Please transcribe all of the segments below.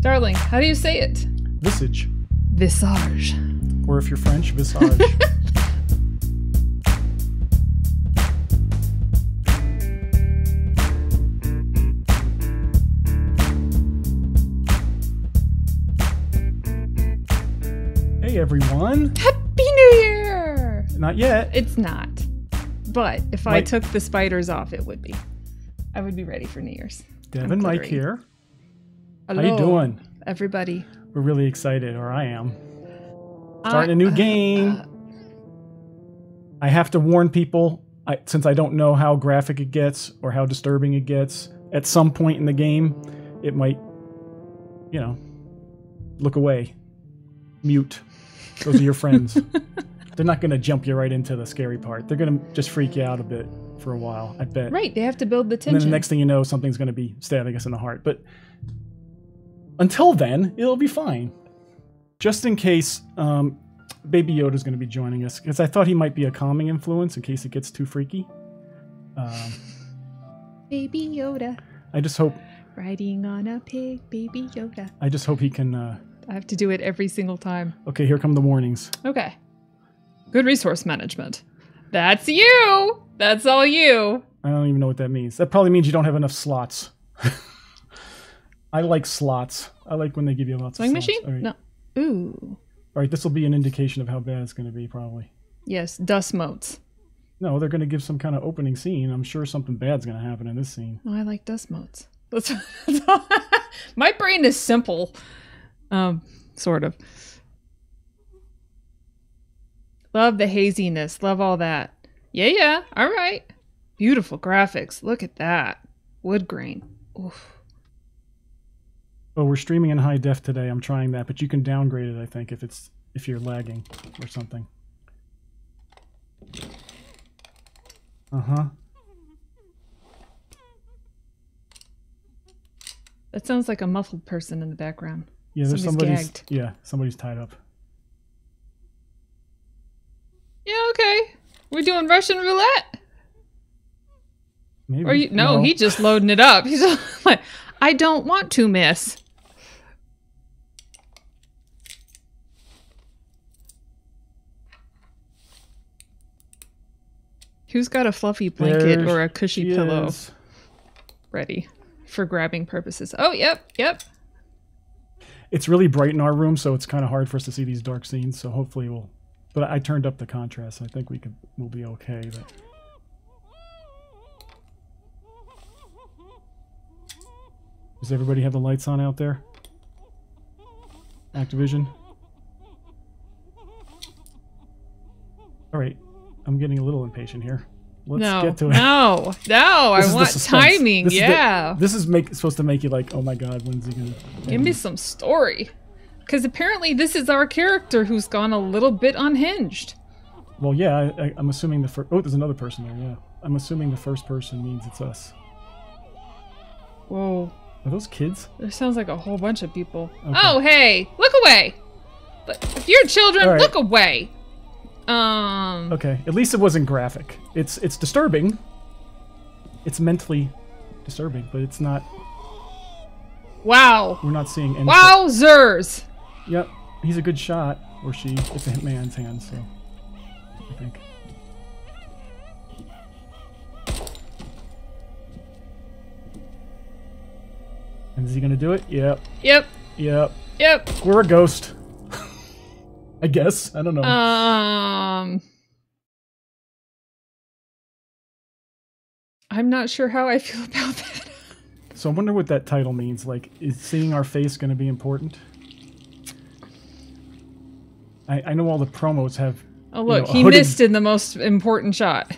Darling, how do you say it? Visage. Visage. Or if you're French, visage. hey everyone. Happy New Year! Not yet. It's not. But if I took the spiders off, it would be. I would be ready for New Year's. Devin, Mike here. Hello, How you doing? Everybody. We're really excited, or I am. Starting a new Uh, game. uh, I have to warn people, I, since I don't know how graphic it gets or how disturbing it gets. At some point in the game, it might, you know, look away, mute. Those are your friends. They're not going to jump you right into the scary part. They're going to just freak you out a bit for a while. I bet. right, they have to build the And tension. then the next thing you know, something's going to be stabbing us in the heart. But until then, it'll be fine. Just in case um, Baby Yoda's going to be joining us, because I thought he might be a calming influence in case it gets too freaky. Um, Baby Yoda. I just hope Riding on a pig, Baby Yoda. I just hope he can. Uh, I have to do it every single time. okay, here come the warnings. Okay. Good resource management. That's you! That's all you. I don't even know what that means. That probably means you don't have enough slots. I like slots. I like when they give you lots Swing of slots. machine? All right. No. Ooh. All right, this will be an indication of how bad it's going to be, probably. Yes, dust motes. No, they're going to give some kind of opening scene. I'm sure something bad's going to happen in this scene. Oh, I like dust motes. That's, that's My brain is simple. Um, sort of. Love the haziness. Love all that. Yeah, yeah. All right. Beautiful graphics. Look at that. Wood grain. Oof. Oh, we're streaming in high def today. I'm trying that, but you can downgrade it. I think if it's if you're lagging or something. Uh huh. That sounds like a muffled person in the background. Yeah, there's Somebody's somebody's. Yeah, somebody's tied up. Yeah, okay. We're doing Russian roulette. Maybe. Or you? No, he just loading it up. He's like, I don't want to miss. Who's got a fluffy blanket There or a cushy pillow is. ready for grabbing purposes? Oh, yep, yep. It's really bright in our room, so it's kind of hard for us to see these dark scenes. So hopefully we'll. But I turned up the contrast. I think we can. We'll be okay. But does everybody have the lights on out there? Activision. All right, I'm getting a little impatient here. Let's no, get to it. no, no. This I want timing. This is the- yeah. this is make, supposed to make you like, oh my god, when's he gonna? Give me some story. Because apparently this is our character who's gone a little bit unhinged. Well, yeah, I, I, I'm assuming the first. Oh, there's another person there. Yeah, I'm assuming the first person means it's us. Whoa. Are those kids? There sounds like a whole bunch of people. Okay. Oh, hey, look away. But if you're children, right. look away. Um, Okay, at least it wasn't graphic. It's it's disturbing. It's mentally disturbing, but it's not. wow. We're not seeing any. Wowzers. Yep, he's a good shot, or she. It's a hitman's hand, so I think. And is he gonna do it? Yep, Yep, yep. yep. We're a ghost. I guess. I don't know. Um, I'm not sure how I feel about that. so I wonder what that title means. Like, is seeing our face going to be important? I, I know all the promos have. Oh, look, know, he hooded- missed in the most important shot.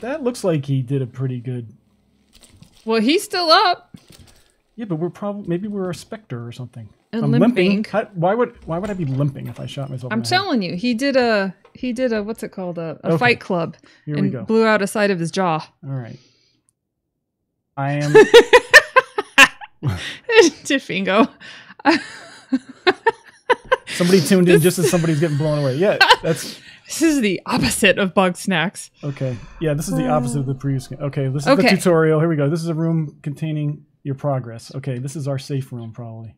That looks like he did a pretty good. Well, he's still up. Yeah, but we're probably maybe we're a specter or something. I'm limping. How, why would why would I be limping if I shot myself? I'm the head? telling you, he did a he did a what's it called a, a Okay. fight club Here we and go. blew out a side of his jaw. All right. I am. Tifingo. somebody tuned in just as somebody's getting blown away. Yeah, that's This is the opposite of bug snacks. okay. Yeah, this is the opposite of the um, previous game. Okay, this is Okay. the tutorial. Here we go. This is a room containing your progress. Okay, this is our safe room probably.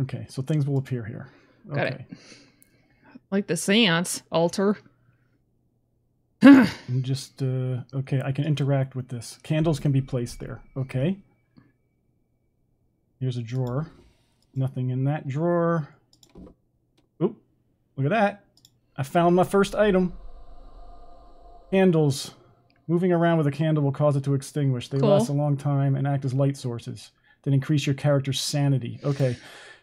Okay, so things will appear here. Got okay. it. Like the seance altar. Just uh, okay, I can interact with this. Candles can be placed there. Okay. Here's a drawer. Nothing in that drawer. Oop! Look at that. I found my first item. Candles. Moving around with a candle will cause it to extinguish. They Cool. last a long time and act as light sources. that increase your character's sanity. Okay.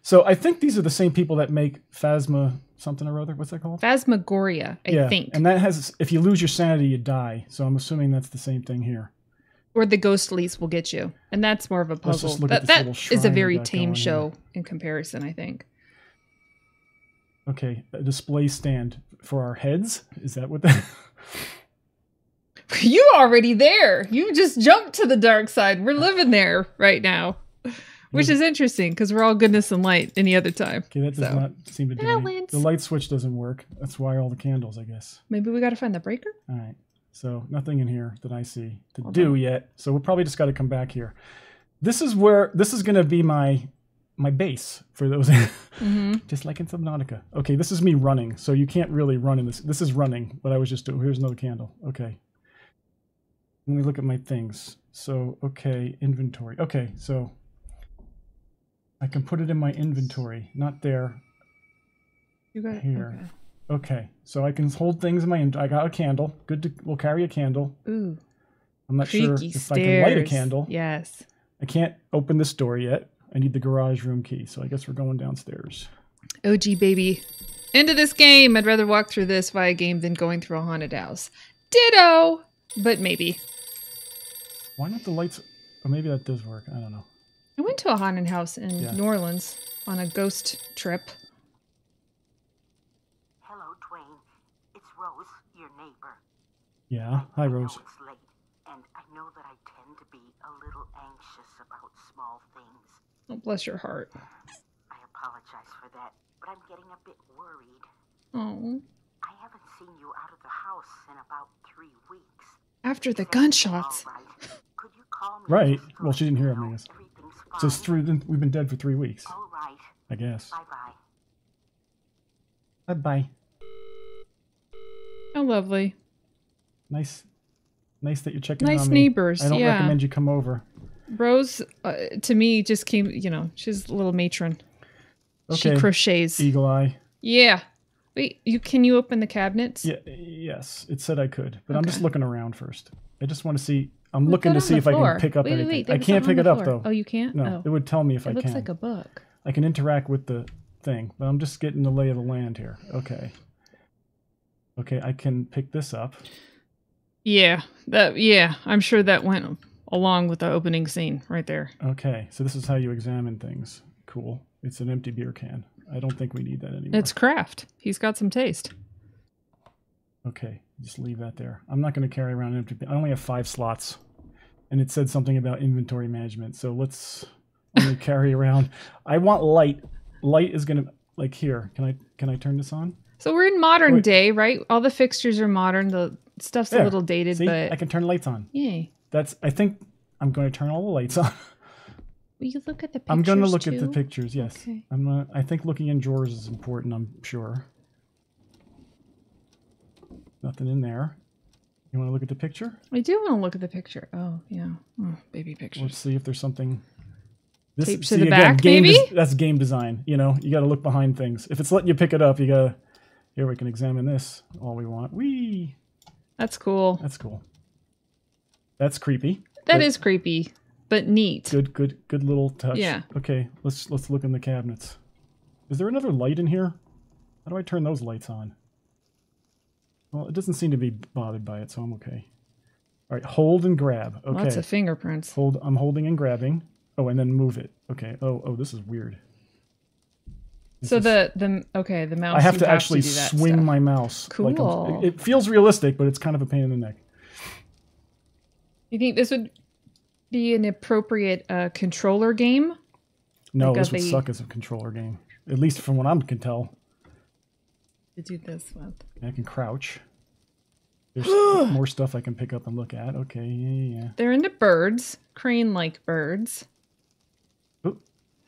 So I think these are the same people that make Phasma something or other. What's that called? Phasmagoria, I yeah, think. And that has if you lose your sanity, you die. So I'm assuming that's the same thing here. or the ghostlies will get you. And that's more of a puzzle. that that is a very tame going here. show in comparison, I think. Okay, a display stand for our heads. Is that what that? You already there. You just jumped to the dark side. We're living there right now. Which is interesting because we're all goodness and light any other time. Okay, that does So. not seem to do. Any, Balance. the light switch doesn't work. That's why all the candles, I guess. Maybe we got to find the breaker? All right. So nothing in here that I see to Hold do on. yet. So we'll probably just got to come back here. This is where this is going to be my my base for those. Mm-hmm. just like in Subnautica. Okay, this is me running, so you can't really run in this. This is running, but I was just doing. Here's another candle. Okay. Let me look at my things. So, okay, inventory. Okay, so I can put it in my inventory, not there. You got Here. Okay. Okay, so I can hold things in my. In- I got a candle. Good to. We'll carry a candle. Ooh. I'm not Creaky sure if stairs. I can light a candle. Yes. I can't open this door yet. I need the garage room key, so I guess we're going downstairs. OG baby. Into this game. I'd rather walk through this via game than going through a haunted house. Ditto. But maybe. Why not the lights? Or maybe that does work. I don't know. I went to a haunted house in Yeah. New Orleans on a ghost trip. Hello, Dwayne. It's Rose, your neighbor. Yeah. Hi, I Rose. know it's late, and I know that I tend to be a little anxious about small things. Oh, bless your heart. I apologize for that, but I'm getting a bit worried. Oh. I haven't seen you out of the house in about three weeks. After the gunshots. all right? Could you call me Right. Well, she didn't hear know them, I guess. Everything's So it's fine? through. We've been dead for three weeks. All right. I guess. Bye bye. Bye bye. How lovely. Nice. Nice that you're checking Nice on me. Nice neighbors. I don't yeah. recommend you come over. Rose, uh, to me, just came, you know, she's a little matron. Okay. She crochets. Eagle eye. Yeah. Wait, you can you open the cabinets? Yeah. Yes. It said I could, but I'm just looking around first. I just want to see. I'm looking to see if I can pick up wait, anything. Wait, there I can't pick it up though. Oh, you can't? No, oh. it would tell me if it I looks like a book. I can interact with the thing, but I'm just getting the lay of the land here. Okay. Okay, I can pick this up. Yeah, that. Yeah, I'm sure that went along with the opening scene right there. Okay, so this is how you examine things. Cool. It's an empty beer can. I don't think we need that anymore. It's craft. He's got some taste. Okay, just leave that there. I'm not going to carry around an empty. I only have five slots, and it said something about inventory management. So let's only carry around. I want light. Light is going to like here. Can I can I turn this on? So we're in modern Wait. day, right? All the fixtures are modern. The stuff's a little dated, See, but I can turn lights on. yay. That's. I think I'm going to turn all the lights on. Will you look at the pictures I'm going to look at the pictures. Yes. Okay. I'm. Uh, I think looking in drawers is important. I'm sure. Nothing in there. You want to look at the picture? I do want to look at the picture. Oh yeah, oh, baby pictures. Let's see if there's something. This, Tape to the again, back, game maybe? that's game design. You know, you got to look behind things. If it's letting you pick it up, you got to. Here we can examine this all we want. Wee, That's cool. that's cool. That's creepy. That is creepy, but neat. good, good, good little touch. Yeah. Okay, let's let's look in the cabinets. Is there another light in here? How do I turn those lights on? Well, it doesn't seem to be bothered by it, so I'm okay. All right, hold and grab. Okay. Lots of fingerprints. Hold. I'm holding and grabbing. Oh, and then move it. Okay. Oh, oh, this is weird. This So is- the the okay the mouse. I have to actually do that swing stuff. my mouse. Cool. it, it feels realistic, but it's kind of a pain in the neck. You think this would be an appropriate uh, controller game? No, Like, this would the- suck as a controller game. At least from what I can tell. To do this with. I can crouch. There's more stuff I can pick up and look at. Okay, yeah, yeah, yeah. They're into birds, crane-like birds. Oh,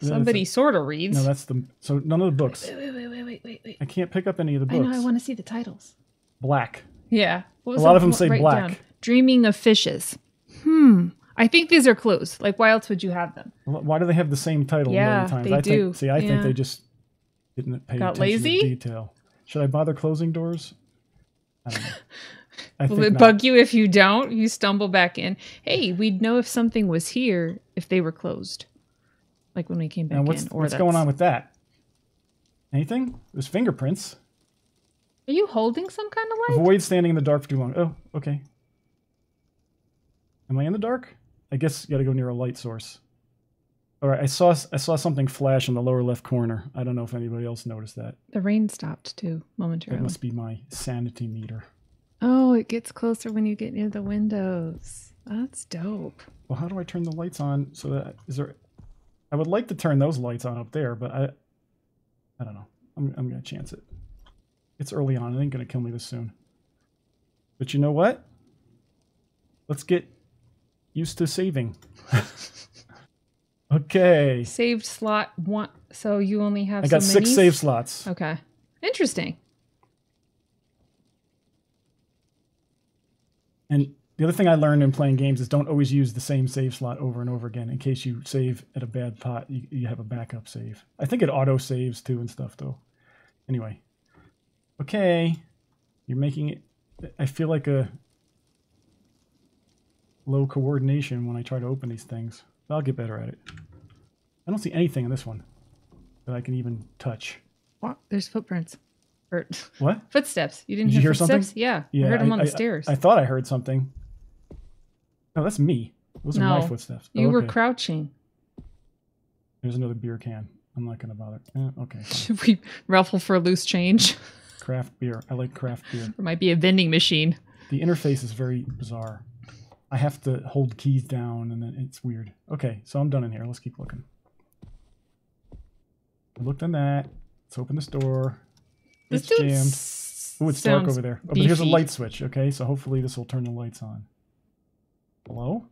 Somebody sort of reads. no, that's the. So none of the books. wait, wait, wait, wait, wait, wait, wait. I can't pick up any of the books. I know. I want to see the titles. Black. Yeah. What was A lot of them say write black. down? Dreaming of fishes. Hmm. I think these are clues. Like, why else would you have them? Why do they have the same title Yeah, a million times? they I do. think. See, I think they just didn't pay Got attention lazy? to detail. Should I bother closing doors? I don't know. I Will think it not. bug you if you don't? You stumble back in. Hey, we'd know if something was here if they were closed. Like when we came back Now what's in. What's going on with that? Anything? There's fingerprints. Are you holding some kind of light? Avoid standing in the dark for too long. Oh, okay. Am I in the dark? I guess you got to go near a light source. All right, I saw I saw something flash in the lower left corner. I don't know if anybody else noticed that. The rain stopped too, momentarily. It must be my sanity meter. Oh, it gets closer when you get near the windows. That's dope. Well, how do I turn the lights on so that is there? I would like to turn those lights on up there, but I, I don't know. I'm I'm gonna chance it. It's early on. It ain't gonna kill me this soon. But you know what? Let's get used to saving. okay, Saved slot one. So you only have. I got so six save slots. Okay. Interesting. And the other thing I learned in playing games is don't always use the same save slot over and over again. In case you save at a bad pot, you, you have a backup save. I think it auto saves too and stuff though. Anyway, okay, you're making it. I feel like a low coordination when I try to open these things. But I'll get better at it. I don't see anything in this one that I can even touch. What? There's footprints. Or What? footsteps. You didn't Did you hear, hear something? footsteps? Yeah. I heard them on the stairs. I, thought I heard something. No, that's me. Those are my No, footsteps. you Oh, were okay. crouching. There's another beer can. I'm not gonna bother. Eh, okay, fine. Should we ruffle for a loose change? craft beer. I like craft beer. There might be a vending machine. The interface is very bizarre. I have to hold keys down, and then it's weird. Okay, so I'm done in here. Let's keep looking. I looked on that. Let's open this door. This It's jammed. Oh, it's dark over there. Oh, but here's a light switch. Okay, so hopefully this will turn the lights on. Hello?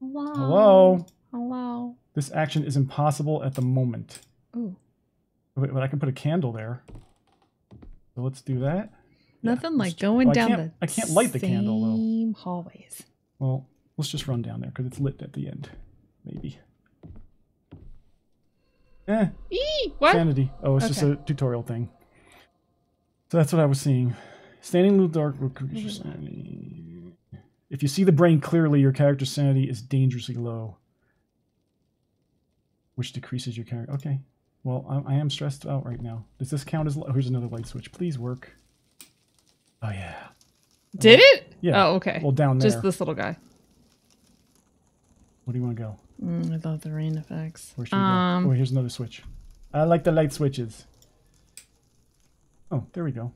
Hello. Hello? Hello. This action is impossible at the moment. Ooh. Wait, but I can put a candle there. So let's do that. Yeah, Nothing let's like going well, down the I can't light the candle, though. Same hallways. Well, let's just run down there because it's lit at the end. Maybe. Eh, Eee! What? sanity. Oh, it's just a tutorial thing. So that's what I was seeing. Standing in the dark will increase your sanity. If you see the brain clearly, your character's sanity is dangerously low, which decreases your character. Okay. Well, I, I am stressed out right now. Does this count as? Low? Here's another light switch. Please work. Oh yeah. Did it? Yeah. Oh, okay. Well, down there. Just this little guy. Where do you want to go? Mm, I love the rain effects. Where should we Um, go? Oh, here's another switch. I like the light switches. Oh, there we go.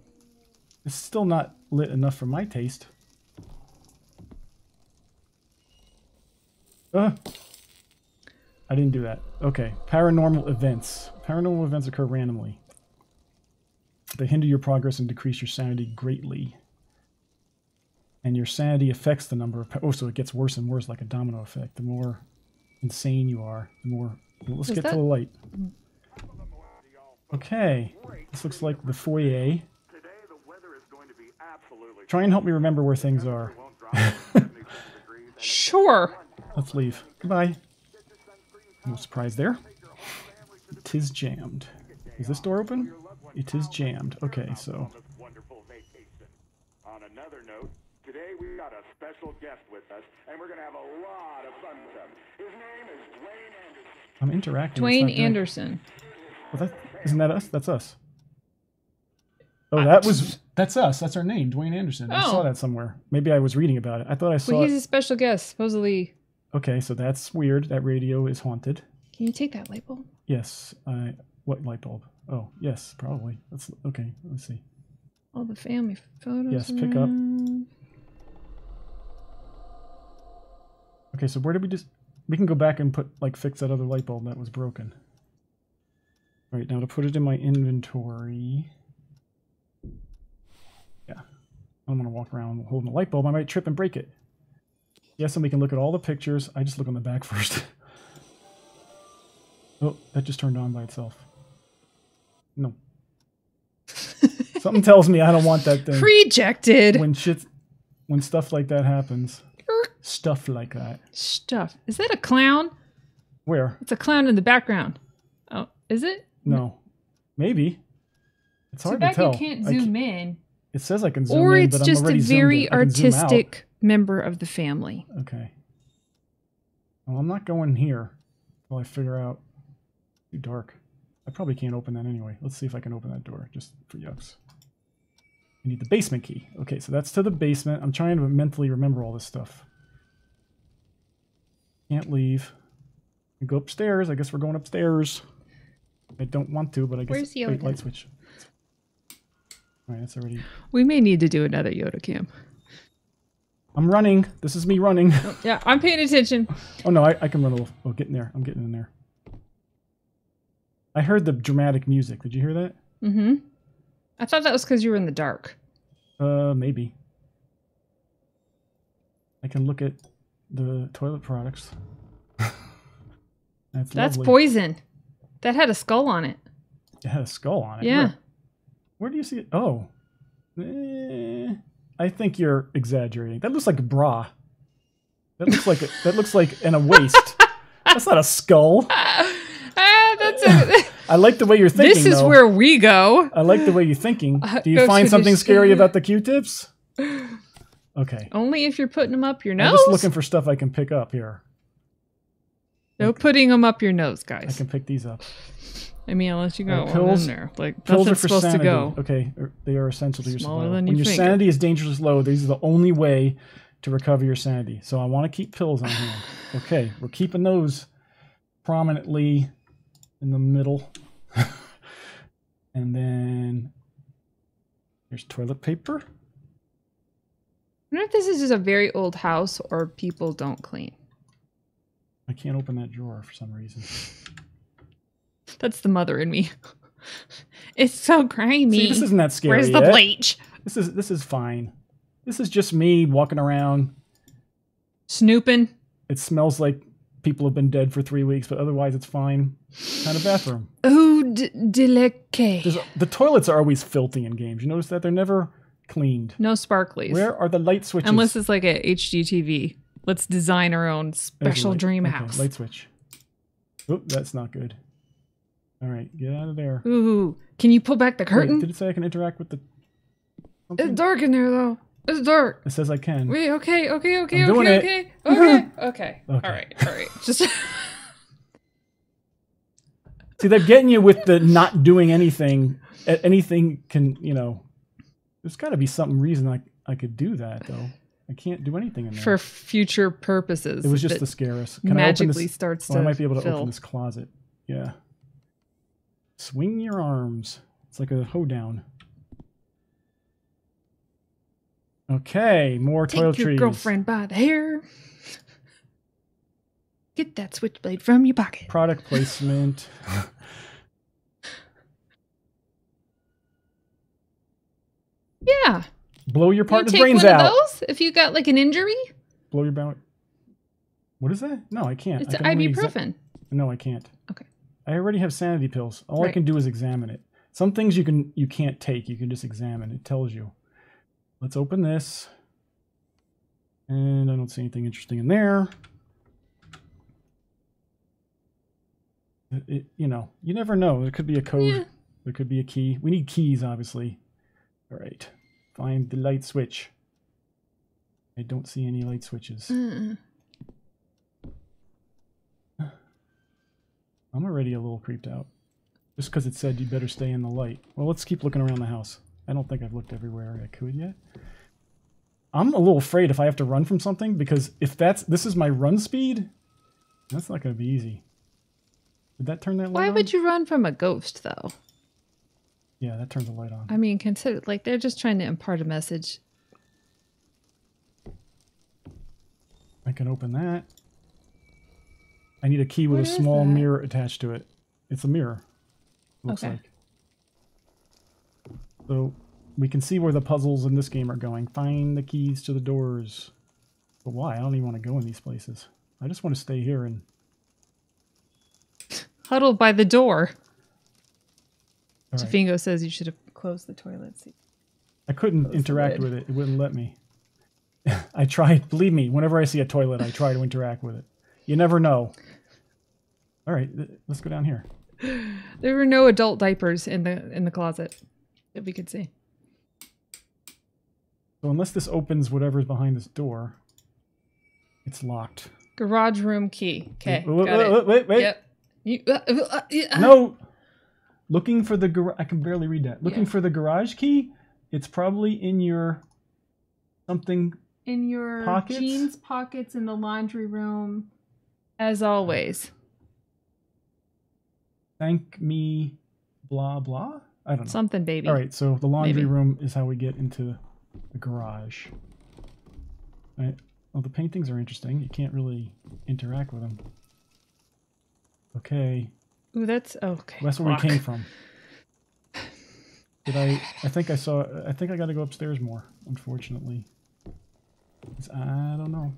It's still not lit enough for my taste. Uh, I didn't do that. Okay. Paranormal events. Paranormal events occur randomly. They hinder your progress and decrease your sanity greatly. And your sanity affects the number of. Oh, so it gets worse and worse, like a domino effect. The more insane you are, the more. well, let's Is get to the light. Okay. This looks like the foyer. Today the weather is going to be absolutely Try and help me remember where things are. won't drop below 77 degrees. Sure. Let's leave. Goodbye. No surprise there. Tis jammed. Is this door open? It is jammed. Okay, so This wonderful vacation. On another note, today we got a special guest with us, and we're going to have a lot of fun with him. His name is Dwayne Anderson. I'm interacting. Dwayne not Anderson. Well, that, isn't that us? That's us. Oh, that was that's us. That's our name, Dwayne Anderson. I saw Oh. that somewhere. Maybe I was reading about it. I thought I saw. Well, he's it. a special guest. Supposedly. Okay, so that's weird. That radio is haunted. Can you take that light bulb? Yes. I what light bulb? Oh, yes, probably. That's okay. Let's see. All the family photos. Yes, pick up. Okay, so where did we just? We can go back and put like fix that other light bulb that was broken. All right, now to put it in my inventory. Yeah. I'm gonna walk around holding the light bulb. I might trip and break it. Yes, and we can look at all the pictures. I just look on the back first. oh, that just turned on by itself. No. Something tells me I don't want that thing. Rejected. when shit, when stuff like that happens, stuff like that. Stuff. Is that a clown? Where? It's a clown in the background. Oh, is it? No, maybe. It's Too hard to tell. you can't zoom ca- in. It says I can zoom Or in, it's but just I'm a already zoomed very in. I can zoom out. artistic member of the family. Okay. Well, I'm not going here until I figure out. Too dark. I probably can't open that anyway. Let's see if I can open that door just for yucks. I need the basement key. Okay, so that's to the basement. I'm trying to mentally remember all this stuff. Can't leave. I go upstairs. I guess we're going upstairs. I don't want to, but I guess. Where's wait, Yoda? light switch. All right, that's already. We may need to do another Yoda cam. I'm running. This is me running. Oh, yeah, I'm paying attention. Oh no, I, I can run a little. Oh, get in there. I'm getting in there. I heard the dramatic music. Did you hear that? Mm-hmm. I thought that was because you were in the dark. Uh, maybe. I can look at the toilet products. That's, That's poison. That had a skull on it. It had a skull on it. Yeah. Where, where do you see it? Oh. Eh, I think you're exaggerating. That looks like a bra. That looks like a, that looks like and a waist. That's not a skull. ah, that's a, I like the way you're thinking. this is though. where we go. I like the way you're thinking. Uh, Do you go find something scary about the Q-tips? Okay. Only if you're putting them up your nose. I'm just looking for stuff I can pick up here. no putting them up your nose, guys. I can pick these up. I mean, unless you Uh, go pills- in there, like Pills are for supposed sanity. to go. Okay, er, they are essential to your Smaller survival. than when your finger. sanity is dangerously low, these are the only way to recover your sanity. So I want to keep pills on hand. Okay, we're keeping those prominently in the middle. and then there's toilet paper. I wonder if this is just a very old house or people don't clean. I can't open that drawer for some reason. That's the mother in me. it's so grimy. See, this isn't that scary. Where's the bleach? This is this is fine. This is just me walking around. Snooping. It smells like people have been dead for three weeks, but otherwise it's fine. Kind of bathroom. Eau de, leque. The toilets are always filthy in games. You notice that they're never cleaned. No sparklies. Where are the light switches? Unless it's like a HGTV. Let's design our own special light- dream okay, house. Light switch. Oop, that's not good. All right, get out of there. Ooh, can you pull back the Wait, curtain? did it say I can interact with the? it's dark in there though. It's dark. It says I can. Wait, okay, okay, okay, I'm okay, okay, okay, okay. Okay. All right, all right. Just See, they're getting you with the not doing anything. Anything can, you know. There's got to be some reason I I could do that though. I can't do anything in there. for future purposes. it was just to scare us. Can I open magically this? starts Oh, to I might be able to fill. open this closet. Yeah. Swing your arms. It's like a hoedown. Okay, more Take toiletries. your girlfriend by the hair. Get that switchblade from your pocket. Product placement. Yeah. Blow your You partner's take brains one out. of those if you got like an injury. Blow your bow. What is that? No, I can't. It's I can ibuprofen. no, I can't. Okay. I already have sanity pills. All I can do is examine it. Some things you can you can't take. You can just examine. It tells you. Let's open this. And I don't see anything interesting in there. It- it- you know, you never know. There could be a code. Yeah. There could be a key. We need keys, obviously. All right. Find the light switch. I don't see any light switches. Uh, I'm already a little creeped out. Just because it said you better stay in the light. Well, let's keep looking around the house. I don't think I've looked everywhere I could yet. I'm a little afraid if I have to run from something because if that's this is my run speed, that's not going to be easy. Did that turn that light Why on? would you run from a ghost though? Yeah, that turns the light on. I mean, consider like they're just trying to impart a message. I can open that. I need a key with What a small that? mirror attached to it. It's a mirror. Looks Okay. like. So we can see where the puzzles in this game are going. Find the keys to the doors. But why? I don't even want to go in these places. I just want to stay here and Huddled by the door. all right. Tafingo says you should have closed the toilet seat. I couldn't the interact with it. It wouldn't let me. I tried. Believe me, whenever I see a toilet, I try to interact with it. You never know. All right, let's go down here. There were no adult diapers in the in the closet that we could see. So unless this opens whatever's behind this door, it's locked. Garage room key. Okay. Wait, got wait, it. wait, wait, wait. Yep. You, uh, uh, uh. No. Looking for the gar- I can barely read that. Looking Yeah. for the garage key. It's probably in your something. In your Pockets? jeans pockets in the laundry room. As always. Thank me, blah blah. I don't know. Something, baby. All right, so the laundry Maybe. room is how we get into the garage. Right. Well, the paintings are interesting. You can't really interact with them. Okay, Ooh, that's okay. that's where Fuck. we came from. Did I? I think I saw. I think I got to go upstairs more. Unfortunately, I don't know.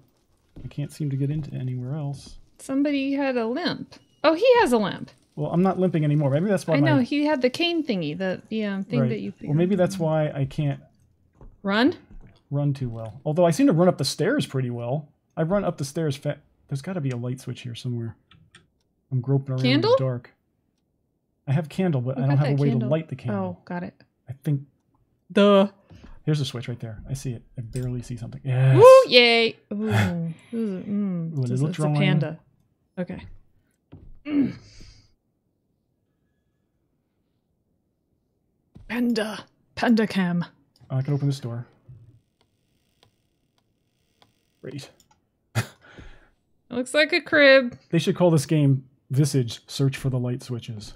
I can't seem to get into anywhere else. Somebody had a limp. Oh, he has a limp. Well, I'm not limping anymore. Maybe that's why I know my he had the cane thingy, the the um, thing right. that you. Well, maybe that's why I can't run. run too well. Although I seem to run up the stairs pretty well. I run up the stairs fa- There's got to be a light switch here somewhere. I'm groping around Candle? in the dark. I have candle, but I don't have a way candle? to light the candle. Oh, got it. I think Duh. here's a switch right there. I see it. I barely see something. Yes. Woo! Yay! Ooh, ooh, mm, Ooh, a little it's a panda. Okay. Panda. Panda cam. I can open this door. Great. Looks like a crib. They should call this game Visage Search for the Light Switches.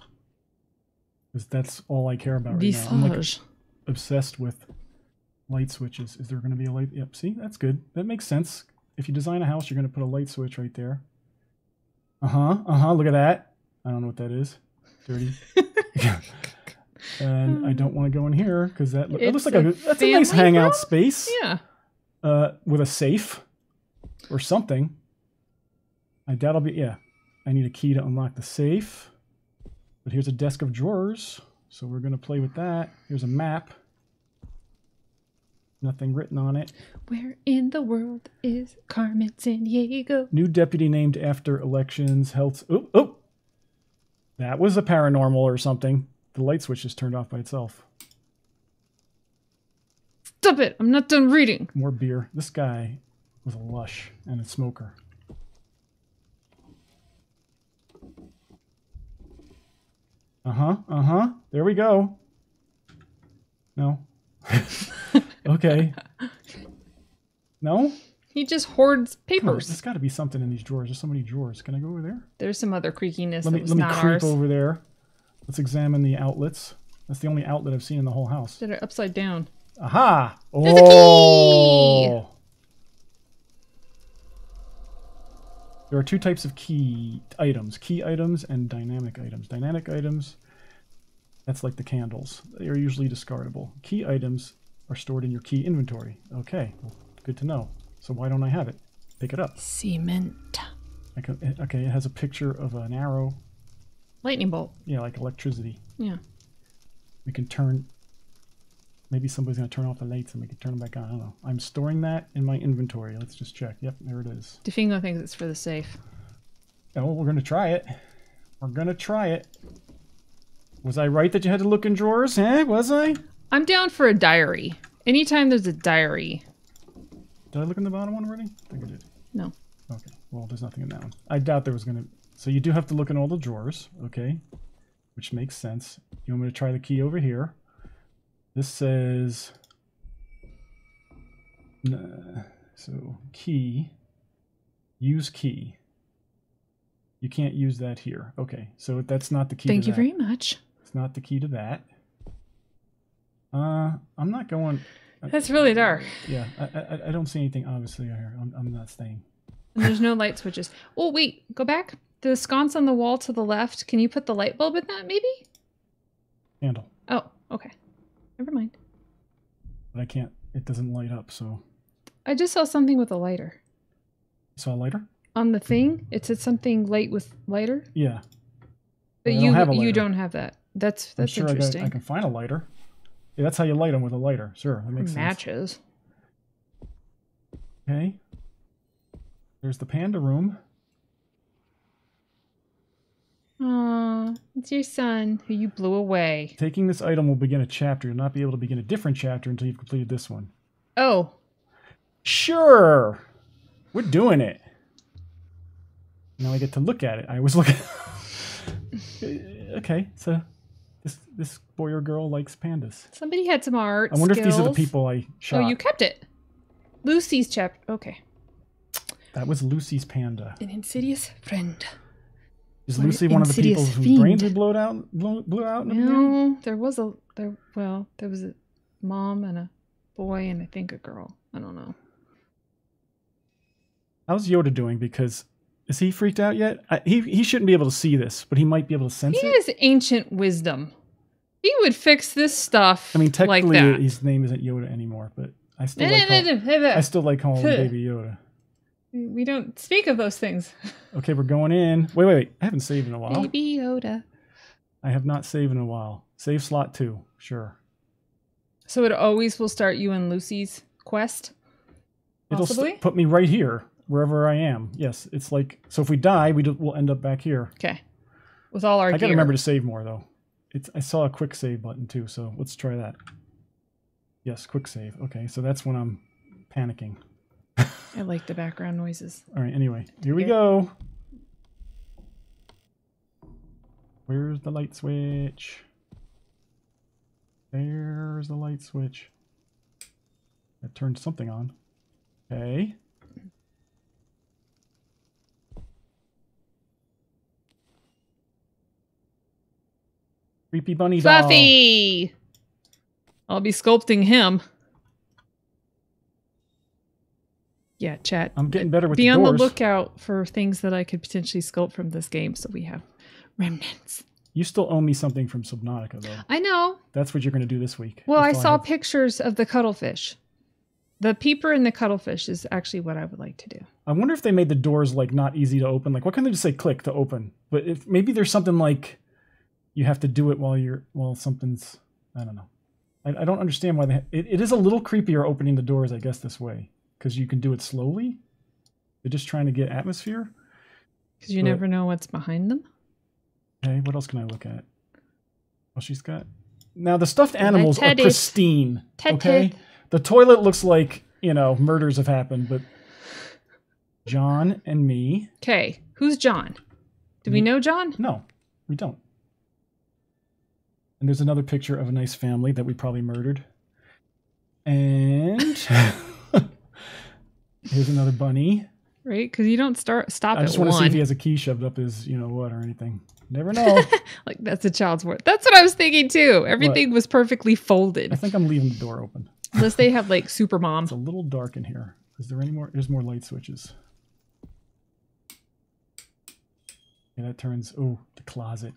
Because that's all I care about right now. I'm like Visage. obsessed with light switches. Is there going to be a light? Yep. See, that's good. That makes sense. If you design a house, you're going to put a light switch right there. Uh huh. Uh huh. Look at that. I don't know what that is. Dirty. and I don't want to go in here because that, lo- that looks like a, a that's a nice hangout room? space. Yeah. Uh, with a safe or something. I doubt I'll be. Yeah. I need a key to unlock the safe. But here's a desk of drawers. So we're going to play with that. Here's a map. Nothing written on it. Where in the world is Carmen Sandiego? New deputy named after elections. Health. Oh, oh. That was a paranormal or something. The light switch just turned off by itself. Stop it! I'm not done reading. More beer. This guy was a lush and a smoker. Uh huh. Uh huh. There we go. No. okay. No? He just hoards papers. There's got to be something in these drawers. There's so many drawers. Can I go over there? There's some other creakiness Let that me was let me not creep ours. over there. Let's examine the outlets. That's the only outlet I've seen in the whole house. That are upside down. Aha! There's a key! Oh! There are two types of key items key items and dynamic items. Dynamic items, that's like the candles, they are usually discardable. Key items are stored in your key inventory. Okay, well, good to know. So why don't I have it? Pick it up. Cement. I can, okay, it has a picture of an arrow, Lightning bolt. yeah, like electricity. Yeah. We can turn. Maybe somebody's going to turn off the lights and we can turn them back on. I don't know. I'm storing that in my inventory. Let's just check. Yep, there it is. Defingo thinks it's for the safe. Oh, we're going to try it. We're going to try it. Was I right that you had to look in drawers? Eh? Was I? I'm down for a diary. Anytime there's a diary. Did I look in the bottom one already? I think I did. No. Okay. Well, there's nothing in that one. I doubt there was going to. So you do have to look in all the drawers. Okay. Which makes sense. You want me to try the key over here? This says. Nah, so key. Use key. You can't use that here. Okay. So that's not the key. Thank you that. very much. It's not the key to that. Uh, I'm not going. That's really dark. Yeah, I, I, I don't see anything obviously here. I'm, I'm not staying. And there's no light switches. Oh, wait. Go back. The sconce on the wall to the left. Can you put the light bulb in that, maybe? Handle. Oh, okay. Never mind. but I can't. It doesn't light up. So I just saw something with a lighter. you saw a lighter? On the thing, it said something light with lighter, Yeah. but I don't you you don't have that. That's that's sure I, got, interesting. I can find a lighter. Yeah, that's how you light them with a lighter. Sure, that makes sense. Matches. Okay. There's the panda room. Aw, it's your son who you blew away. Taking this item will begin a chapter. You'll not be able to begin a different chapter until you've completed this one. Oh, Sure. We're doing it. Now I get to look at it. I was looking. okay, so this this boy or girl likes pandas. somebody had some art. I wonder if these are the people I shot. Oh, you kept it. Lucy's chapter. Okay. That was Lucy's panda. An insidious friend. Is Lucy one of the people whose brains fiend. we blew out? Blew, blew out? in the beginning? No, there was a there. Well, there was a mom and a boy and I think a girl. I don't know. How's Yoda doing? Because is he freaked out yet? I, he he shouldn't be able to see this, but he might be able to sense He it. He has ancient wisdom. He would fix this stuff. I mean, technically, like his name isn't Yoda anymore, but I still like call, I still like calling him Baby Yoda. We don't speak of those things. Okay, we're going in. Wait, wait, wait. I haven't saved in a while. Baby Yoda. I have not saved in a while. Save slot two, sure. So it always will start you in Lucy's quest. It'll put me right here, wherever I am. Yes, it's like so. If we die, we do, we'll end up back here. Okay. With all our I gotta gear. remember to save more though. It's I saw a quick save button too, so let's try that. Yes, quick save. Okay, so that's when I'm panicking. I like the background noises. All right. Anyway, here we go. Where's the light switch? There's the light switch. That turned something on. Okay. Creepy bunny doll. Fluffy! I'll be sculpting him. Yeah, chat. I'm getting better with Be the on doors. the lookout for things that I could potentially sculpt from this game so we have remnants. You still owe me something from Subnautica though. I know. That's what you're going to do this week. Well, I saw have. pictures of the cuttlefish. The peeper and the cuttlefish is actually what I would like to do. I wonder if they made the doors like not easy to open. Like, what can they just say click to open? But if maybe there's something like you have to do it while you're while something's I don't know. I, I don't understand why they. It, it is a little creepier opening the doors, I guess, this way because you can do it slowly. They're just trying to get atmosphere. Because you But- never know what's behind them. Okay, what else can I look at? Oh, she's got. Now the stuffed animals are pristine. Okay, the toilet looks like you know murders have happened, but John and me. Okay, who's John? Do we know John? No, we don't. And there's another picture of a nice family that we probably murdered. And here's another bunny. Right? Because you don't start stop I just want to see if he has a key shoved up his, you know what, or anything. Never know. like that's a child's worth. That's what I was thinking too. Everything was perfectly folded. I think I'm leaving the door open. unless they have like super moms. It's a little dark in here. Is there any more? There's more light switches. Yeah, that turns. Oh, the closet.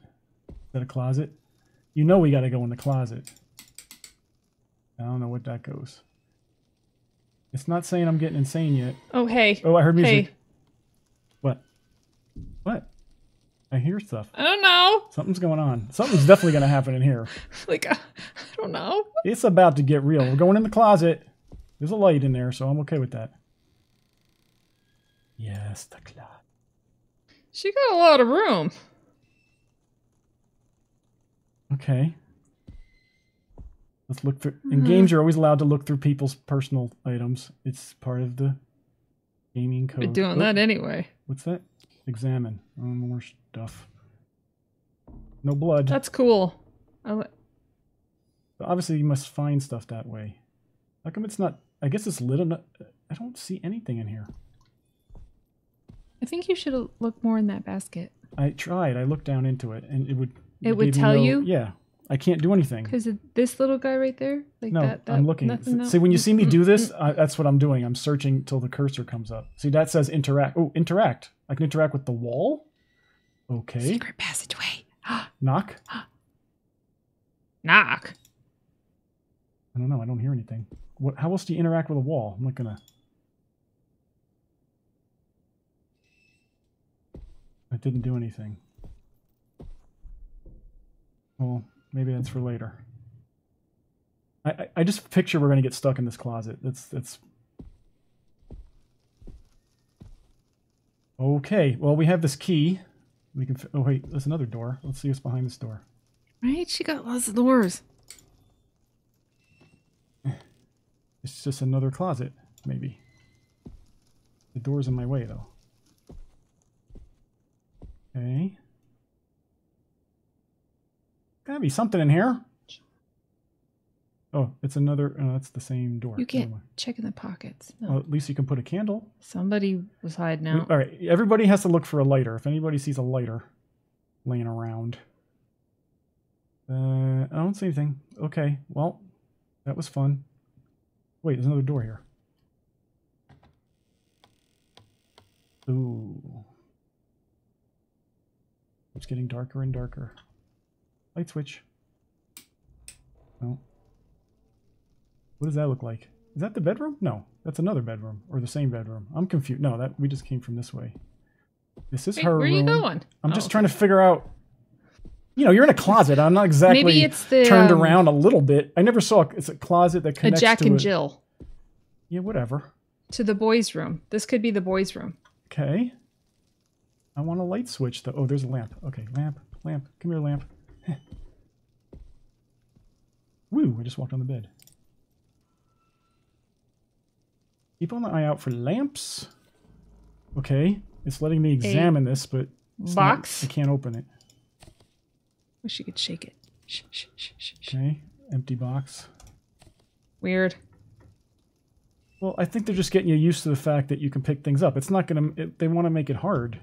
Is that a closet? You know we got to go in the closet. I don't know what that goes. It's not saying I'm getting insane yet. Oh hey, Oh, I heard music. hey, What? What? I hear stuff. I don't know. Something's going on. Something's definitely going to happen in here. Like uh, I don't know. It's about to get real. We're going in the closet. There's a light in there, so I'm okay with that. Yes, the closet. She got a lot of room. Okay. Let's look through. In Mm-hmm. games, you're always allowed to look through people's personal items. It's part of the gaming code. We're doing Oh, that anyway. What's that? Examine. Oh, more stuff. No blood. That's cool. I li- But obviously, you must find stuff that way. How come it's not? I guess it's lit enough. I don't see anything in here. I think you should look more in that basket I tried. I looked down into it, and it would. It would tell no- you? Yeah, I can't do anything. because this little guy right there, like No, that. that I'm looking. nothing S- else? See, when you see me do this. I, that's what I'm doing. I'm searching till the cursor comes up. See, that says interact. Oh, interact. I can interact with the wall. Okay. secret passageway. Knock. Knock. I don't know. I don't hear anything. what? How else do you interact with a wall? I'm not gonna. That didn't do anything. Well, maybe that's for later. I, I, I just picture we're gonna get stuck in this closet. That's that's. Okay, well we have this key. We can. Oh wait, there's another door. Let's see what's behind this door. Right? She got lots of doors. It's just another closet, maybe. The door's in my way, though. Okay. Gotta be something in here. Oh, it's another. Oh, that's the same door. You can't mind. check in the pockets. No. Well, at least you can put a candle. Somebody was hiding out. All right, everybody has to look for a lighter. If anybody sees a lighter laying around, uh, I don't see anything. Okay, well, that was fun. Wait, there's another door here. Ooh, it's getting darker and darker. Light switch. No. What does that look like? Is that the bedroom? No, that's another bedroom or the same bedroom. I'm confused. No, that we just came from this way. This is Wait, her where are you going? I'm Oh, just trying to figure out. You know, you're in a closet. I'm not exactly Maybe it's the, turned um, add a little bit. I never saw it's a closet that connects A Jack to and a- Jill Yeah, whatever. to the boys' room. This could be the boys' room. Okay. I want a light switch though. Oh, there's a lamp. Okay, lamp, lamp. Come here, lamp. Woo! I just walked on the bed. Keep on the eye out for lamps. Okay, it's letting me examine this, but it's not- box? I can't open it. Wish you could shake it. Shh, shh, shh. Okay, empty box. Weird. Well, I think they're just getting you used to the fact that you can pick things up. It's not going to. It, they want to make it hard.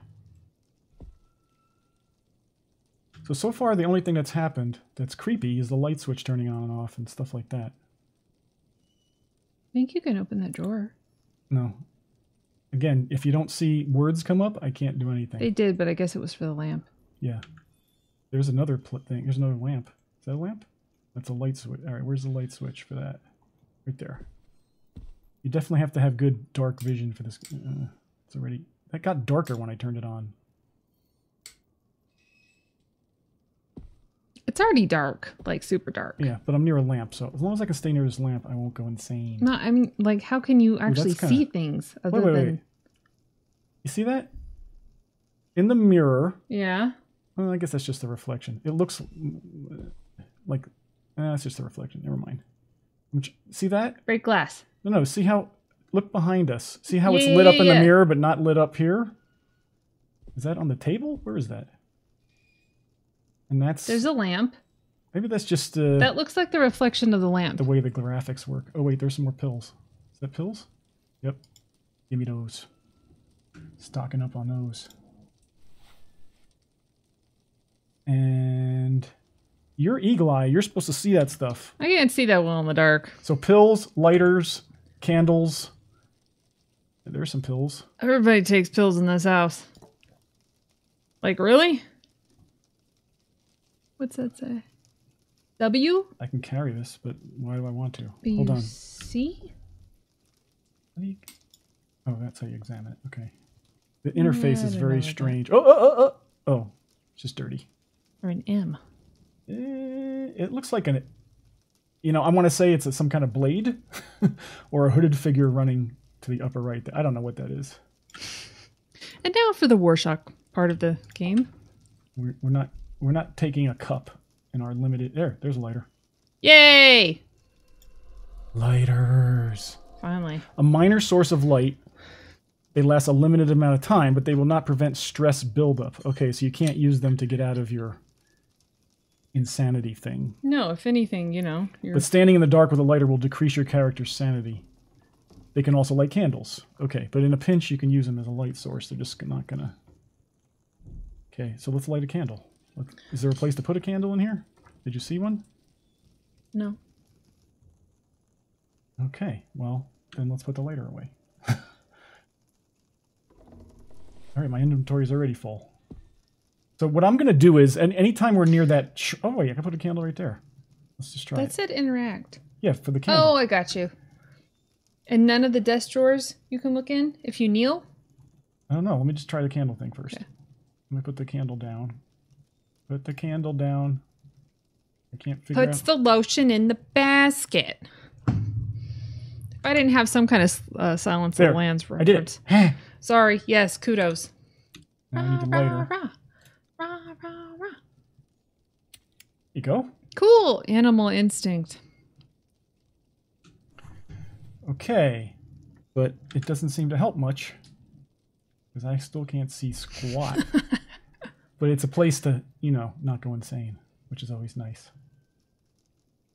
So so far, the only thing that's happened that's creepy is the light switch turning on and off and stuff like that. I think you can open that drawer. No. Again, if you don't see words come up, I can't do anything. They did, but I guess it was for the lamp. Yeah. There's another thing. There's another lamp. Is that a lamp? That's a light switch. All right, where's the light switch for that? Right there. You definitely have to have good dark vision for this. Uh, it's already that got darker when I turned it on. It's already dark, like super dark. Yeah, but I'm near a lamp, so as long as I can stay near this lamp, I won't go insane. No, I mean, like, how can you actually that's kinda- see things other Wait, wait, than? wait. You see that? In the mirror, Yeah. well, I guess that's just a reflection. It looks mm, like uh, that's just a reflection. Never mind. Which, see that? Break glass. No, no. See how? Look behind us. See how it's Yeah, lit up yeah, in yeah. the mirror, but not lit up here. Is that on the table? Where is that? And that's There's a lamp. maybe that's just uh, That looks like the reflection of the lamp. the way the graphics work. Oh wait, there's some more pills. Is that pills? Yep. Give me those. Stocking up on those. And you're eagle eye. You're supposed to see that stuff. I can't see that well in the dark. So pills, lighters, candles. There's some pills. Everybody takes pills in this house. Like, really? What's that say? W? I can carry this, but why do I want to? B Hold on. C? You- Oh, that's how you examine it. Okay. The interface I is very strange. Oh, oh, oh, oh. Oh, it's just dirty. Or an M? Eh, it looks like an. You know, I want to say it's a, some kind of blade or a hooded figure running to the upper right. I don't know what that is. And now for the Rorschach part of the game. We're, we're not we're not taking a cup in our limited. There, there's a lighter. Yay! Lighters. Finally. A minor source of light. They last a limited amount of time, but they will not prevent stress buildup. Okay, so you can't use them to get out of your insanity thing. No, if anything, you know, you're But standing in the dark with a lighter will decrease your character's sanity. They can also light candles. Okay, but in a pinch, you can use them as a light source. They're just not gonna. Okay, so let's light a candle. Let- Is there a place to put a candle in here? Did you see one? no. Okay, well, then let's put the lighter away. All right, my inventory is already full. So what I'm going to do is, and anytime we're near that, oh wait, I can put a candle right there. Let's just try That it. said interact. Yeah, for the candle. Oh, I got you. And none of the desk drawers you can look in if you kneel? I don't know. Let me just try the candle thing first. Okay. Let me put the candle down. Put the candle down. I can't figure Puts out. the lotion in the basket. If I didn't have some kind of uh, Silence of There. the Lambs I did reference. it. Sorry. Yes, kudos. now I need the Rah, lighter. rah, rah, rah, rah, rah. You go. Cool. Animal instinct. Okay. But it doesn't seem to help much. Because I still can't see squat. but it's a place to, you know, not go insane, which is always nice.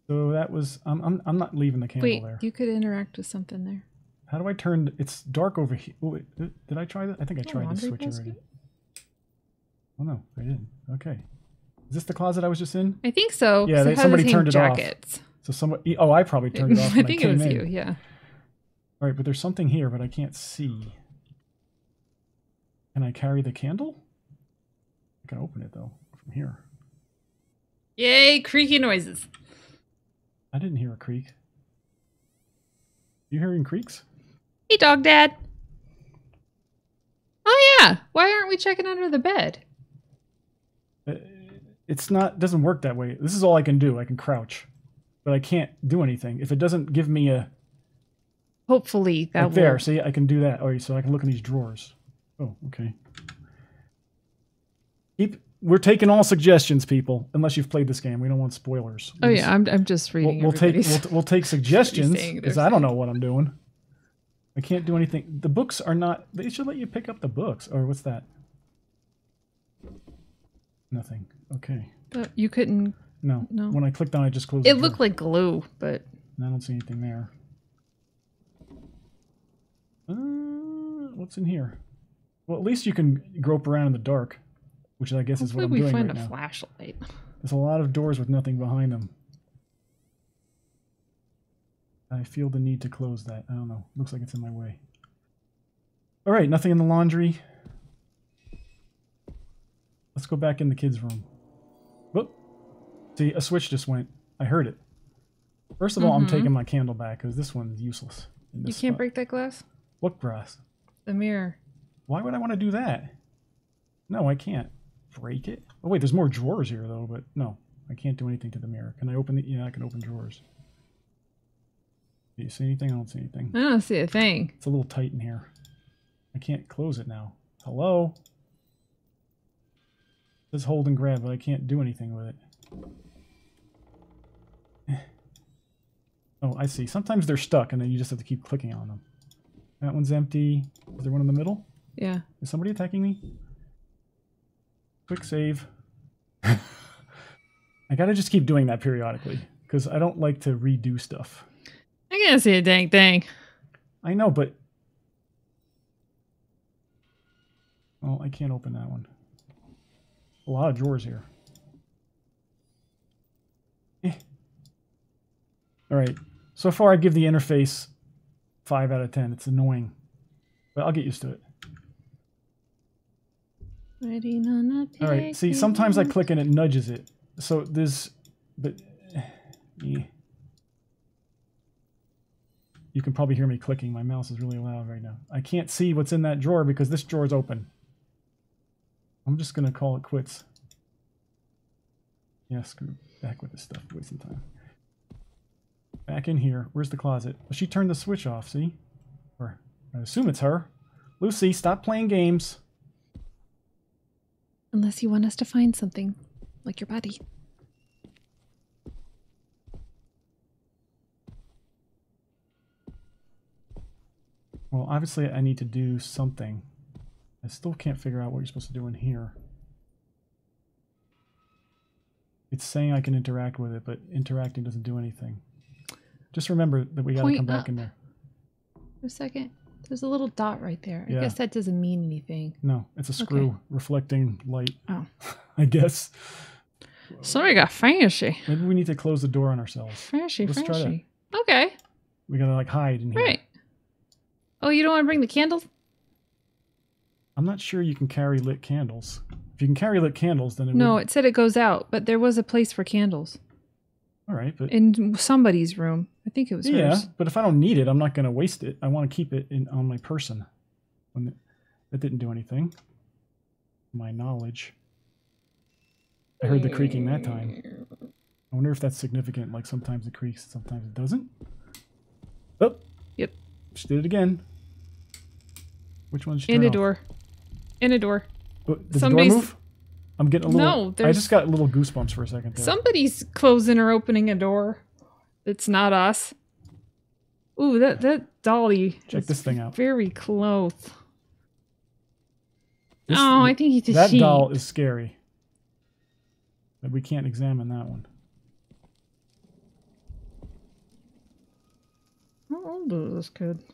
So that was. I'm, I'm, I'm not leaving the candle Wait, there. you could interact with something there. How do I turn? It's dark over here. Oh, wait, did I try that? I think I tried the switch basket? already. Oh no, I didn't. Okay. Is this the closet I was just in? I think so. Yeah, they- somebody turned it off. jackets. So somebody. Oh, I probably turned it off. I think I it was in. you. Yeah. All right, but there's something here, but I can't see. Can I carry the candle? I can open it though from here. Yay! Creaky noises. I didn't hear a creak. You hearing creaks? Hey, dog dad. Oh yeah. Why aren't we checking under the bed? Uh, It's not. Doesn't work that way. This is all I can do. I can crouch, but I can't do anything. If it doesn't give me a Hopefully that Like will. there, see, I can do that. All right, so I can look in these drawers. Oh, okay. Keep. We're taking all suggestions, people. Unless you've played this game, we don't want spoilers. Oh We'll yeah, I'm I'm just just- we'll, reading. we'll take we'll, we'll take suggestions because I don't know what I'm doing. I can't do anything. The books are not. They should let you pick up the books. Or what's that? Nothing. Okay. But you couldn't. No. No. When I clicked on it, it just closed. It looked drawer. like glue, but And I don't see anything there. Uh, what's in here? Well, at least you can grope around in the dark, which I guess is what I'm we doing find right a now. flashlight. There's a lot of doors with nothing behind them. I feel the need to close that. I don't know. Looks like it's in my way. All right, nothing in the laundry. Let's go back in the kids' room. Whoop. See, a switch just went. I heard it. First of all, I'm Mhm. taking my candle back because this one's useless. in You can't spot. break that glass. What glass? The mirror. Why would I want to do that? No, I can't break it. Oh wait, there's more drawers here though, but no, I can't do anything to the mirror. Can I open the? Yeah, I can open drawers. Do you see anything? I don't see anything. I don't see a thing. It's a little tight in here. I can't close it now. Hello? Says hold and grab, but I can't do anything with it. Oh, I see. Sometimes they're stuck and then you just have to keep clicking on them. That one's empty. Is there one in the middle? Yeah. Is somebody attacking me? Quick save. I gotta just keep doing that periodically because I don't like to redo stuff. I can't see a dang thing. I know, but. oh, I can't open that one. A lot of drawers here. Eh. All right. So far, I give the interface 5 out of 10. It's annoying. But I'll get used to it. On a All right. See, sometimes I click and it nudges it. So there's, but, yeah. You can probably hear me clicking. My mouse is really loud right now. I can't see what's in that drawer because this drawer is open. I'm just gonna call it quits. Yeah, screw back with this stuff. Wasting time. Back in here. Where's the closet? Well, she turned the switch off. See, or I assume it's her. Lucy, stop playing games. Unless you want us to find something, like your body. Well, obviously I need to do something. I still can't figure out what you're supposed to do in here. It's saying I can interact with it, but interacting doesn't do anything. Just remember that we gotta Point come back up. in there. A second. There's a little dot right there. I Yeah. guess that doesn't mean anything. No, it's a screw reflecting light, Oh. I guess. Somebody got fancy. Maybe we need to close the door on ourselves. Fancy, Let's try that. fancy. Okay. We gotta like hide in here. Right. Oh, you don't want to bring the candles? I'm not sure you can carry lit candles. If you can carry lit candles, then it No, would... it said it goes out, but there was a place for candles. All right, but in somebody's room. I think it was yeah, hers. but if I don't need it, I'm not going to waste it. I want to keep it in on my person. When it, that didn't do anything. My knowledge. I heard the creaking that time. I wonder if that's significant. Like sometimes it creaks, sometimes it doesn't. Oh, Yep. she did it again. Which one? In a door. In a door. Oh, Did the door Somebody's- move? I'm getting a little. No, I just got a little goosebumps for a second. There. Somebody's closing or opening a door. It's not us. Ooh, that that dolly. Check is this thing out. Very close. This- oh, I think he's a that sheep. doll is scary. But we can't examine that one. How old is this kid?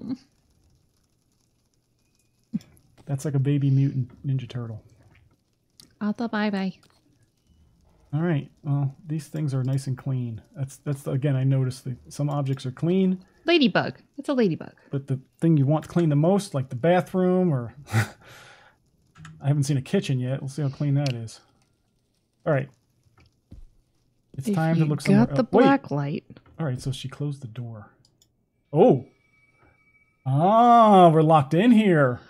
Um, That's like a baby mutant ninja turtle. Alta, bye bye. All right. Well, these things are nice and clean. That's that's again. I noticed that some objects are clean, Ladybug. It's a ladybug. but the thing you want to clean the most, like the bathroom, or I haven't seen a kitchen yet. We'll see how clean that is. All right. It's If time to look somewhere. got the else. Wait. black light. All right. So she closed the door. Oh. Ah, we're locked in here.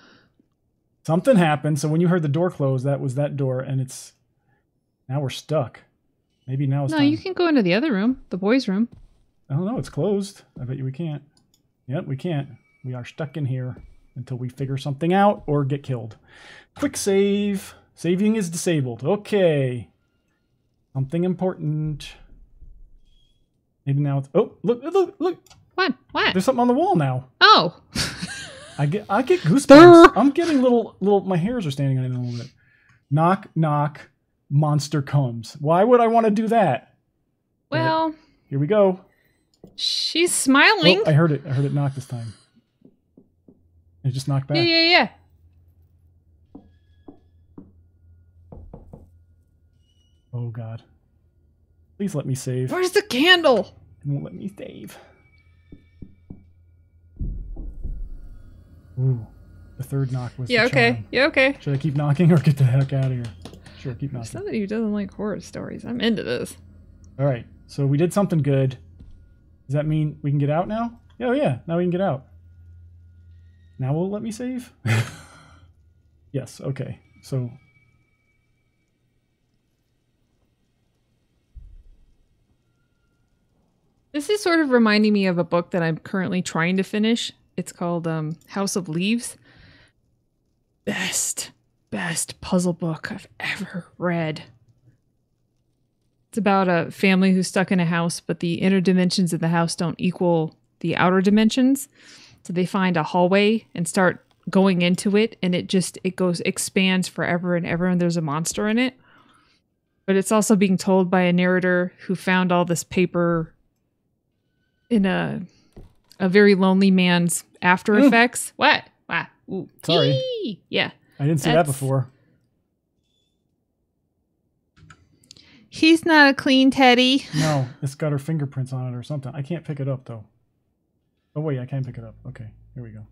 Something happened. So when you heard the door close, that was that door, and it's now we're stuck. Maybe now it's No, time. you can go into the other room, the boys' room. I don't know. It's closed. I bet you we can't. Yep, we can't. We are stuck in here until we figure something out or get killed. Quick save. Saving is disabled. Okay. Something important. Maybe now it's. Oh, look, look, look. What? What? There's something on the wall now. Oh. I get, I get goosebumps. Durr. I'm getting little, little. My hairs are standing on it a little bit. Knock, knock. Monster comes. Why would I want to do that? well, Here we go. she's smiling. Oh, I heard it. I heard it knock this time. It just knocked back. yeah, yeah, yeah. Oh god. Please let me save. Where's the candle? It won't let me save. Ooh. The third knock was Yeah, the okay. charm. Yeah, okay. Should I keep knocking or get the heck out of here? Sure, keep knocking. Somebody who doesn't like horror stories. I'm into this. Alright. So we did something good. Does that mean we can get out now? Oh yeah, now we can get out. Now will it let me save? yes, okay. So This is sort of reminding me of a book that I'm currently trying to finish. It's called um, House of Leaves. Best, best puzzle book I've ever read. It's about a family who's stuck in a house, but the inner dimensions of the house don't equal the outer dimensions. So they find a hallway and start going into it, and it just it goes expands forever and ever, and there's a monster in it. But it's also being told by a narrator who found all this paper in a a very lonely man's after Mm. effects. What? Wow. Ooh. Sorry. Eee! Yeah. I didn't see that before. He's not a clean teddy. No, it's got her fingerprints on it or something. I can't pick it up though. Oh wait, I can pick it up. Okay, here we go.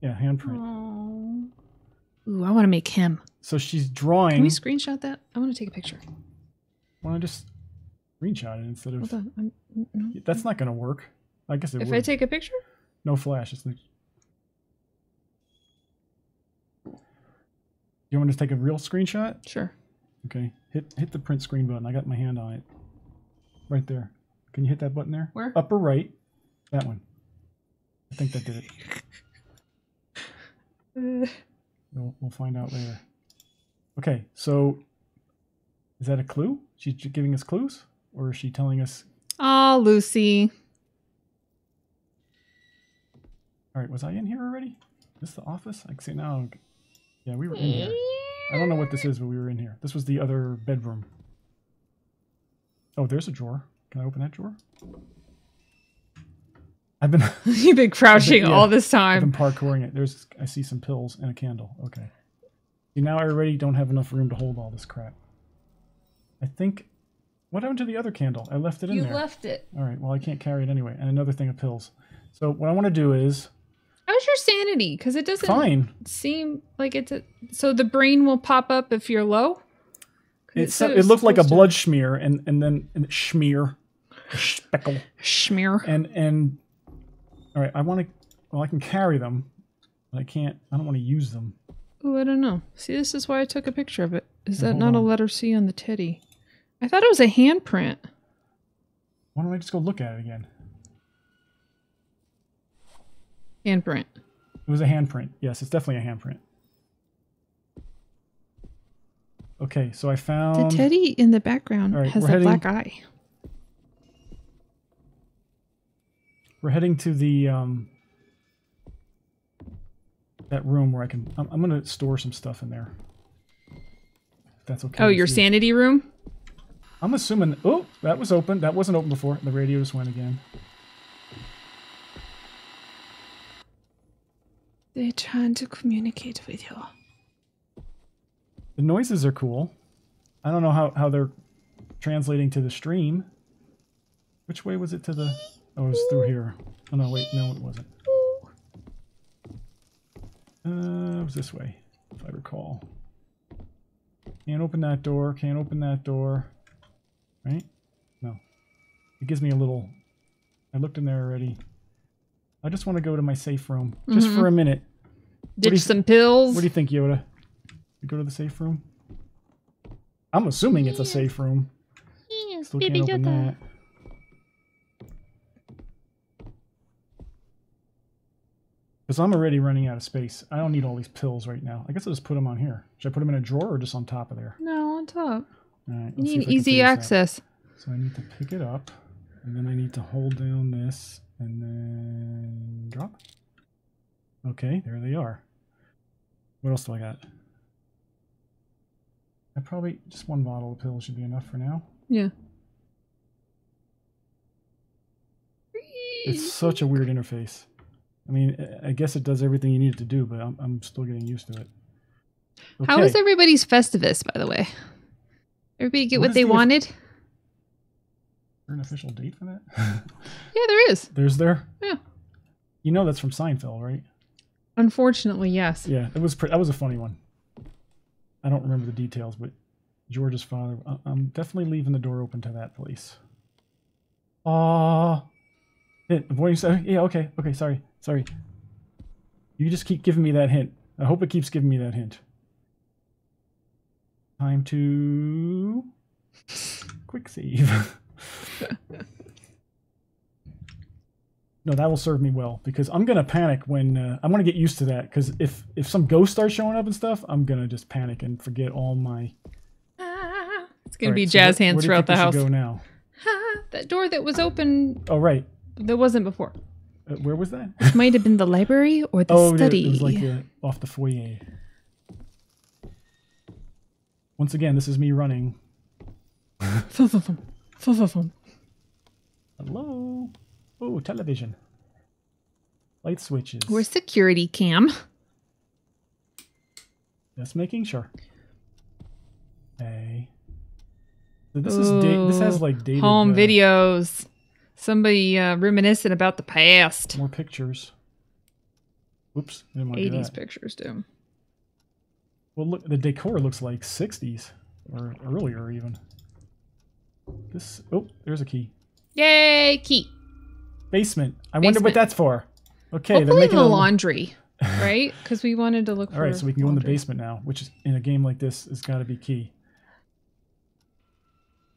Yeah, handprint. Ooh, I want to make him. So she's drawing. Can we screenshot that? I want to take a picture. Want to just screenshot it instead of? Hold on. I'm, mm, no. That's not gonna work. I guess it If would. I take a picture? No flash. It's like. You want me to take a real screenshot? Sure. Okay. Hit hit the print screen button. I got my hand on it. Right there. Can you hit that button there? Where? Upper right. That one. I think that did it. We'll, we'll find out later. Okay, so is that a clue? She's giving us clues, or is she telling us? Oh, Lucy. All right, was I in here already? Is this the office? I can see now. Yeah, we were in here. I don't know what this is, but we were in here. This was the other bedroom. Oh, there's a drawer. Can I open that drawer? I've been You've been crouching Yeah. all this time. I've been time. parkouring it. There's I see some pills and a candle. Okay. See now I already don't have enough room to hold all this crap. I think what happened to the other candle? I left it in You there. left it. All right. Well, I can't carry it anyway. And another thing of pills. So what I want to do is How's your sanity? Because it doesn't fine. seem like it's a. So the brain will pop up if you're low? It, It it, looked like a supposed to. blood smear, and and then and schmear, speckle, smear, and and. All right, I want to. Well, I can carry them, but I can't. I don't want to use them. Oh, I don't know. See, this is why I took a picture of it. Is Yeah, that not a letter C on the teddy? I thought it was a handprint. Why don't I just go look at it again? Handprint. It was a handprint. Yes, it's definitely a handprint. Okay, so I found. the teddy in the background right, has a heading- black eye. We're heading to the um that room where I can. I'm, I'm gonna store some stuff in there. If that's okay. Oh, your you. sanity room? I'm assuming. Oh, that was open. That wasn't open before. The radio just went again. They're trying to communicate with you. The noises are cool. I don't know how how they're translating to the stream. Which way was it to the? Oh, it was through here. Oh no, wait, no, it wasn't. Uh, it was this way, if I recall. Can't open that door. Can't open that door. Right? No. It gives me a little. I looked in there already. I just want to go to my safe room, just for a mm-hmm. minute. do you Ditch th- some pills. What do you think, Yoda? You go to the safe room? I'm assuming it's a safe room. Still can't open that. Because I'm already running out of space. I don't need all these pills right now. I guess I'll just put them on here. Should I put them in a drawer or just on top of there? No, on top. All right. You need if I can easy figure this out. access. So I need to pick it up, and then I need to hold down this, and then drop. Okay, there they are. What else do I got? I probably just one bottle of pills should be enough for now. Yeah. It's such a weird interface. I mean, I- guess it does everything you need it to do, but I'm, I'm still getting used to it. How was everybody's Festivus, by the way? Everybody get What what, they the- wanted? There an official date for that? Yeah, there is. There's there. Yeah. You know that's from Seinfeld, right? Unfortunately, yes. Yeah, it was. Pre- that was a funny one. I don't remember the details, but George's father. I- I'm definitely leaving the door open to that place. Ah, hint. Avoiding. Sorry. Yeah. Okay. Okay. Sorry. Sorry. You just keep giving me that hint. I hope it keeps giving me that hint. Time to quick save. no, that will serve me well because I'm gonna panic when uh, I'm gonna get used to that. Because if if some ghost starts showing up and stuff, I'm gonna just panic and forget all my. Ah, it's gonna All be right, so jazz where- hands where throughout the house. Go now. Ha, that door that was open Oh right, that wasn't before. uh, where was that? It might have been the library or the oh, there- study. it was like the, off the foyer. Once again, this is me running. Fum, fum, fum. Hello. Oh, television. Light switches. Where's security cam? Just making sure. Hey. So this is da- this has like dated Home uh, videos. Somebody uh, reminiscent about the past. more pictures. Oops, didn't want to do 80s pictures do. Well, look, the decor looks like 60s or earlier even. This oh, there's a key. Yay, key. Basement. I wonder what that's for. Okay, they're making the laundry, right? Because we wanted to look for. All right, so we can go in the basement now, which is in a game like this has got to be key.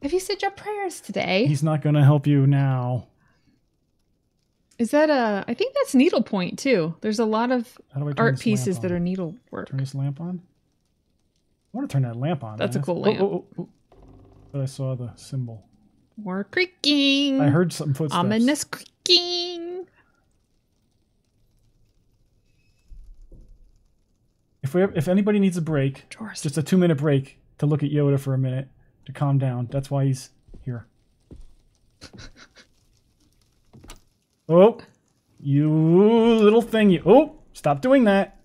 Have you said your prayers today? He's not going to help you now. Is that a? I think that's needlepoint too. There's a lot of How do I turn art pieces that are needlework. Turn this lamp on. I want to turn that lamp on. That's a man. cool Oh, lamp. oh, oh, oh. But I saw the symbol. More creaking. I heard some footsteps. ominous creaking. If we, if anybody needs a break, just a two minute break to look at Yoda for a minute to calm down. That's why he's here. oh, you little thing! You oh, stop doing that.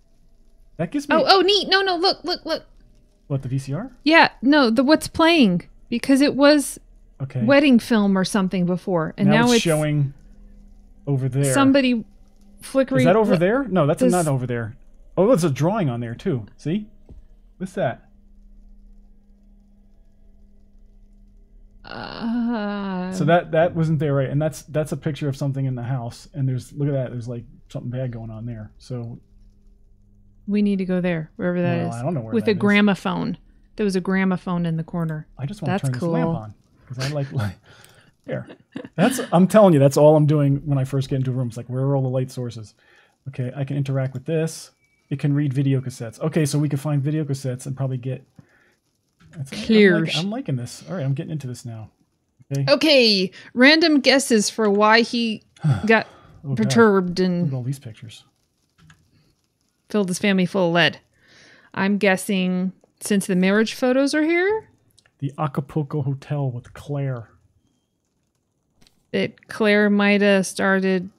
That gives me Oh, oh, neat. No, no, look, look, look. what the VCR. Yeah, no, the what's playing because it was Okay, wedding film or something before, and now, now, it's, it's showing over there. somebody flickering. Is that over there? No, that's Does- not over there. Oh, there's a drawing on there too. See? What's that? Uh, So that that wasn't there, right? And that's that's a picture of something in the house. And there's look at that. There's like something bad going on there. So we need to go there, wherever that is. I don't know where With a gramophone. There was a gramophone in the corner. I just want That's to turn this lamp cool. on because I like light. There. That's I'm telling you, that's all I'm doing when I first get into a room. It's like where are all the light sources? Okay, I can interact with this. It can read video cassettes. Okay, so we can find video cassettes and probably get. That's, I'm, Clear. like, I'm liking this. All right, I'm getting into this now. Okay. Okay, random guesses for why he got Oh, God. perturbed Look and at all these pictures. filled his family full of lead. I'm guessing since the marriage photos are here, The Acapulco Hotel with Claire. that Claire might have started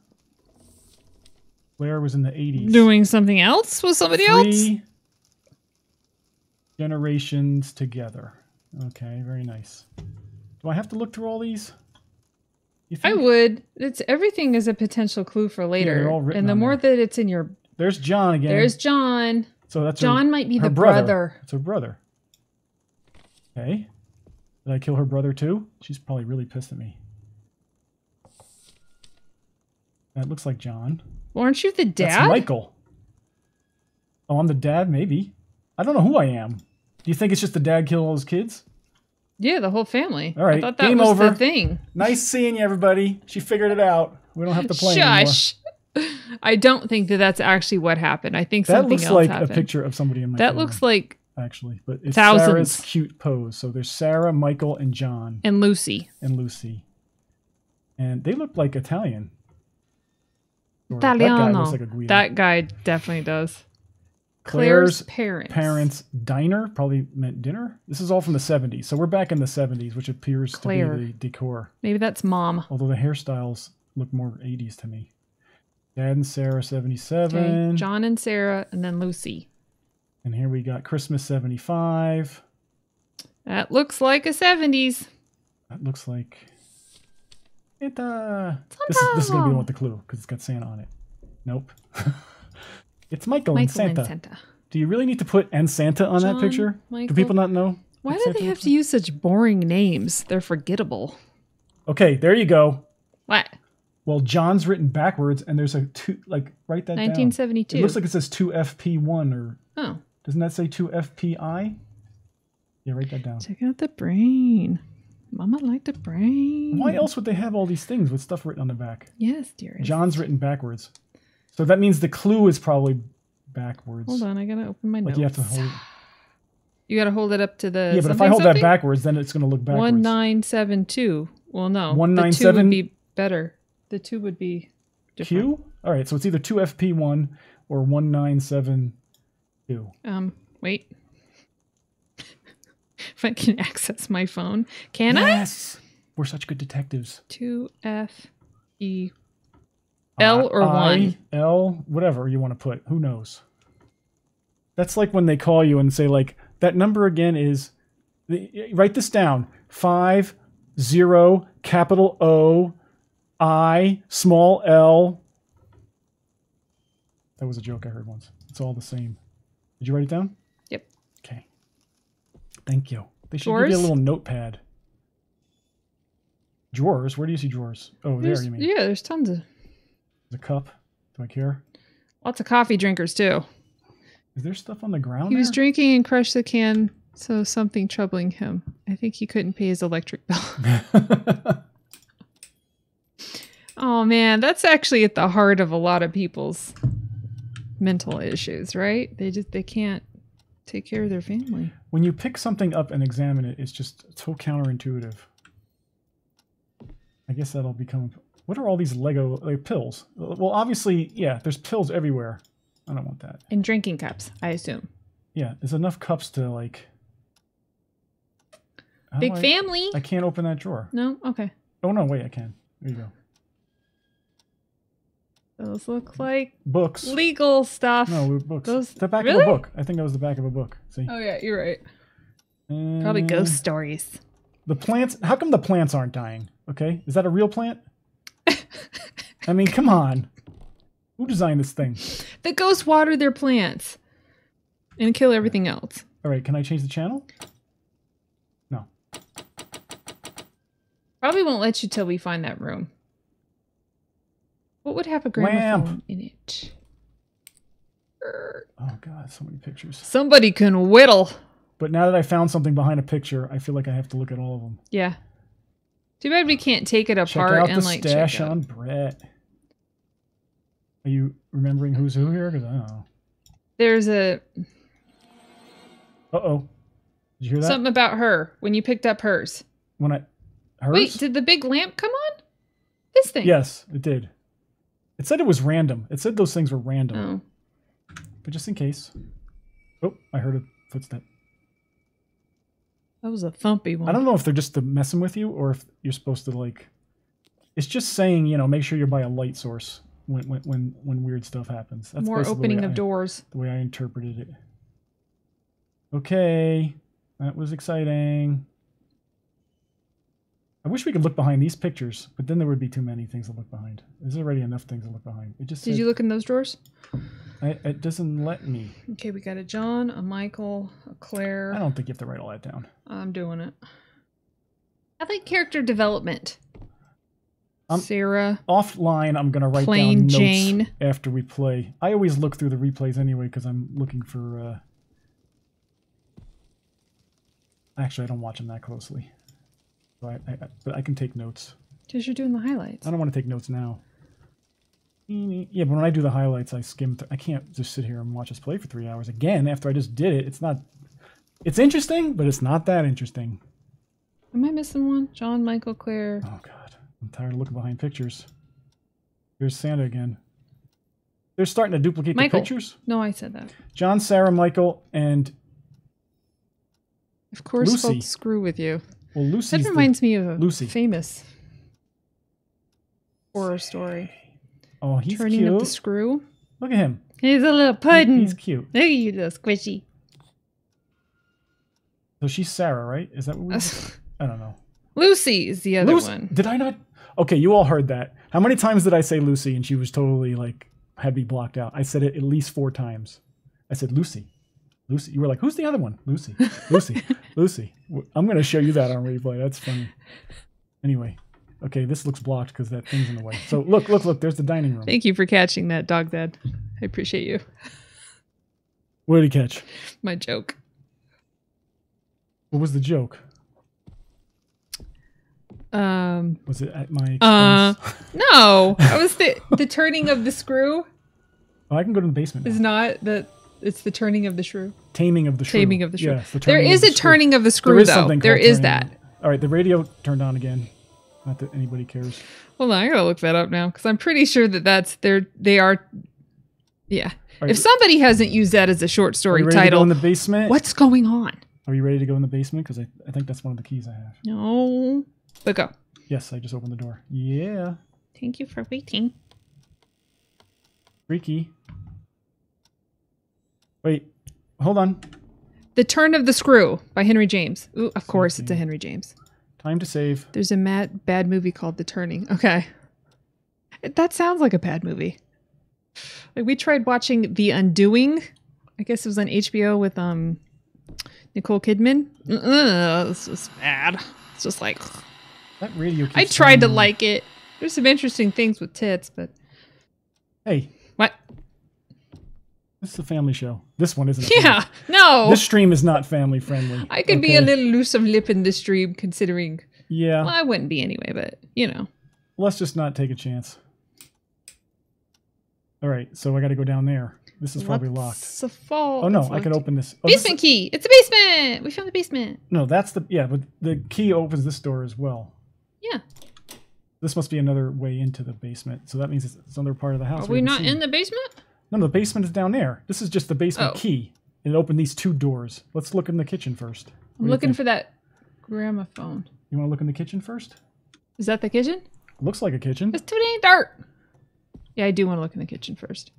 Claire was in the 80s. doing something else with somebody else. Three generations together. Okay, very nice. Do I have to look through all these? I would. It's everything is a potential clue for later. all and the more that it's in your There's John again. there's John. So that's her- John might be the brother. It's her brother. Okay. Did I kill her brother too? She's probably really pissed at me. That looks like John. Well, aren't you the That's dad? Michael. Oh, I'm the dad, maybe. I don't know who I am. Do you think it's just the dad kill all his kids? Yeah, the whole family. All right, I thought that game was over. the thing. Nice seeing you, everybody. She figured it out. We don't have to play anymore. I don't think that that's actually what happened. I think That something looks else like happened. a picture of somebody in my that looks like actually, but it's Thousands. Sarah's cute pose. So there's Sarah, Michael, and John and Lucy. and Lucy, and they look like Italian. Or That guy looks like. That guy definitely does. Claire's Claire's parents. parents' diner probably meant dinner. This is all from the 70s, so we're back in the 70s, which appears Claire. to be the decor. Maybe that's mom. Although the hairstyles look more 80s to me. Dad and Sarah 77. Okay. John and Sarah, and then Lucy. And here we got Christmas 75. That looks like a 70s. That looks like it. Uh, this is this is gonna be the one with the clue because it's got Santa on it. Nope. it's Michael, and Santa. and Santa. Do you really need to put and Santa on that John, picture? Do people not know? Why do Santa they have to use such boring names? They're forgettable. Okay, there you go. What? Well, John's written backwards, and there's a two. Like write that down. 1972. It looks like it says two FP1, or oh, doesn't that say two FPI? Yeah, write that down. check out the brain. Mama liked the brain. Why else would they have all these things with stuff written on the back? Yes, dearest. John's written backwards. So that means the clue is probably backwards. Hold on, I gotta open my Like notes. you have to hold. You gotta hold it up to the. Yeah, but if I something, hold that backwards, then it's going to look backwards. One nine seven two. Well, no. The two 197? would be better. The two would be different. Q. All right, so it's either two FP one or one nine seven two. Um, wait. if I can access my phone, can I? Yes, we're such good detectives. Two F E L or I, one. L, whatever you want to put. Who knows? That's like when they call you and say like that number again is. Write this down: five zero capital O, I small L. That was a joke I heard once. It's all the same. Did you write it down? Yep. Okay. Thank you. They should give you a little notepad. Drawers? Where do you see drawers? Oh, there you mean. yeah, there's tons of The cup. Do I care? lots of coffee drinkers too. Is there stuff on the ground? He was drinking and crushed the can, so something troubling him. I think he couldn't pay his electric bill. oh man, that's actually at the heart of a lot of people's mental issues, right? They just they can't take care of their family. when you pick something up and examine it, it's just so counterintuitive. I guess that'll become. What are all these Lego like pills? Well, obviously, yeah. There's pills everywhere. I don't want that. And drinking cups, I assume. Yeah, there's enough cups to like. Big I- family? I can't open that drawer. no? Okay. Oh no, wait, I can. There you go. Those look like Books. legal stuff. No, books. Those- the back really? of a book. I think that was the back of a book. See. Oh yeah, you're right. Probably Uh, ghost stories. The plants. How come the plants aren't dying? Okay, is that a real plant? I mean, come on. Who designed this thing? The ghosts water their plants and kill everything else. All right, can I change the channel? No. Probably won't let you till we find that room. What would have a gramophone Lamp. in it? Oh god, so many pictures. Somebody can whittle. But now that I found something behind a picture, I feel like I have to look at all of them. Yeah. Too bad we can't take it Check apart out and the like stash check out. on Brett. Are you remembering who's who here? Because I don't know. There's a Uh oh. Did you hear that? something about her when you picked up hers. when I hers? Wait, did the big lamp come on? This thing. yes, it did. It said it was random. It said those things were random. Oh. But just in case. Oh, I heard a footstep. That was a thumpy one. I don't know if they're just messing with you or if you're supposed to like. It's just saying, you know, make sure you're by a light source when when when, when weird stuff happens. That's More opening of I- doors. The way I interpreted it. Okay, that was exciting. I wish we could look behind these pictures, but then there would be too many things to look behind. There's already enough things to look behind. It just Did said- you look in those drawers? I, it doesn't let me. Okay, we got a John, a Michael, a Claire. I don't think you have to write all that down. I'm doing it. I like character development. Um, Sarah. Offline, I'm gonna write down notes Jane. after we play. I always look through the replays anyway because I'm looking for. Uh... Actually, I don't watch them that closely, so I, I, but I can take notes. Because you're doing the highlights. I don't want to take notes now. Yeah, but when I do the highlights, I skim. Th- I can't just sit here and watch us play for three hours again after I just did it. It's not. It's interesting, but it's not that interesting. Am I missing one? John, Michael, Claire. Oh God, I'm tired of looking behind pictures. Here's Santa again. They're starting to duplicate Michael. the pictures. No, I said that. John, Sarah, Michael, and Of course, Lucy. folks screw with you. Well, Lucy's That the- reminds me of a Lucy. famous horror story. oh, he's Turning cute. of the screw. Look at him. He's a little pudding. He's cute. Look at you, little squishy. So she's Sarah, right? Is that what we? I don't know. Lucy is the other Lucy, one. Did I not? Okay, you all heard that. How many times did I say Lucy and she was totally like had me blocked out? I said it at least four times. I said Lucy, Lucy. You were like, who's the other one? Lucy, Lucy, Lucy. I'm gonna show you that on replay. That's funny. Anyway, okay, this looks blocked because that thing's in the way. So look, look, look. There's the dining room. Thank you for catching that, Dog Dad. I appreciate you. What did he catch? My joke. What was the joke? Um, Was it at my expense? Uh, no, I was the the turning of the screw oh, I can go to the basement. is now. not the. It's the turning of the shrew. Taming of the shrew. Taming of the shrew. Yes, the there is a the shrew. turning of the screw is though. something There is that. All right, the radio turned on again. Not that anybody cares. Well, I gotta look that up now because I'm pretty sure that that's they're they are. Yeah. If somebody hasn't used that as a short Are story you ready to go title, in the basement? what's going on? Are you ready to go in the basement? Because I, I think that's one of the keys I have. No, but go. Yes, I just opened the door. Yeah. Thank you for waiting. Freaky. Wait. Hold on. The Turn of the Screw by Henry James. Ooh, of course, it's a Henry James. Time to save. There's a mad, bad movie called The Turning. Okay. That sounds like a bad movie. Like we tried watching The Undoing. I guess it was on HBO with um Nicole Kidman. Uh, this was bad. It's just like That radio I tried to like it. There's some interesting things with tits, but Hey? This is a family show. This one isn't. Yeah, family- no. This stream is not family friendly. I could be a little loose of lip in this stream, considering. Yeah. Well, I wouldn't be anyway, but you know. Let's just not take a chance. All right, so I got to go down there. This is probably locked. What's fault? Oh no, I can open this. Oh, this Basement key. It's a basement. We found the basement. No, that's the yeah, but the key opens this door as well. Yeah. This must be another way into the basement. So that means it's, it's another part of the house. Are we haven't not in the basement? No, the basement is down there. This is just the basement Oh. key. It opened these two doors. Let's look in the kitchen first. I'm looking for that gramophone. You want to look in the kitchen first? Is that the kitchen? Looks like a kitchen. It's too dang dark. Yeah, I do want to look in the kitchen first.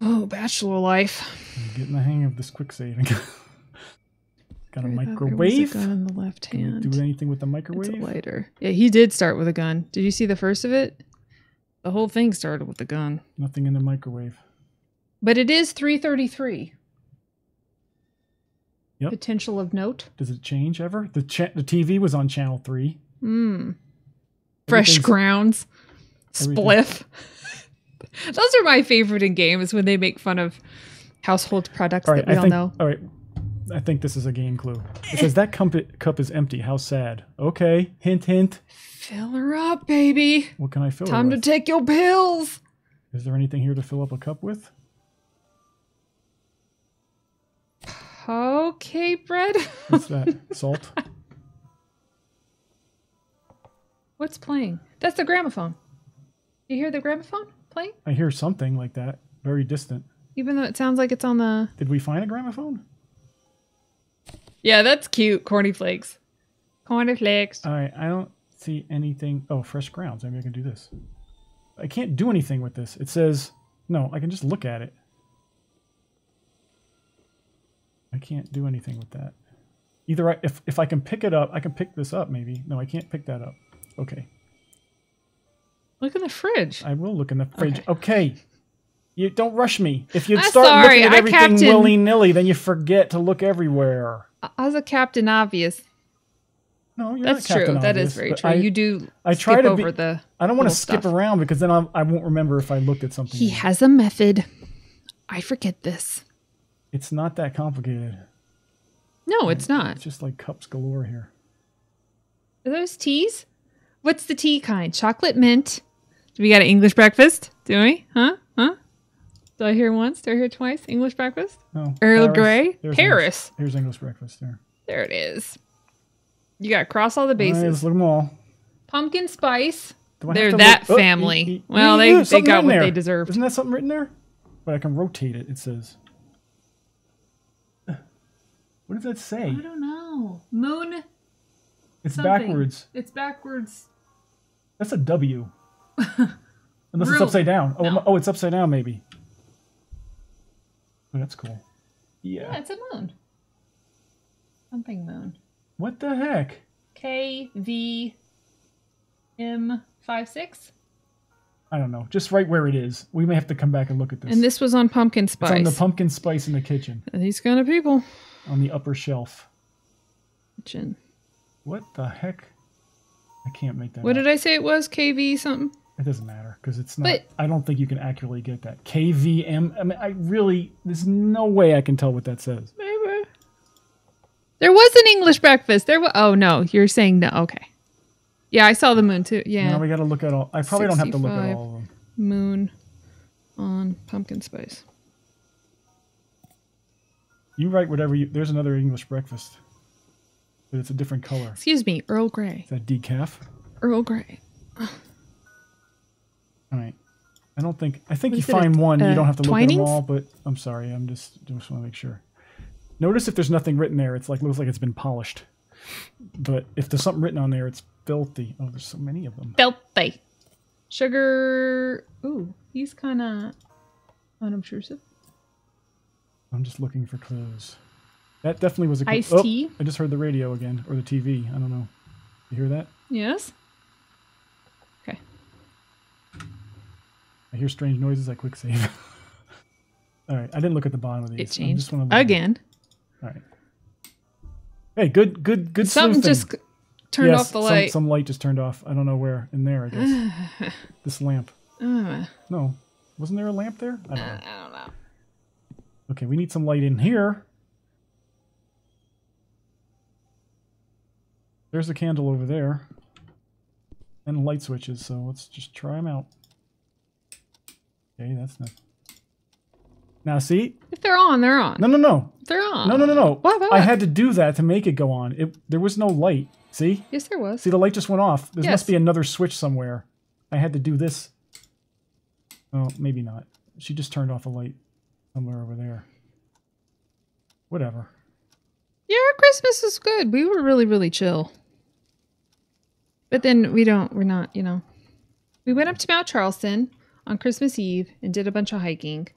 Oh, bachelor life. I'm getting the hang of this quick saving. Got a microwave. a gun in the left hand. do anything with the It's a microwave? lighter. Yeah, he did start with a gun. Did you see the first of it? The whole thing started with a gun. Nothing in the microwave. But it is 333. Yep. Potential of note. Does it change ever? The cha- the TV was on channel three. Mmm. Fresh grounds. Spliff. Those are my favorite in games when they make fun of household products All right, that we I all think. know. All right, I think this is a game clue. It says that cup, cup is empty. How sad. Okay, hint, hint. Fill her up, baby. What can I fill? Time to take your pills. Is there anything here to fill up a cup with? Okay, bread. What's that? Salt. What's playing? That's the gramophone. You hear the gramophone playing? I hear something like that. Very distant. Even though it sounds like it's on the. Did we find a gramophone? Yeah, that's cute. Corny flakes. Corny flakes. All right, I don't see anything. Oh, fresh grounds. Maybe I can do this. I can't do anything with this. It says no. I can just look at it. I can't do anything with that. Either I, if if I can pick it up, I can pick this up. Maybe no, I can't pick that up. Okay, Look in the fridge. I will look in the fridge. Okay. Okay. You don't rush me. If you start sorry, looking at everything willy nilly, then you forget to look everywhere. I was a captain obvious. No, you're That's not true. That is very true. I, you do I skip try to be- over the. I don't want to skip stuff. around because then I'll, I won't remember if I looked at something. He else. has a method. I forget this. It's not that complicated. No, it's not. It's just like cups galore here. Are those teas? What's the tea kind? Chocolate mint. Do we got an English breakfast? Do we? Huh? Huh? Do I hear once? Do I hear twice? English breakfast? No. Earl Paris. Grey? There's Paris. English, here's English breakfast there. There it is. You got to cross all the All right, let's bases. look them all. Pumpkin spice. Do I have They're that look- oh, family. e- e- well, e- they, they got what there. they deserve. Isn't that something written there? But I can rotate it. It says. What does that say? I don't know. Moon. It's something. backwards. It's backwards. That's a W. Unless it's upside down. Oh, No. oh, it's upside down maybe. Oh, that's cool. Yeah, Yeah. it's a moon. Something moon. What the heck? K V M five six. I don't know. Just right where it is. We may have to come back and look at this. And this was on pumpkin it's spice. on the pumpkin spice in the kitchen, These kind of people. on the upper shelf. Kitchen. What the heck? I can't make that. What out. did I say it was? KV something? It doesn't matter because it's not. But- I don't think you can accurately get that. KVM. I mean, I really. There's no way I can tell what that says. Maybe. There was an English breakfast. There was. Oh no, you're saying no. Okay. Yeah, I saw the moon too. Yeah, Now we got to look at all. I probably don't have to look at all of them. moon on pumpkin spice. You write whatever you. There's another English breakfast, but it's a different color. Excuse me, Earl Grey. Is that decaf? Earl Grey. All right. I don't think. I think What you it, find a- one. you uh, don't have to look at them all. But I'm sorry. I'm just just want to make sure. Notice if there's nothing written there. It's like looks like it's been polished. But if there's something written on there, it's filthy. Oh, there's so many of them. Filthy. Sugar. Ooh, he's kind of unobtrusive. I'm just looking for clues. That definitely was a clue. Iced Oh, tea? I just heard the radio again or the TV. I don't know. You hear that? Yes. I hear strange noises. I quick save. All right. I didn't look at the bottom of these. It I just changed at- again. All right. Hey, good, good, good. Something sleuthing. just turned Yes, off the some- light. Some, light just turned off. I don't know where. In there, I guess. this lamp. Uh, No, wasn't there a lamp there? I don't know. I don't know. Okay, we need some light in here. There's a candle over there. And light switches, so let's just try them out. Okay, that's not. Now, see? If they're on, they're on. No, no, no. They're on. No, no, no, no. What, what, I what? had to do that to make it go on. It, there was no light. See? Yes, there was. See, the light just went off. There Yes. must be another switch somewhere. I had to do this. Oh, maybe not. She just turned off a light somewhere over there. Whatever. Yeah, our Christmas is good. We were really, really chill. But then we don't, we're not, you know. We went up to Mount Charleston on Christmas Eve and did a bunch of hiking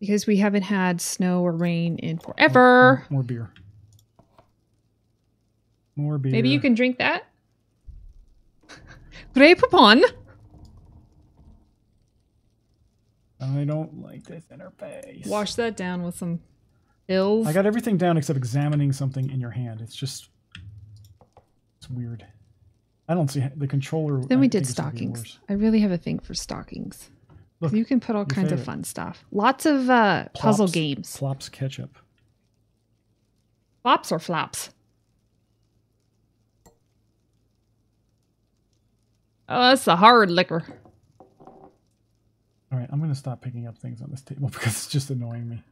because we haven't had snow or rain in forever. More beer. More beer. Maybe you can drink that. Grey Poupon. I don't like this interface. Wash that down with some pills. I got everything down except examining something in your hand. It's just. It's weird. I don't see the controller. Then we think did it's gonna be stockings. I really have a thing for stockings. Look, you can put all kinds of fun stuff. Lots of uh, puzzle Plops- games. Plops ketchup. Flops or flaps? Oh, that's a hard liquor. All right, I'm gonna stop picking up things on this table because it's just annoying me.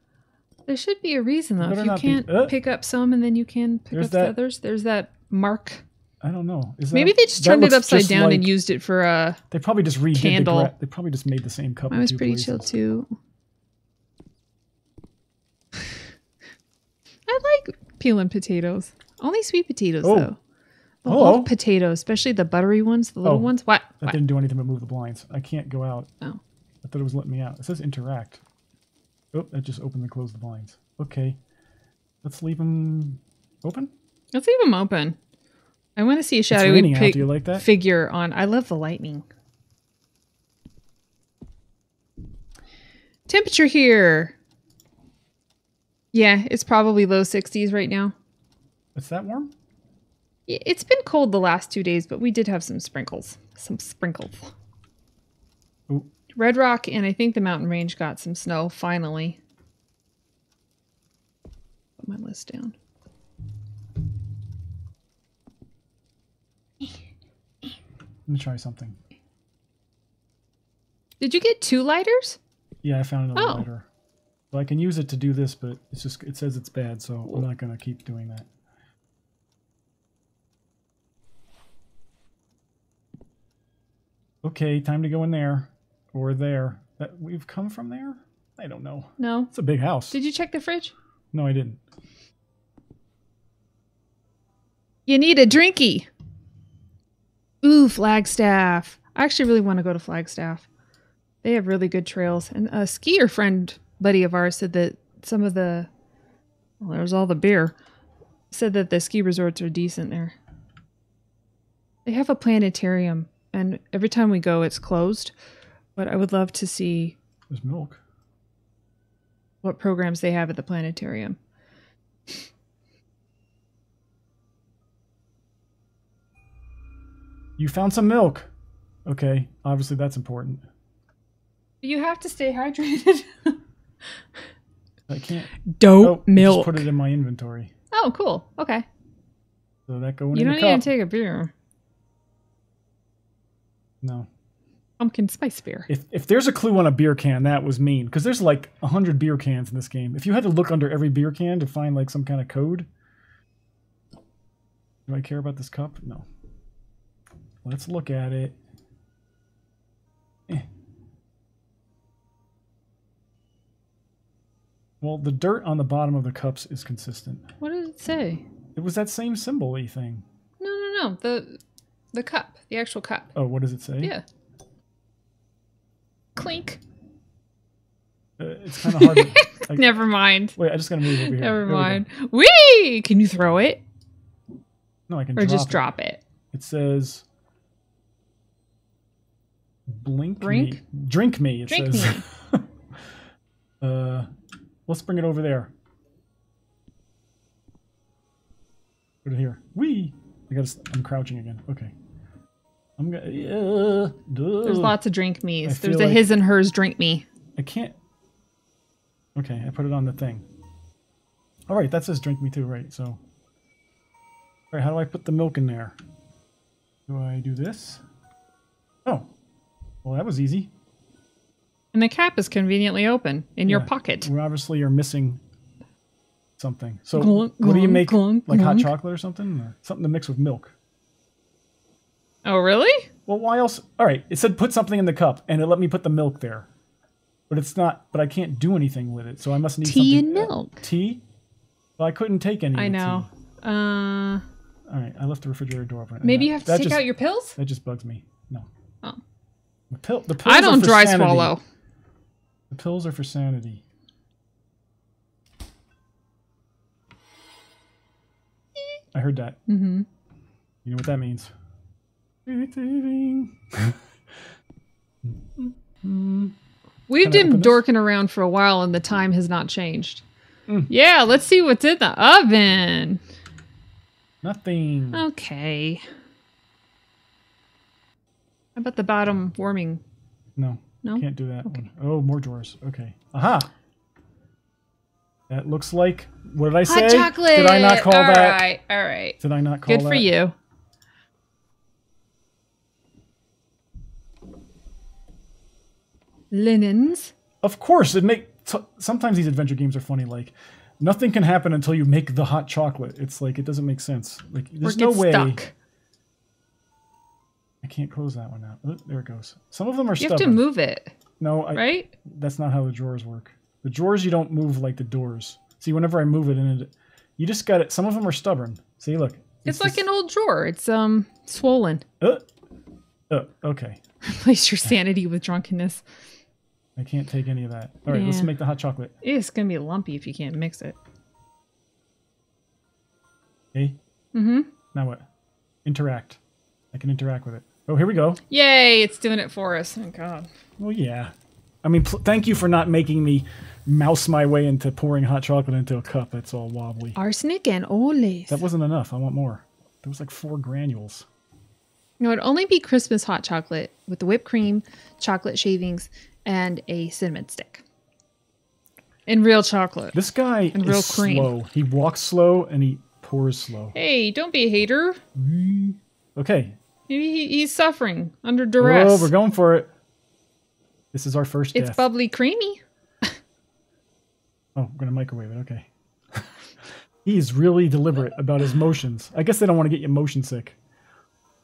There should be a reason though. If you not be- can't uh. pick up some and then you can pick up the others, there's that mark. I don't know. Is that, Maybe they just turned it upside down and used it for a. They probably just redid candle. the. They probably just made the same cup. Mine in was pretty places. chill too. I like peeling potatoes. Only sweet potatoes Oh. though. I Hello. love potatoes, especially the buttery ones, the little Oh. ones. What? That What? didn't do anything but move the blinds. I can't go out. Oh. I thought it was letting me out. It says interact. Oh, that just opened and closed the blinds. Okay. Let's leave them open. Let's leave them open. I want to see a shadowy pig Do you like that? figure on. I love the lightning. Temperature here. Yeah, it's probably low 60s right now. It's that warm? It's been cold the last two days, but we did have some sprinkles. Some sprinkles. Ooh. Red Rock and I think the mountain range got some snow finally. Put my list down. Me try something. Did you get two lighters? Yeah, I found another Oh. lighter. Well, I can use it to do this, but it's just it says it's bad, so I'm not gonna keep doing that. Okay, time to go in there or there. That we've come from there. I don't know. No. It's a big house. Did you check the fridge? no, I didn't. You need a drinky. Ooh, Flagstaff. I actually really want to go to Flagstaff. They have really good trails. And a skier friend, buddy of ours, said that some of the, well, there's all the beer, said that the ski resorts are decent there. They have a planetarium, and every time we go, it's closed. But I would love to see There's milk. what programs they have at the planetarium. You found some milk. Okay, obviously that's important. You have to stay hydrated. I can't. Dope oh, milk. Just put it in my inventory. Oh, cool. Okay. So that going You in don't the need cup. to take a beer. no. Pumpkin spice beer. If if there's a clue on a beer can, that was mean because there's like a hundred beer cans in this game. If you had to look under every beer can to find like some kind of code, do I care about this cup? No. Let's look at it. Eh. Well, the dirt on the bottom of the cups is consistent. What did it say? It was that same symbol-y thing. No, no, no. The the cup, the actual cup. Oh, what does it say? Yeah. Clink. Uh, it's kind of hard. to, like, Never mind. Wait, I just gotta move over here. Never we go. mind. Wee! Can you throw it No, I can or drop just it. drop it? It says blink Brink? me. Drink me, it Drink says. uh let's bring it over there. Put it here. We. I gotta, I'm crouching again. Okay. I'm gonna uh, duh. There's lots of drink me's. There's a like- his and hers drink me. I can't Okay, I put it on the thing. Alright, that says drink me too, right? So Alright, how do I put the milk in there? Do I do this? Oh. Well that was easy. And the cap is conveniently open in your pocket. We obviously are missing something. So Glunk, what do you make? glunk, like hot chocolate or something? Or something to mix with milk. Oh, really? Well, why else? All right, it said put something in the cup, and it let me put the milk there, but it's not. But I can't do anything with it, so I must need Tea and milk. Tea. Well, I couldn't take any. I know. Uh, All right, I left the refrigerator door open. maybe that- you have to take just, out your pills. That just bugs me. No. Oh. The pill. The pills I don't dry sanity. swallow. The pills are for sanity. I heard that. Mm-hmm. You know what that means? We've been dorking around for a while, and the time has not changed. Mm. Yeah, let's see what's in the oven. Nothing. Okay. How about the bottom warming? No. No? Can't do that one. Oh, more drawers. Okay. Aha. That looks like. What did I say? Hot chocolate. Did I not call All that? right, all right. Did I not call Good that? for you. Linens. Of course, it make. Sometimes these adventure games are funny. Like, nothing can happen until you make the hot chocolate. It's like it doesn't make sense. Like, there's no way. stuck. Can't close that one out. Oh, there it goes. Some of them are stubborn. You have to move it, no, I, right? that's not how the drawers work. The drawers you don't move like the doors. See, whenever I move it in it, you just got it. Some of them are stubborn. See, look. It's, like just- an old drawer. It's um swollen. Uh, uh, okay. Replace your sanity with drunkenness. I can't take any of that. All right, let's make the hot chocolate. It's gonna be lumpy if you can't mix it. Okay. Mm-hmm. Now what? Interact. I can interact with it. Oh, here we go. Yay! It's doing it for us. Thank God. Well, yeah. I mean, pl- thank you for not making me mouse my way into pouring hot chocolate into a cup that's all wobbly. Arsenic and olives. That wasn't enough. I want more. There was like four granules. No, it'd only be Christmas hot chocolate with the whipped cream, chocolate shavings, and a cinnamon stick. And real chocolate. This guy And real is cream. slow. He walks slow and he pours slow. Hey, don't be a hater. Okay. Maybe he, he's suffering under duress. Oh, we're going for it. This is our first it's death. bubbly creamy. oh, we're gonna microwave it. Okay. He's really deliberate about his motions. I guess they don't want to get you motion sick.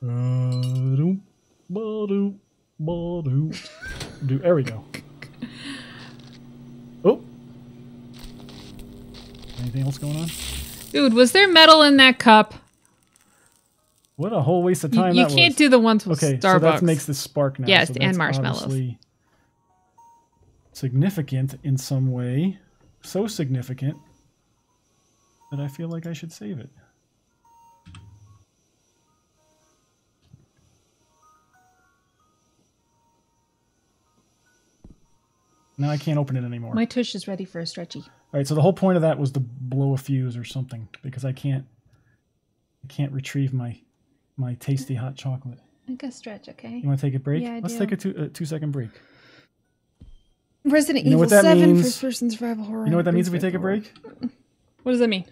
Ba-doom, ba-doom. Do there we go. Oh. Anything else going on? Dude, was there metal in that cup? What a whole waste of time you that can't was. do the ones with Okay, Starbucks. so that makes this spark now. Yes, so and marshmallows. obviously Significant in some way. So significant that I feel like I should save it. Now I can't open it anymore. My tush is ready for a stretchy. All right, so the whole point of that was to blow a fuse or something because I can't I can't retrieve my my tasty hot chocolate. Make a stretch, okay? You want to take a break? Yeah, I Let's do. take a two a two second break. Resident You Evil what that 7 means? first person survival horror. You know what that means if we take a break? What does that mean?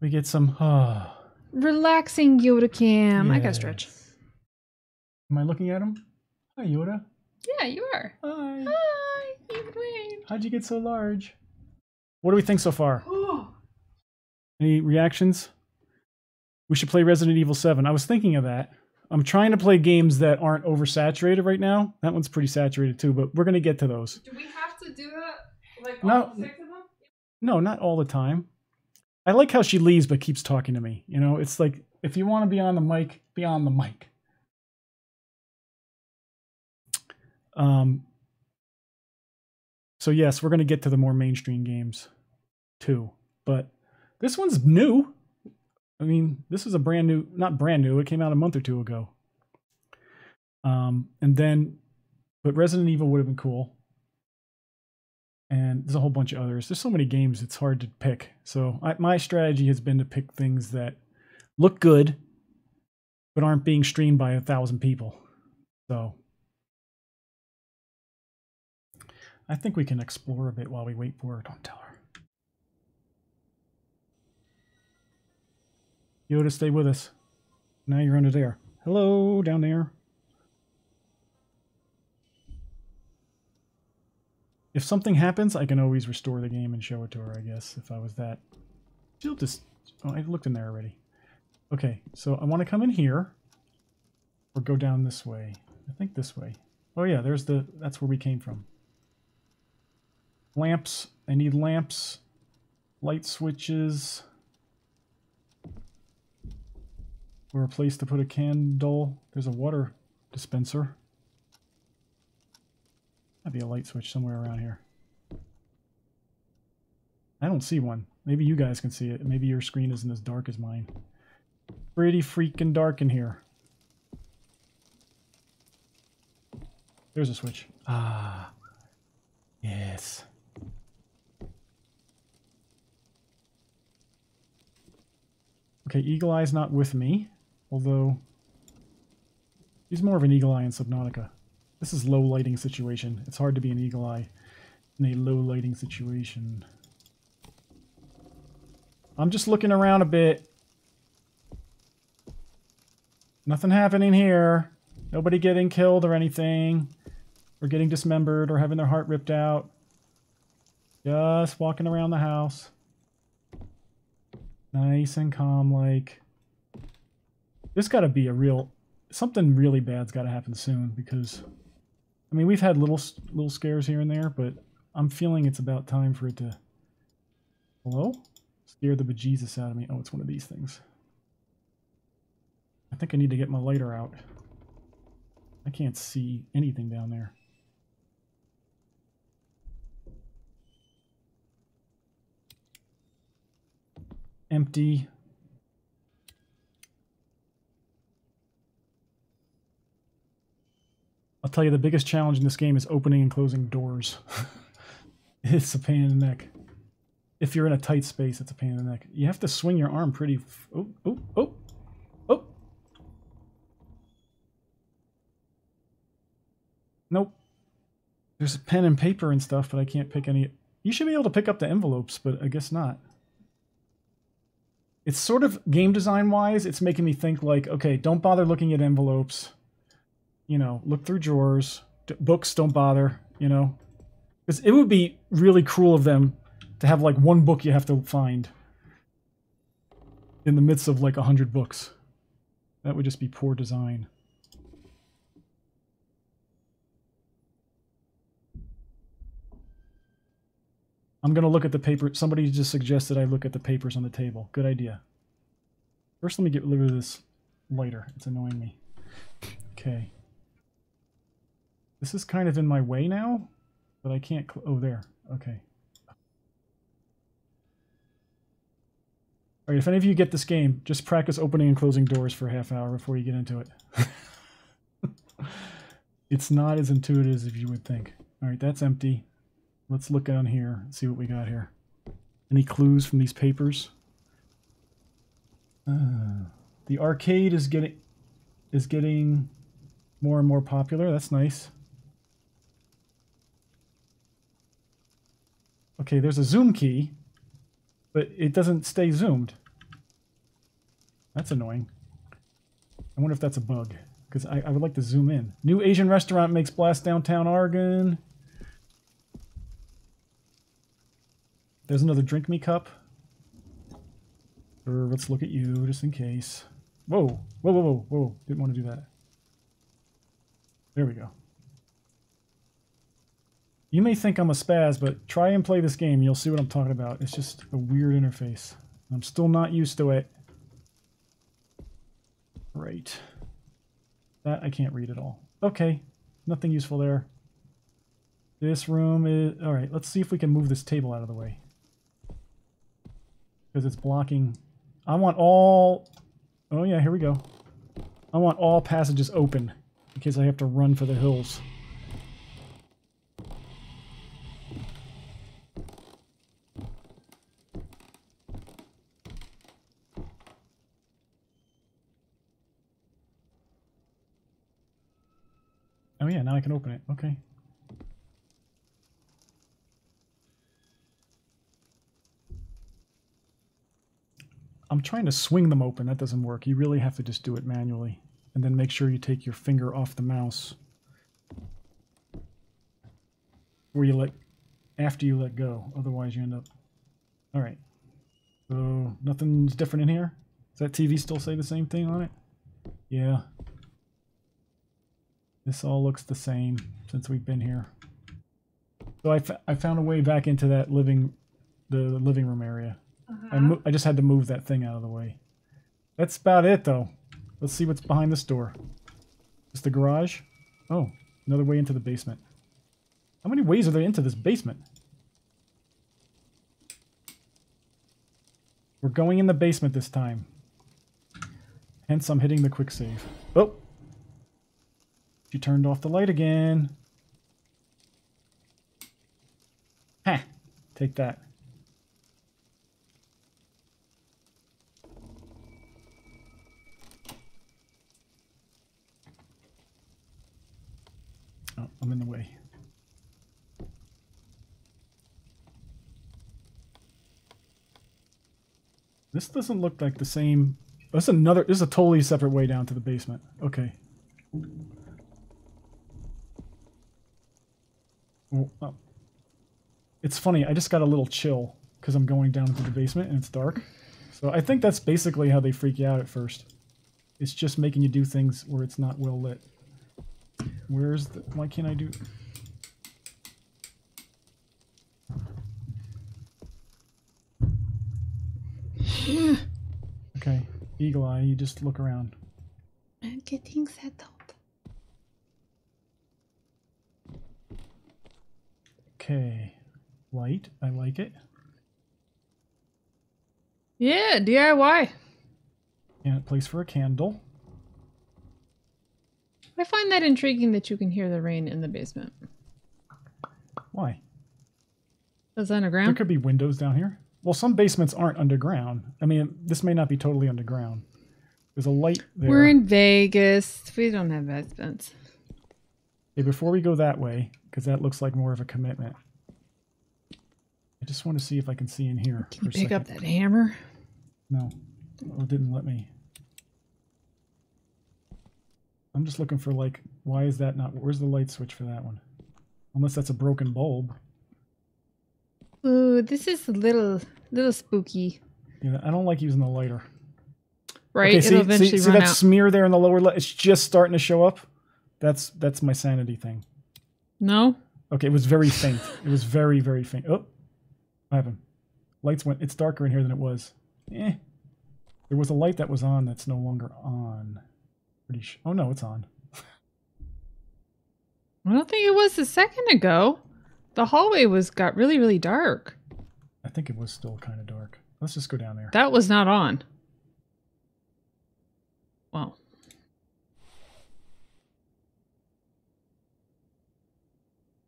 We get some. ah. Relaxing Yoda cam. I gotta stretch. Am I looking at him? Hi, Yoda. Yeah, you are. Hi. Hi, you Wayne. How'd you get so large? What do we think so far? Any reactions? We should play Resident Evil 7. I was thinking of that. I'm trying to play games that aren't oversaturated right now. That one's pretty saturated too, but we're going to get to those. Do we have to do that? Like all No. six of them? No, not all the time. I like how she leaves but keeps talking to me. You know, it's like if you want to be on the mic, be on the mic. Um So yes, we're going to get to the more mainstream games too. But this one's new. I mean, this is a brand new, not brand new. It came out a month or two ago. Um and then but Resident Evil would have been cool and there's a whole bunch of others. There's so many games; it's hard to pick. So I, my strategy has been to pick things that look good, but aren't being streamed by a thousand people. So I think we can explore a bit while we wait for her. Don't tell her. Yoda, stay with us. Now you're under there. Hello, down there. If something happens, I can always restore the game and show it to her, I guess, if I was that. She'll just... Oh, I looked in there already. Okay, so I want to come in here. Or go down this way. I think this way. Oh yeah, there's the... That's where we came from. Lamps. I need lamps. Light switches. Or a place to put a candle. There's a water dispenser. Might be a light switch somewhere around here. I don't see one. Maybe you guys can see it. Maybe your screen isn't as dark as mine. Pretty freaking dark in here. There's a switch. Ah. Yes. Okay, Eagle Eye's not with me. Although... He's more of an eagle eye in Subnautica. This is low lighting situation. It's hard to be an eagle eye in a low lighting situation. I'm just looking around a bit. Nothing happening here. Nobody getting killed or anything. Or getting dismembered or having their heart ripped out. Just walking around the house. Nice and calm like. This got to be a real... Something really bad's got to happen soon because... I mean, we've had little little scares here and there, but I'm feeling it's about time for it to... Hello? Scare the bejesus out of me. Oh, it's one of these things. I think I need to get my lighter out. I can't see anything down there. Empty. I'll tell you the biggest challenge in this game is opening and closing doors. it's a pain in the neck. If you're in a tight space, it's a pain in the neck. You have to swing your arm pretty... oh, oh, oh, oh. Nope. There's a pen and paper and stuff, but I can't pick any... You should be able to pick up the envelopes, but I guess not. It's sort of game design wise, it's making me think like, okay, don't bother looking at envelopes. You know, look through drawers. Books, don't bother, you know. Because it would be really cruel of them to have like one book you have to find in the midst of like a hundred books. That would just be poor design. I'm going to look at the paper. Somebody just suggested I look at the papers on the table. Good idea. First, let me get rid of this lighter. It's annoying me. Okay. This is kind of in my way now, but I can't... oh, there. Okay. Alright, if any of you get this game, just practice opening and closing doors for a half hour before you get into it. it's not as intuitive as you would think. Alright, that's empty. Let's look down here and see what we got here. Any clues from these papers? Uh, the arcade is getting is getting more and more popular. That's nice. Okay, there's a zoom key, but it doesn't stay zoomed. That's annoying. I wonder if that's a bug, because I, I would like to zoom in. New Asian restaurant makes blast downtown Oregon. There's another drink me cup. Or let's look at you just in case. Whoa, whoa, whoa, whoa, whoa. Didn't want to do that. There we go. You may think I'm a spaz, but try and play this game. You'll see what I'm talking about. It's just a weird interface. I'm still not used to it. Right. That I can't read at all. Okay. Nothing useful there. This room is... Alright, let's see if we can move this table out of the way because it's blocking. I want all... Oh yeah, here we go. I want all passages open in case I have to run for the hills. Now I can open it. Okay. I'm trying to swing them open. That doesn't work. You really have to just do it manually. And then make sure you take your finger off the mouse. Where you let, after you let go. Otherwise you end up, all right. So nothing's different in here? Does that TV still say the same thing on it? Yeah. This all looks the same since we've been here. So I, I found a way back into that living, the living room area. I, uh-huh. I just had to move that thing out of the way. That's about it, though. Let's see what's behind this door. Is the garage? Oh, another way into the basement. How many ways are there into this basement? We're going in the basement this time. Hence, I'm hitting the quick save. Oh! You turned off the light again. Ha! Take that. Oh, I'm in the way. This doesn't look like the same. That's another. This is a totally separate way down to the basement. Okay. Oh. It's funny. I just got a little chill because I'm going down into the basement and it's dark. So I think that's basically how they freak you out at first. It's just making you do things where it's not well lit. Where's the? Why can't I do? Okay, Eagle Eye, you just look around. I'm getting settled. Okay, light, I like it. Yeah, DIY. And a place for a candle. I find that intriguing that you can hear the rain in the basement. Why? Is underground? There could be windows down here. Well, some basements aren't underground. I mean, this may not be totally underground. There's a light there. We're in Vegas. We don't have basements. Okay, before we go that way, because that looks like more of a commitment. I just want to see if I can see in here. Can you pick up that hammer? No. Oh, it didn't let me. I'm just looking for like, why is that not? Where's the light switch for that one? Unless that's a broken bulb. Ooh, this is a little, little spooky. Yeah, I don't like using the lighter. Right? Okay, It'll see, eventually see, see run that out. smear there in the lower left? It's just starting to show up. That's that's my sanity thing. No? Okay, it was very faint. It was very very faint. Oh, what happened? Lights went. It's darker in here than it was. Eh. There was a light that was on that's no longer on. Pretty sh- Oh no, it's on. I don't think it was a second ago. The hallway was got really, really dark. I think it was still kind of dark. Let's just go down there. That was not on. Well,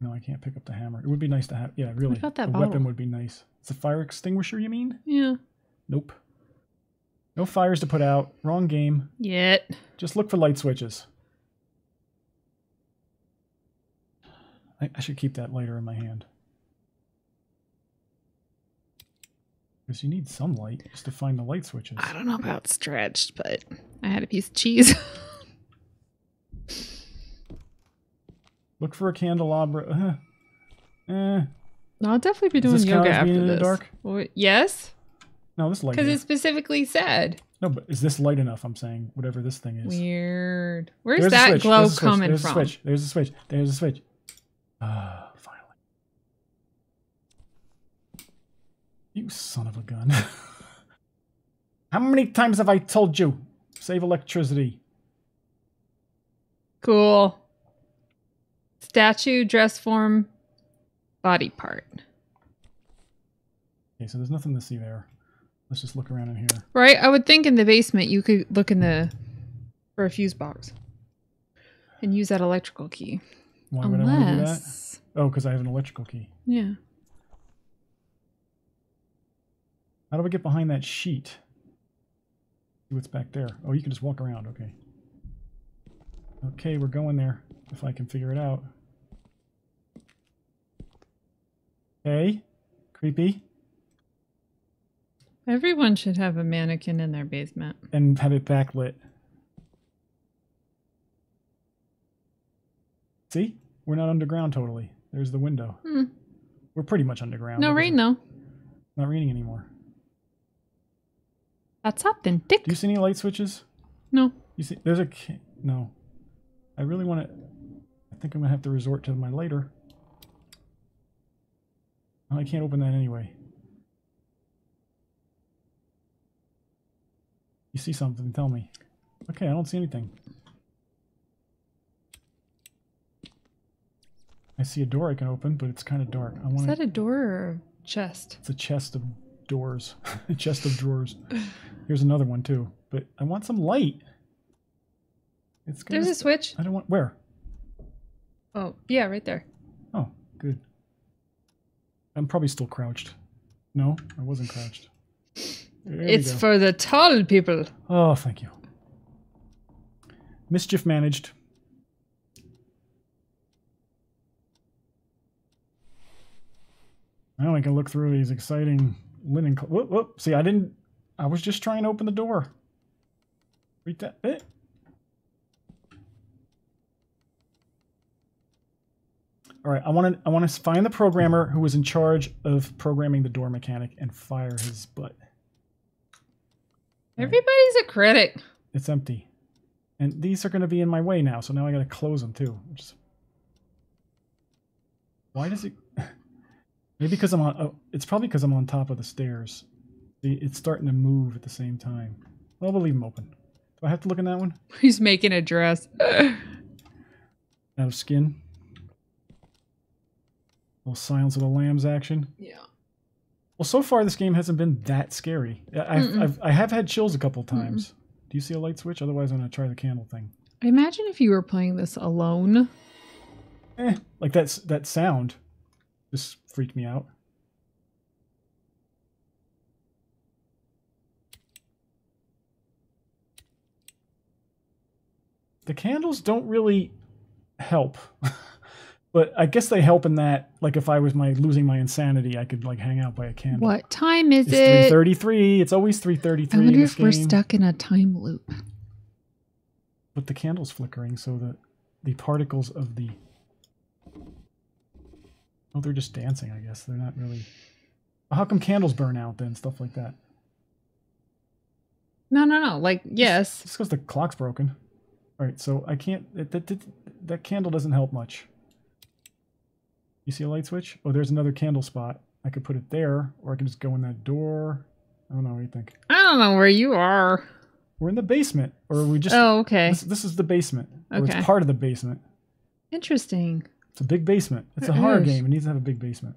No, I can't pick up the hammer. It would be nice to have. Yeah, really. about that a weapon would be nice. It's a fire extinguisher, you mean? yeah. Nope. No fires to put out. Wrong game. Yet. Just look for light switches. I, I should keep that lighter in my hand. Because you need some light just to find the light switches. I don't know about stretched, but I had a piece of cheese. Look for a candelabra. Uh, eh. I'll definitely be doing yoga after this. dark? Yes, No, this light. because it specifically said. No, but is this light enough? I'm saying whatever this thing is. Weird. Where's There's that glow There's coming There's from? A switch. There's a switch. There's a switch. Ah, finally. You son of a gun. How many times have I told you? Save electricity. Cool. Statue, dress form, body part. Okay, so there's nothing to see there. Let's just look around in here. Right? I would think in the basement you could look in the for a fuse box and use that electrical key. Why would I want to do that? Unless, Oh, because I have an electrical key. yeah. How do I get behind that sheet? See what's back there. Oh, you can just walk around. Okay. Okay, we're going there. If I can figure it out. Okay. Creepy. Everyone should have a mannequin in their basement. And have it backlit. See? We're not underground totally. There's the window. Hmm. We're pretty much underground. No rain though. Not raining anymore. That's authentic. Do you see any light switches? no. You see, there's a no. I really want to. I think I'm gonna have to resort to my lighter. I can't open that anyway. You see something? Tell me. Okay, I don't see anything. I see a door I can open, but it's kind of dark. I Is want that to. a door or a chest? It's a chest of doors, a chest of drawers. Here's another one too, but I want some light. It's gonna There's a switch. I don't want where. Oh, yeah, right there. Oh, good. I'm probably still crouched. No, I wasn't crouched. There it's for the tall people. Oh, thank you. Mischief managed. Now I can look through these exciting linen. Whoop, whoop. See, I didn't. I was just trying to open the door. Read that bit. All right, I want to I want to find the programmer who was in charge of programming the door mechanic and fire his butt. Everybody's a critic. It's empty. And these are going to be in my way now, so now I got to close them too. Is... Why does it... Maybe because I'm on... Oh, it's probably because I'm on top of the stairs. See, It's starting to move at the same time. Well, we'll leave them open. Do I have to look in that one? He's making a dress. Out of skin. Little Silence of the Lambs action. yeah. Well, so far this game hasn't been that scary. I- I've, Mm-mm. I've, I have had chills a couple times. Do you see a light switch? Otherwise, I'm going to try the candle thing. I imagine if you were playing this alone. Eh, like that's that sound just freaked me out. The candles don't really help. but I guess they help in that like if I was my losing my insanity, I could like hang out by a candle. What time is It's it? 3:33. It's always 3:33 I in wonder this if we're stuck in a time loop. But the candle's flickering, so the the particles of the oh, they're just dancing. I guess they're not really. How come candles burn out then? Stuff like that. No, no, no. Like, yes. Just because the clock's broken. All right, so I can't. That, that, that candle doesn't help much. You see a light switch? Oh, there's another candle spot. I could put it there, or I could just go in that door. I don't know. What do you think? I don't know where you are. We're in the basement, or we just. oh, okay. This, this is the basement. Or Okay. it's part of the basement. Interesting. It's a big basement. It's a It horror game. It needs to have a big basement.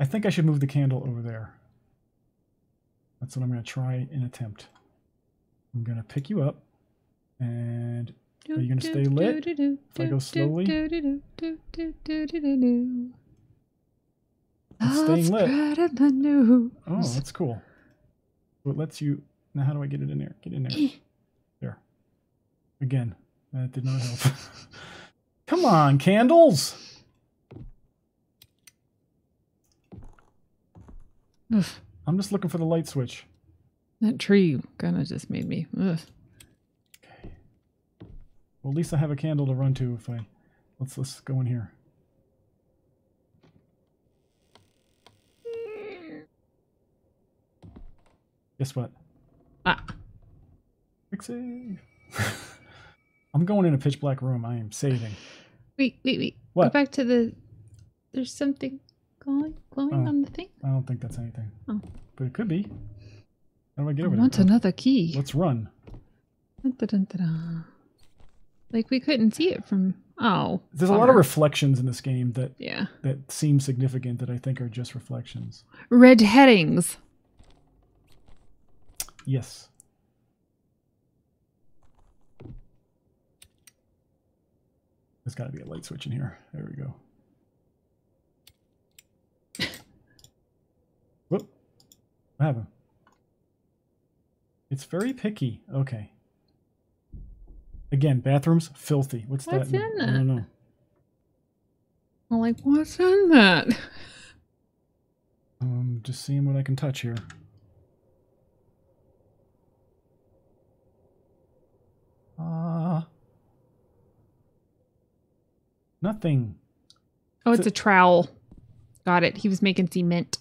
I think I should move the candle over there. That's what I'm going to try and attempt. I'm going to pick you up. And Are you gonna stay lit if I go slowly? It's staying lit. Spread the news. oh, that's cool. So it lets you. Now, how do I get it in there? Get in there. Eh. There. Again, that did not help. Come on, candles! Ugh, I'm just looking for the light switch. that tree kind of just made me. Ugh. Well, at least I have a candle to run to if I. Let's let's go in here. Guess what? Ah, Quick save. I'm going in a pitch black room. I am saving. wait, wait, wait. Go back to the. There's something glowing, glowing Oh. on the thing. I don't think that's anything. Oh. But it could be. How do I get I over I want there? another key. Let's run. Dun, dun, dun. Like we couldn't see it from. Oh, There's a lot of reflections in this game that yeah. that seem significant that I think are just reflections. Red headings. Yes. There's got to be a light switch in here. There we go. Whoop. What happened? It's very picky. Okay. Again, bathrooms filthy. What's, What's that? in I don't know. I'm like, what's in that? Um, just seeing what I can touch here. Ah. nothing. Oh, It's it's a- a trowel. Got it. He was making cement.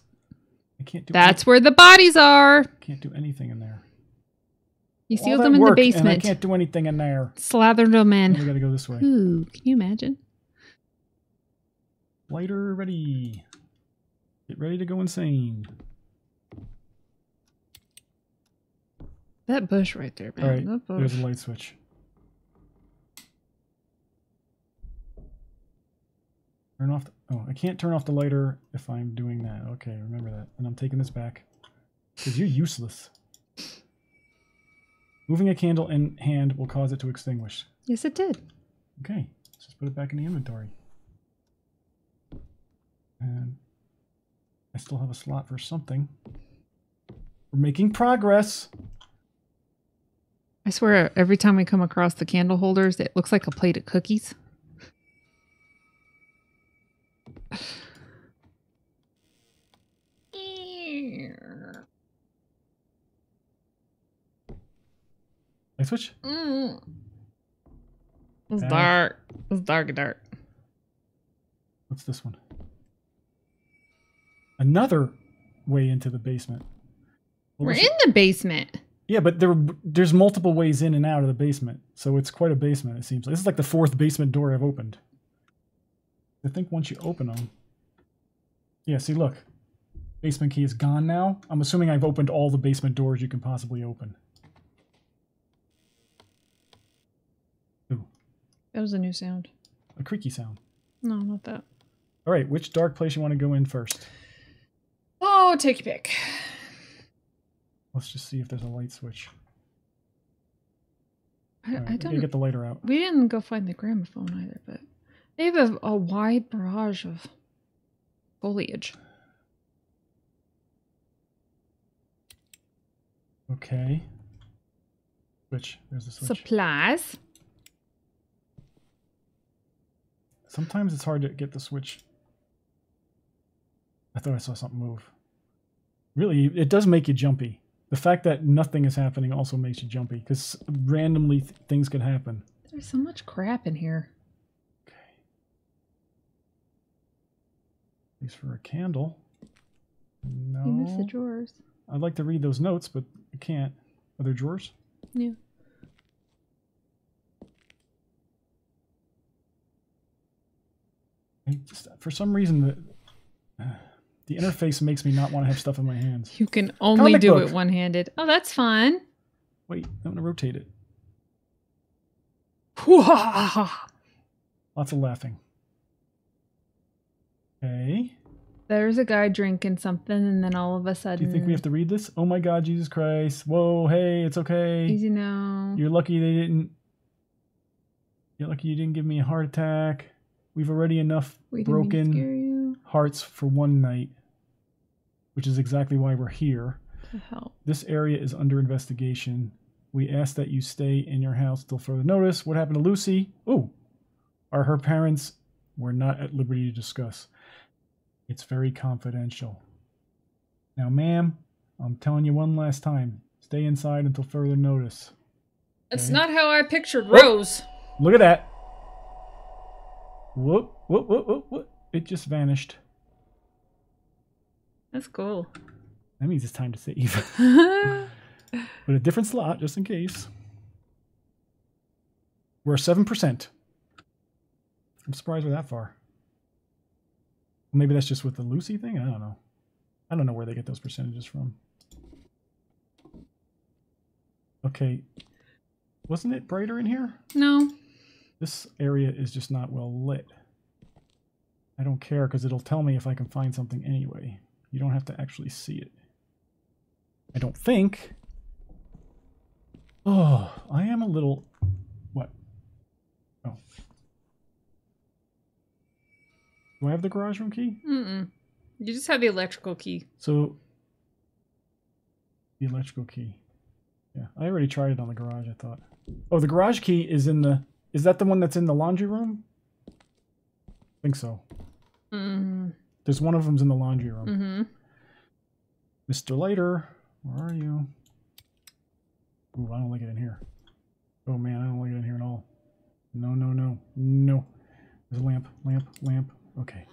I can't do. That's where the bodies are. can't do anything in there. You sealed them in the And I basement. can't do anything in there. Slathered them we in. got to go this way. Ooh, can you imagine? Lighter ready. Get ready to go insane. That bush right there, man. All right, That bush. there's a light switch. Turn off. The, oh, I can't turn off the lighter if I'm doing that. Okay, remember that. And I'm taking this back because you're useless. Moving a candle in hand will cause it to extinguish. Yes, it did. Okay, let's just put it back in the inventory. And I still have a slot for something. We're making progress. I swear, every time we come across the candle holders, it looks like a plate of cookies. Light switch? Mm. It's Yeah. dark. It's dark, and dark. What's this one? Another way into the basement. Well, We're in the basement. Yeah, but there there's multiple ways in and out of the basement, so it's quite a basement. It seems like this is like the fourth basement door I've opened. I think once you open them, yeah. See, look, basement key is gone now. I'm assuming I've opened all the basement doors you can possibly open. Ooh, That was a new sound. a creaky sound. No, not that. All right, which dark place you want to go in first? Oh, take your pick. Let's just see if there's a light switch. I, right, I don't. get the lighter out. We didn't go find the gramophone either, but they have a, a wide barrage of foliage. Okay. Switch. There's the switch. Supplies. Sometimes it's hard to get the switch. I thought I saw something move. Really, it does make you jumpy. The fact that nothing is happening also makes you jumpy because randomly th- things could happen. There's so much crap in here. Okay. Thanks for a candle. No. You missed the drawers. I'd like to read those notes, but I can't. Are there drawers? Yeah. Just, for some reason, the, the interface makes me not want to have stuff in my hands. You can only Comic do book. it one handed. Oh, that's fine. Wait, I'm going to rotate it. Lots of laughing. Okay. There's a guy drinking something, and then all of a sudden. Do you think we have to read this? Oh my God, Jesus Christ. Whoa, hey, it's okay. Easy now. You're lucky they didn't. You're lucky you didn't give me a heart attack. We've already enough We didn't mean to scare broken hearts for one night, which is exactly why we're here. To help. This area is under investigation. We ask that you stay in your house till further notice. What happened to Lucy? Oh, are her parents? We're not at liberty to discuss. It's very confidential. Now, ma'am, I'm telling you one last time stay inside until further notice. That's Okay. not how I pictured oh! Rose. Look at that. Whoop, whoop, whoop, whoop, whoop. It just vanished. That's cool. That means it's time to save. but a different slot just in case. We're 7%. I'm surprised we're that far. Maybe that's just with the Lucy thing? I don't know. I don't know where they get those percentages from. Okay. Wasn't it brighter in here? no. This area is just not well lit. I don't care because it'll tell me if I can find something anyway. You don't have to actually see it. I don't think. Oh, I am a little. What? Oh. Do I have the garage room key? Mm-mm. You just have the electrical key. So. The electrical key. Yeah, I already tried it on the garage, I thought. Oh, the garage key is in the. Is that the one that's in the laundry room? I think so. Mm-hmm. There's one of them's in the laundry room. Mm-hmm. Mr. Lighter, where are you? Ooh, I don't like it in here. Oh man, I don't like it in here at all. No, no, no, no. There's a lamp, lamp, lamp. Okay.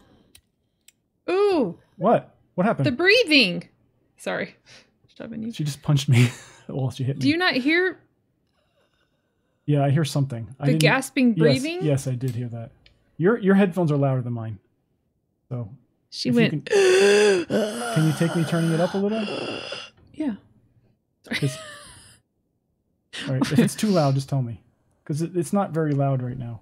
Ooh, What? What happened? the breathing. Sorry. She just punched me. well, she hit me. Do you not hear yeah, I hear something. I the gasping breathing? Yes, I did hear that. Your your headphones are louder than mine. So She if you went. can you take me turning it up a little? yeah. 'Cause- all right, if it's too loud, just tell me, because it, it's not very loud right now.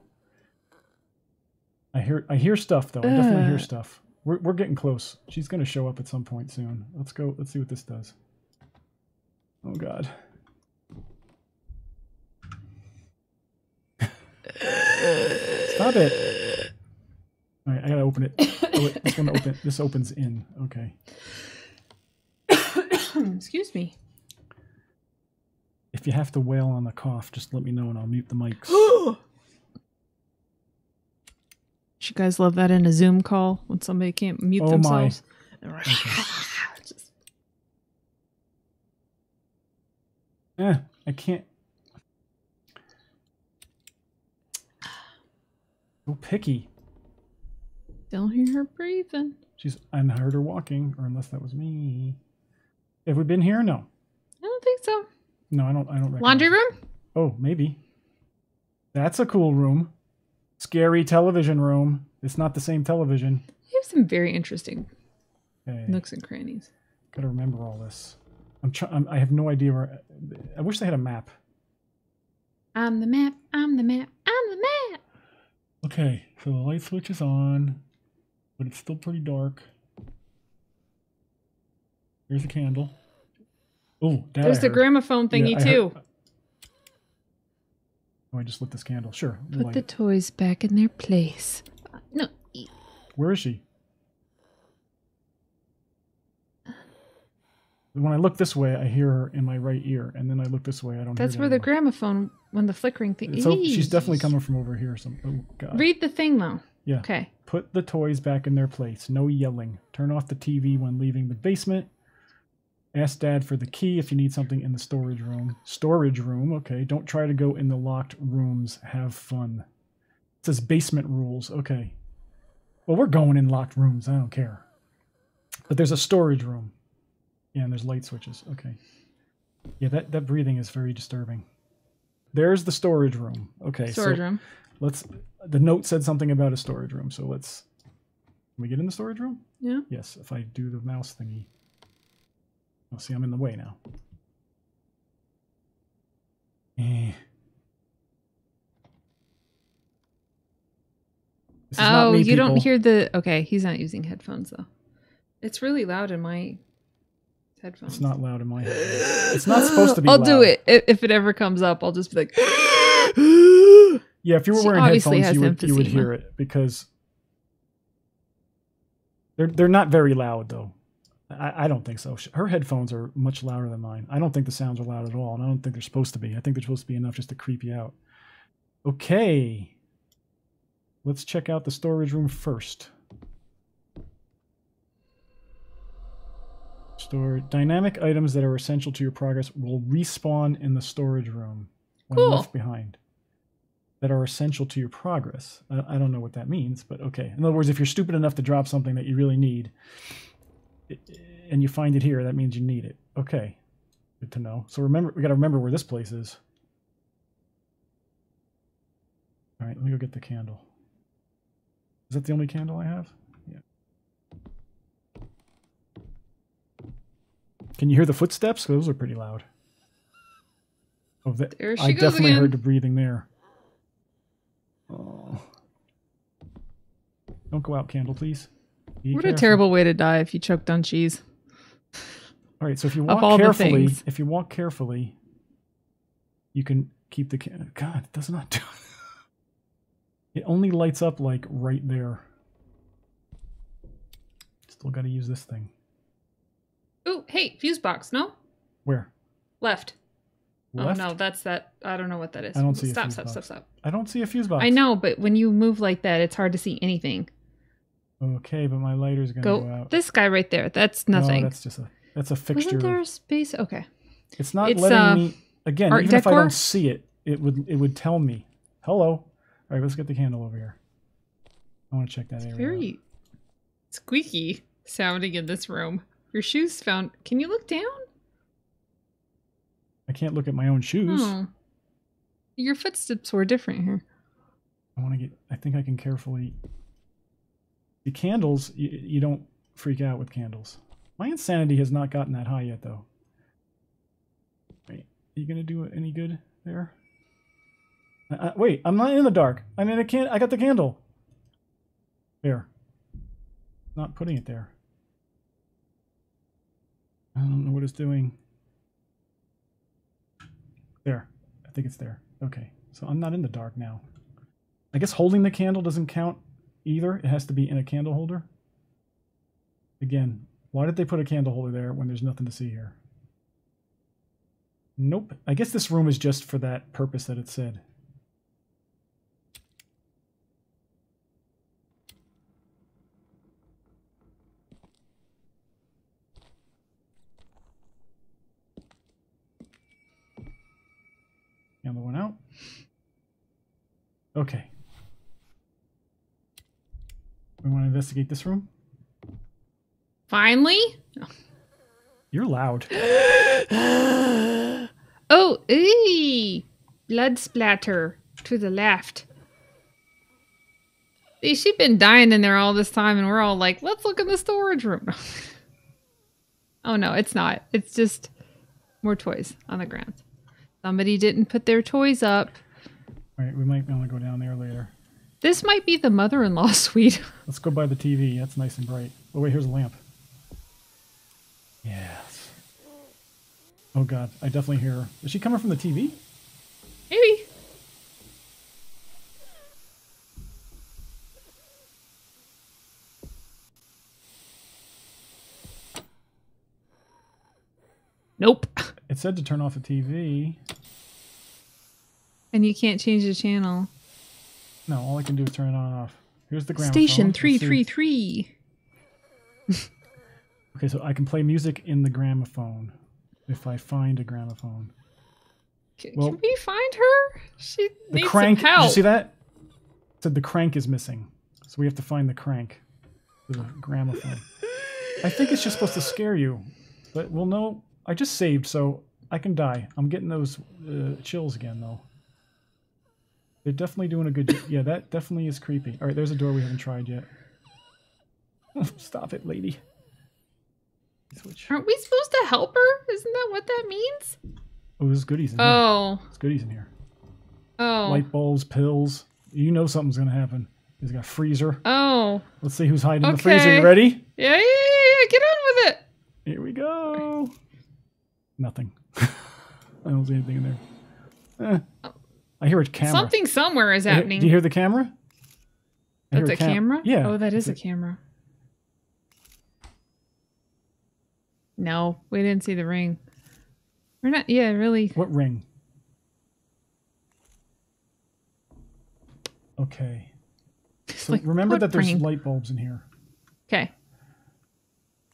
I hear I hear stuff though. I definitely hear Uh. stuff. We're we're getting close. She's gonna show up at some point soon. Let's go. Let's see what this does. Oh God. Stop it. All right, I gotta open it. Oh, wait, this one open. This opens in. Okay. Excuse me. If you have to wail on the cough, just let me know and I'll mute the mics. you guys love that in a Zoom call when somebody can't mute Oh my. themselves. Just- Eh, I can't. So picky. Don't hear her breathing. She's I heard her walking, or unless that was me. Have we been here? No. I don't think so. No, I don't. I don't. Laundry it. room? Oh, maybe. That's a cool room. Scary television room. It's not the same television. You have some very interesting Okay. nooks and crannies. Gotta remember all this. I'm trying. I have no idea where. I wish they had a map. I'm the map. I'm the map. I'm the map. Okay, so the light switch is on, but it's still pretty dark. There's a candle. Oh, that There's the heard. gramophone Yeah, thingy I heard- too. Oh, I just lit this candle. Sure. Put light the toys back in their place. No, Where is she? When I look this way, I hear her in my right ear, and then I look this way, I don't. that's where it the gramophone when the flickering thing. So she's definitely coming from over here. Some. Oh God. Read the thing though. Yeah. Okay. Put the toys back in their place. No yelling. Turn off the TV when leaving the basement. Ask dad for the key if you need something in the storage room. Storage room, okay. Don't try to go in the locked rooms. Have fun. It says basement rules, okay. Well, we're going in locked rooms. I don't care. But there's a storage room. Yeah, and there's light switches. Okay. Yeah, that, that breathing is very disturbing. There's the storage room. Okay. Storage so room. Let's. The note said something about a storage room, so let's. Can we get in the storage room? Yeah. Yes, if I do the mouse thingy. Oh, see, I'm in the way now. Eh. This is not Oh, you don't hear the. Okay, he's not using headphones though. It's really loud in my headphones. It's not loud in my head. It's not supposed to be. Loud. I'll do it if it ever comes up. I'll just be like. Yeah, if you were She wearing headphones, you would, you would hear it because they're they're not very loud though. I, I don't think so. Her headphones are much louder than mine. I don't think the sounds are loud at all, and I don't think they're supposed to be. I think they're supposed to be enough just to creep you out. Okay, let's check out the storage room first. Store dynamic items that are essential to your progress will respawn in the storage room when Cool. left behind. That are essential to your progress. I, I don't know what that means, but okay. In other words, if you're stupid enough to drop something that you really need, and you find it here, that means you need it. Okay, good to know. So remember, we got to remember where this place is. All right, let me go get the candle. Is that the only candle I have? Yeah. Can you hear the footsteps? Those are pretty loud. Oh, that, There she I goes definitely again. heard the breathing there. Oh. Don't go out, candle, please. Be What a terrible way to die if you choked on cheese. All right, so if you walk carefully, if you walk carefully, you can keep the ca- God. It does not do. It only lights up like right there. Still got to use this thing. Oh, hey, fuse box. No, Where? left. Left? Oh no, that's that. I don't know what that is. I don't see a Stop, fuse stop, box. stop, stop. I don't see a fuse box. I know, but when you move like that, it's hard to see anything. Okay, but my lighter's gonna Go go, out. this guy right there. That's No, nothing. that's just a that's a fixture. Wasn't there a space? Okay. It's not It's, letting uh, me again. Even if I don't see it, it would it would tell me. Hello. All right, let's get the candle over here. I want to check that area. out. Very squeaky sounding in this room. Your shoes found. Can you look down? I can't look at my own shoes. Oh. Your footsteps were different here. I want to get. I think I can carefully. The candles, you, you don't freak out with candles. My insanity has not gotten that high yet, though. Wait, are you gonna do any good there? Uh, uh, wait, I'm not in the dark. I'm in a can. I got the candle. There. Not putting it there. I don't know what it's doing. There. I think it's there. Okay. So I'm not in the dark now. I guess holding the candle doesn't count either. It has to be in a candle holder. Again, why did they put a candle holder there when there's nothing to see here? Nope. I guess this room is just for that purpose that it said. Candle We want to investigate this room? Finally? You're loud. Oh, ee! Blood splatter to the left. See, she's been dying in there all this time, and we're all like, let's look in the storage room. oh, no, it's not. It's just more toys on the ground. Somebody didn't put their toys up. All right, we might want to go down there later. This might be the mother in law suite. Let's go by the TV. That's nice and bright. Oh wait, here's a lamp. Yes. Oh god, I definitely hear her. Is she coming from the TV? Maybe. Nope. It said to turn off the TV. And you can't change the channel. No, all I can do is turn it on and off. Here's the gramophone. Station 333. Okay, so I can play music in the gramophone if I find a gramophone. Can, Well- can we find her? She The needs crank. some Did help. you see that? It said the crank is missing, so we have to find the crank the gramophone. I think it's just supposed to scare you, but we'll know. I just saved, so I can die. I'm getting those uh, chills again, though. They're definitely doing a good. Yeah, that definitely is creepy. All right, there's a door we haven't tried yet. Stop it, lady. Switch. Aren't we supposed to help her? Isn't that what that means? Oh, there's goodies in here. Oh. There's goodies in here. Oh. Light bulbs, pills. You know something's gonna happen. He's got a freezer. Oh. Let's see who's hiding in the freezer. You ready? Yeah, yeah, yeah, yeah. Get on with it. Here we go. Nothing. I don't see anything in there. Eh. I hear a camera. Something somewhere is happening. Do you hear the camera? I That's a cam- camera? Yeah. Oh, that is a camera. No, we didn't see the ring. We're not. Yeah, really. What ring? Okay. So Like, remember that there's ring? light bulbs in here. Okay.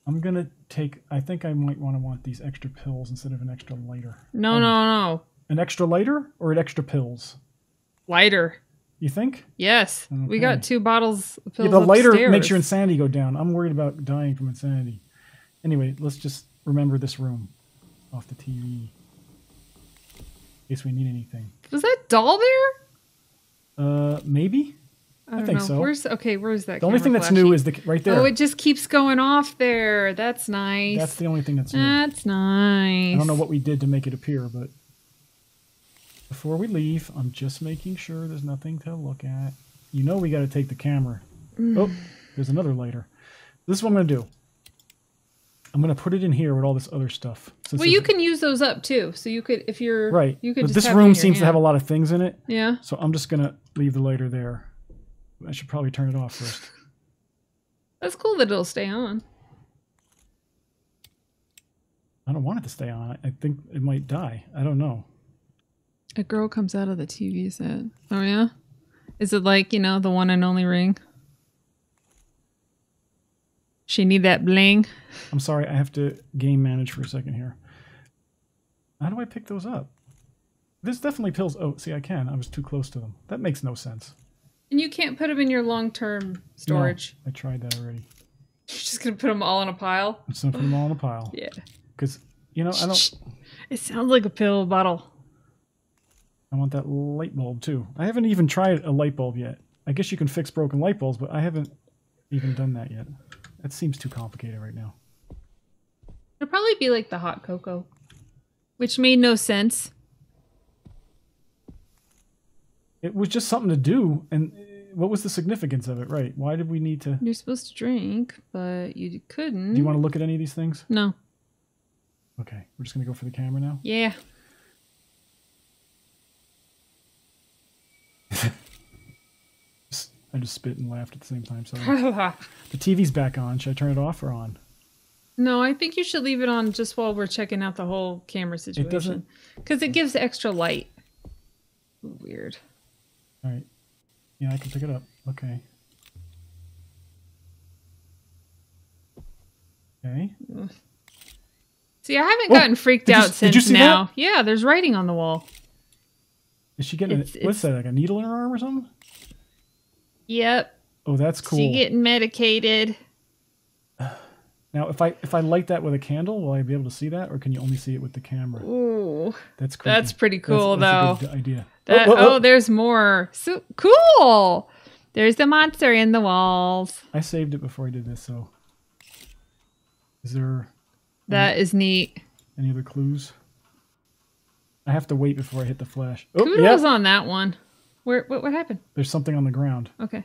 I'm gonna take. I think I might want to want these extra pills instead of an extra lighter. No, Um, no, no. An extra lighter or an extra pills? Lighter. You think? Yes. We got two bottles of pills Yeah, the lighter makes your insanity go down. I'm worried about dying from insanity. Anyway, let's just remember this room off the TV. In case we need anything. Was that doll there? Uh, maybe. I, don't think know. so. Where's okay? Where's that? The only thing that's flashing? new is the right there. Oh, it just keeps going off there. That's nice. That's the only thing that's new. That's nice. I don't know what we did to make it appear, but before we leave, I'm just making sure there's nothing to look at. You know we got to take the camera. Mm. Oh, there's another lighter. This is what I'm going to do. I'm going to put it in here with all this other stuff. Well, you can use those up too. So you could, if you're right. you could. but this have it in room seems to have a lot of things in it, Yeah. so I'm just going to leave the lighter there. I should probably turn it off first. That's cool that it'll stay on. I don't want it to stay on. I think it might die. I don't know. A girl comes out of the TV set. Oh yeah. Is it like you know the one and only ring? She need that bling. I'm sorry, I have to game manage for a second here. How do I pick those up? There's definitely pills. Oh, see, I can. I was too close to them. That makes no sense. And you can't put them in your long term storage. No, I tried that already. You're just gonna put them all in a pile. I'm just gonna put them all in a pile Yeah. because you know I don't. It sounds like a pill bottle. I want that light bulb too. I haven't even tried a light bulb yet. I guess you can fix broken light bulbs, but I haven't even done that yet. That seems too complicated right now. It'll probably be like the hot cocoa, which made no sense. It was just something to do, and what was the significance of it? Right? Why did we need to? You're supposed to drink, but you couldn't. Do you want to look at any of these things? No. Okay, we're just gonna go for the camera now. Yeah. Just- I just spit and laughed at the same time. So the TV's back on. Should I turn it off or on? No, I think you should leave it on just while we're checking out the whole camera situation. doesn't- Because it gives extra light. Weird. All right. Yeah, I can pick it up. Okay. Okay. See, I haven't Oh, gotten freaked you- out did since you see now. that? Yeah, there's writing on the wall. Is she getting? It's- a, what's it's- that? Like a needle in her arm or something? Yep. Oh, that's cool. She getting medicated. now, if I if I light that with a candle, will I be able to see that, or can you only see it with the camera? Ooh. That's creepy. That's pretty cool, that's, that's a though. good idea. That, Oh, oh, oh, oh. there's more. So cool. There's the monster in the walls. I saved it before I did this. So, is there That is neat. any other clues? I have to wait before I hit the flash. Oh, Kudos yeah. on that one. Where what, what happened? There's something on the ground. Okay.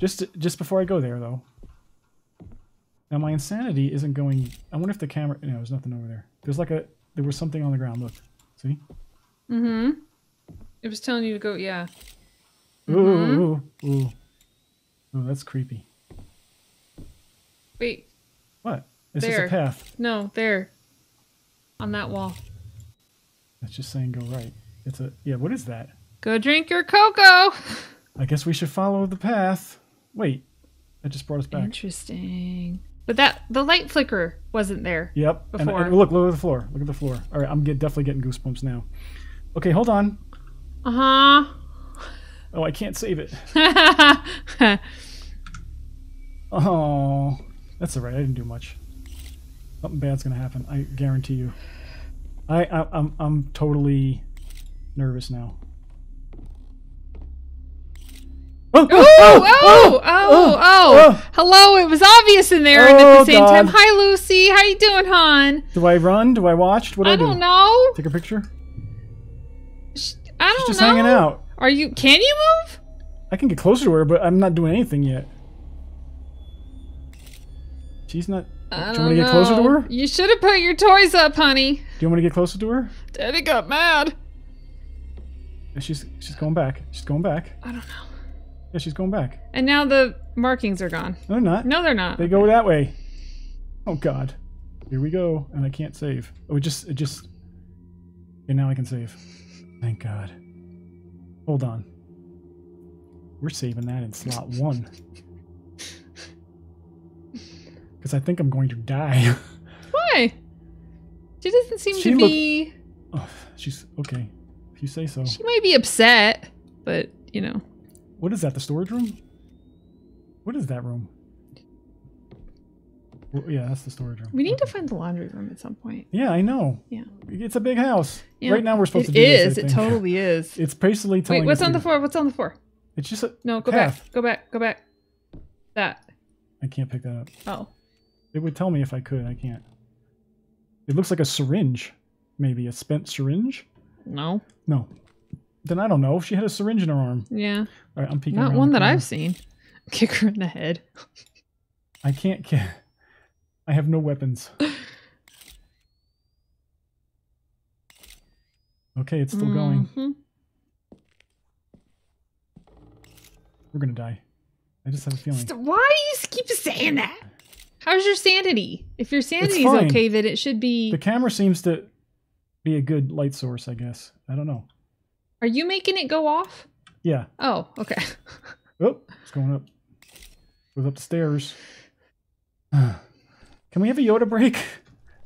Just just before I go there, though. Now my insanity isn't going. I wonder if the camera. No, there's nothing over there. There's like a. There was something on the ground. Look. See? Mm-hmm. It was telling you to go. Yeah. Ooh, ooh, ooh, ooh. Ooh, that's creepy. Wait. What? It's There. a path. No. There. On that wall. It's just saying go right. It's a. Yeah. What is that? Go drink your cocoa. I guess we should follow the path. Wait. That just brought us back. Interesting. But that the light flicker wasn't there. Yep. And, Before. and look, look at the floor. Look at the floor. All right, I'm get, definitely getting goosebumps now. Okay, hold on. Uh huh. Oh, I can't save it. Oh, that's all right. I didn't do much. Something bad's gonna happen. I guarantee you. I, I I'm I'm totally nervous now. Oh, Oh, oh, oh, oh, Hello, it was obvious in there and at Oh, the same time. Hi Lucy, how you doing, hon? Do I run? Do I watch? What do I, I do? don't know. Take a picture? Sh- I don't She's just hanging out. Are you can you move? I can get closer to her, but I'm not doing anything yet. She's not. I do you want to get closer to her? You should have put your toys up, honey. Do you want me to get closer to her? Daddy got mad. She's she's going back. She's going back. I don't know. Yeah, she's going back. And now the markings are gone. No, they're not. No, they're not. They go that way. Oh God. Here we go, and I can't save. Oh, it just it just. Okay, now I can save. Thank God. Hold on. We're saving that in slot one. Because I think I'm going to die. Why? She doesn't seem She to look- be. oh, she's okay. If you say so. She might be upset, but you know. What is that? The storage room? What is that room? Well, yeah, that's the storage room. We need to find the laundry room at some point. Yeah, I know. Yeah. It's a big house. Yeah. Right now we're supposed It to do this. is. I It totally is. It's basically telling Wait, what's on the floor? What's on the floor? It's just a No, go path. back. Go back. Go back. That. I can't pick that up. Oh. It would tell me if I could. I can't. It looks like a syringe. Maybe a spent syringe? No. No. Then I don't know. If she had a syringe in her arm. Yeah. All right, I'm peeking. Not one that. I've seen. Kick her in the head. I can't. ca- I have no weapons. Okay, it's still going. Mhm. We're gonna die. I just have a feeling. Why do you keep saying that? How's your sanity? If your sanity's fine. okay, then it should be. The camera seems to be a good light source, I guess. I don't know. Are you making it go off? Yeah. Oh, okay. Oh, it's going up. Goes up the stairs. Can we have a Yoda break?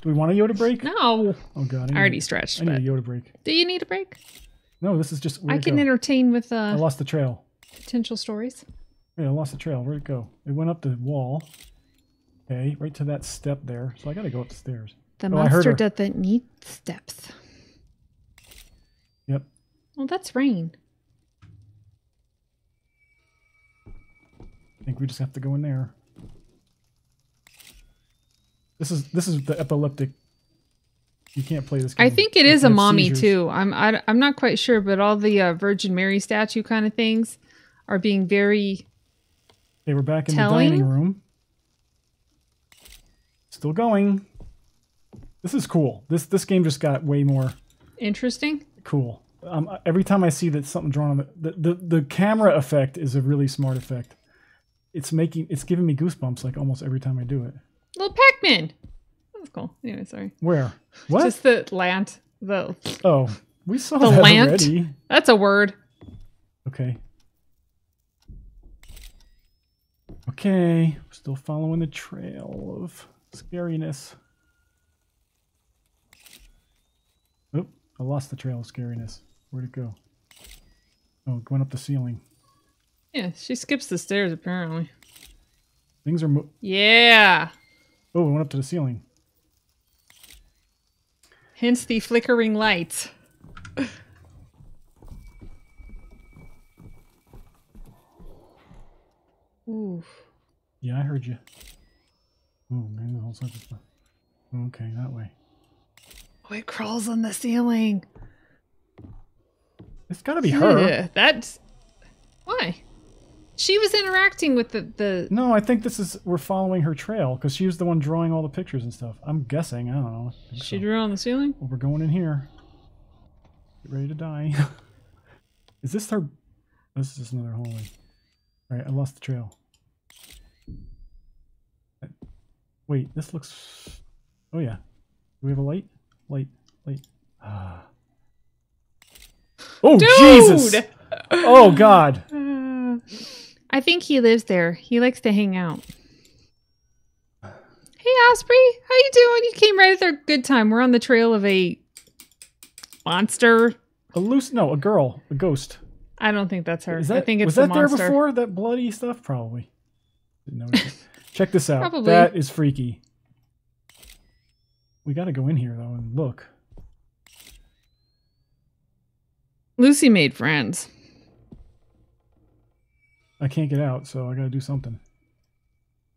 Do we want a Yoda break? No, Oh god, I, I already need, stretched. I need a Yoda break. do you need a break? No, this is just. I can go? entertain with Uh, I lost the trail. potential stories. Yeah, I lost the trail. Where'd it go? It went up the wall. Okay, right to that step there. So I gotta go up the stairs. The Oh, monster doesn't need steps. Yep. Well, that's rain. I think we just have to go in there. This is this is the epileptic. You can't play this game. I think it is a mommy seizures. too. I'm I, I'm not quite sure, but all the uh, Virgin Mary statue kind of things are being very Okay, we're back in Telling? the dining room. Still going. This is cool. This this game just got way more interesting. cool. Um, every time I see that something drawn on the, the the the camera effect is a really smart effect. It's making it's giving me goosebumps like almost every time I do it. Little Pac-Man. That's cool. Anyway, sorry. Where? What? Just the lant. The oh, we saw the that lant? already. that's a word. Okay. Okay, still following the trail of scariness. Oh, I lost the trail of scariness. Where'd it go? Oh, going up the ceiling. Yeah, she skips the stairs apparently. Things are. Mo- Yeah. oh, it went up to the ceiling. Hence the flickering lights. Ooh. Yeah, I heard you. Oh, man, the whole side is- Okay, that way. Oh, it crawls on the ceiling. It's got to be her. Ugh, that's why. She was interacting with the the. No, I think this is we're following her trail because she was the one drawing all the pictures and stuff. I'm guessing. I don't know. I She so. drew on the ceiling. Well, we're going in here. Get ready to die. is this our? This is just another hallway. All right, I lost the trail. Wait, this looks. Oh yeah. Do we have a light? Light, light. Ah. Oh Jesus! Dude! Oh God! Uh, I think he lives there. He likes to hang out. Hey Osprey, how you doing? You came right at their good time. We're on the trail of a monster. A loose? No, a girl, a ghost. I don't think that's her. That, I think it's was the that there before? That bloody stuff, probably. Check this out. Probably. That is freaky. We got to go in here though and look. Lucy made friends. I can't get out, so I got to do something.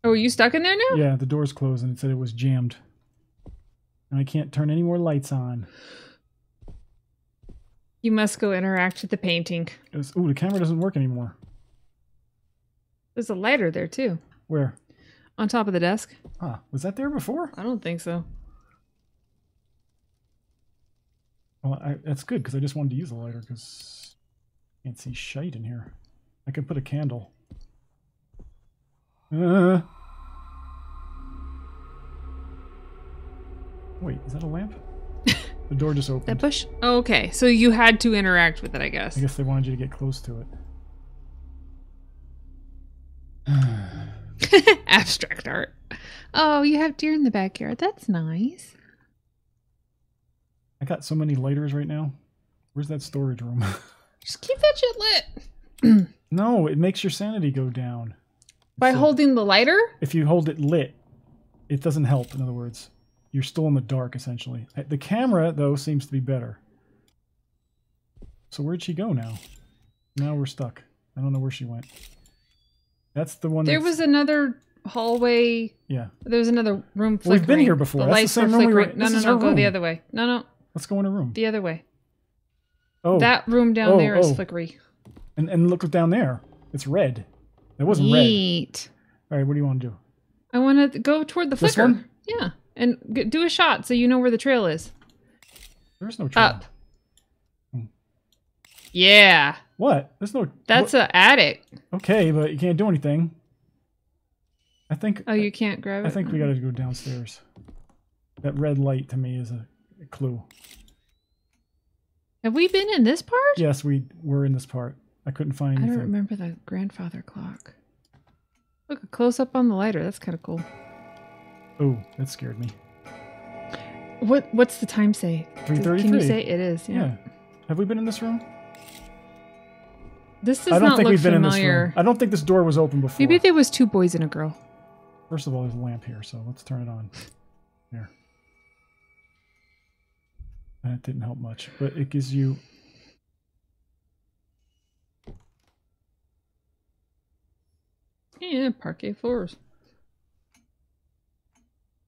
Oh, are you stuck in there now? Yeah, the door's closed and it said it was jammed. And I can't turn any more lights on. You must go interact with the painting. Was, ooh, the camera doesn't work anymore. There's a lighter there too, Where? on top of the desk. Ah, was that there before? I don't think so. Well, I, that's good because I just wanted to use the lighter because I can't see shite in here. I could put a candle. Uh. Wait, is that a lamp? the door just That opened. bush? Oh, okay, so you had to interact with it, I guess. I guess they wanted you to get close to it. Abstract art. Oh, you have deer in the backyard. That's nice. I got so many lighters right now. Where's that storage room? Just keep that shit lit. no, it makes your sanity go down. By holding the lighter? if you hold it lit, it doesn't help. In other words, you're still in the dark essentially. Uh, The camera though seems to be better. So where'd she go now? Now we're stuck. I don't know where she went. That's the one. There was another hallway. yeah. There was another room Well, we've been here before. The That's the lights same were room we were-. No, no, no. Go the other way. No, no. Let's go in a room. The other way. Oh, That room down Oh, there is oh. flickery. and and look down there. It's red. It wasn't red. Neat. All right, what do you want to do? I want to go toward the This flicker. one? Yeah. And g- do a shot so you know where the trail is. There's no trail. Up. Hmm. Yeah. What? There's no. That's what- a attic. okay, but you can't do anything. I think. Oh, you can't grab it? I think we got to go downstairs. That red light to me is a clue. Have we been in this part? Yes, we were in this part. I couldn't find anything. I don't remember the grandfather clock. Look, a close up on the lighter. That's kind of cool. Oh, that scared me. What What's the time say? Three Does- thirty-three. Can you say it is? Yeah. Yeah. Have we been in this room? This does I don't not think look we've been in familiar. this room. I don't think this door was open before. Maybe there was two boys and a girl. First of all, there's a lamp here, so let's turn it on. There. That didn't help much, but it gives you. Yeah, parquet floors.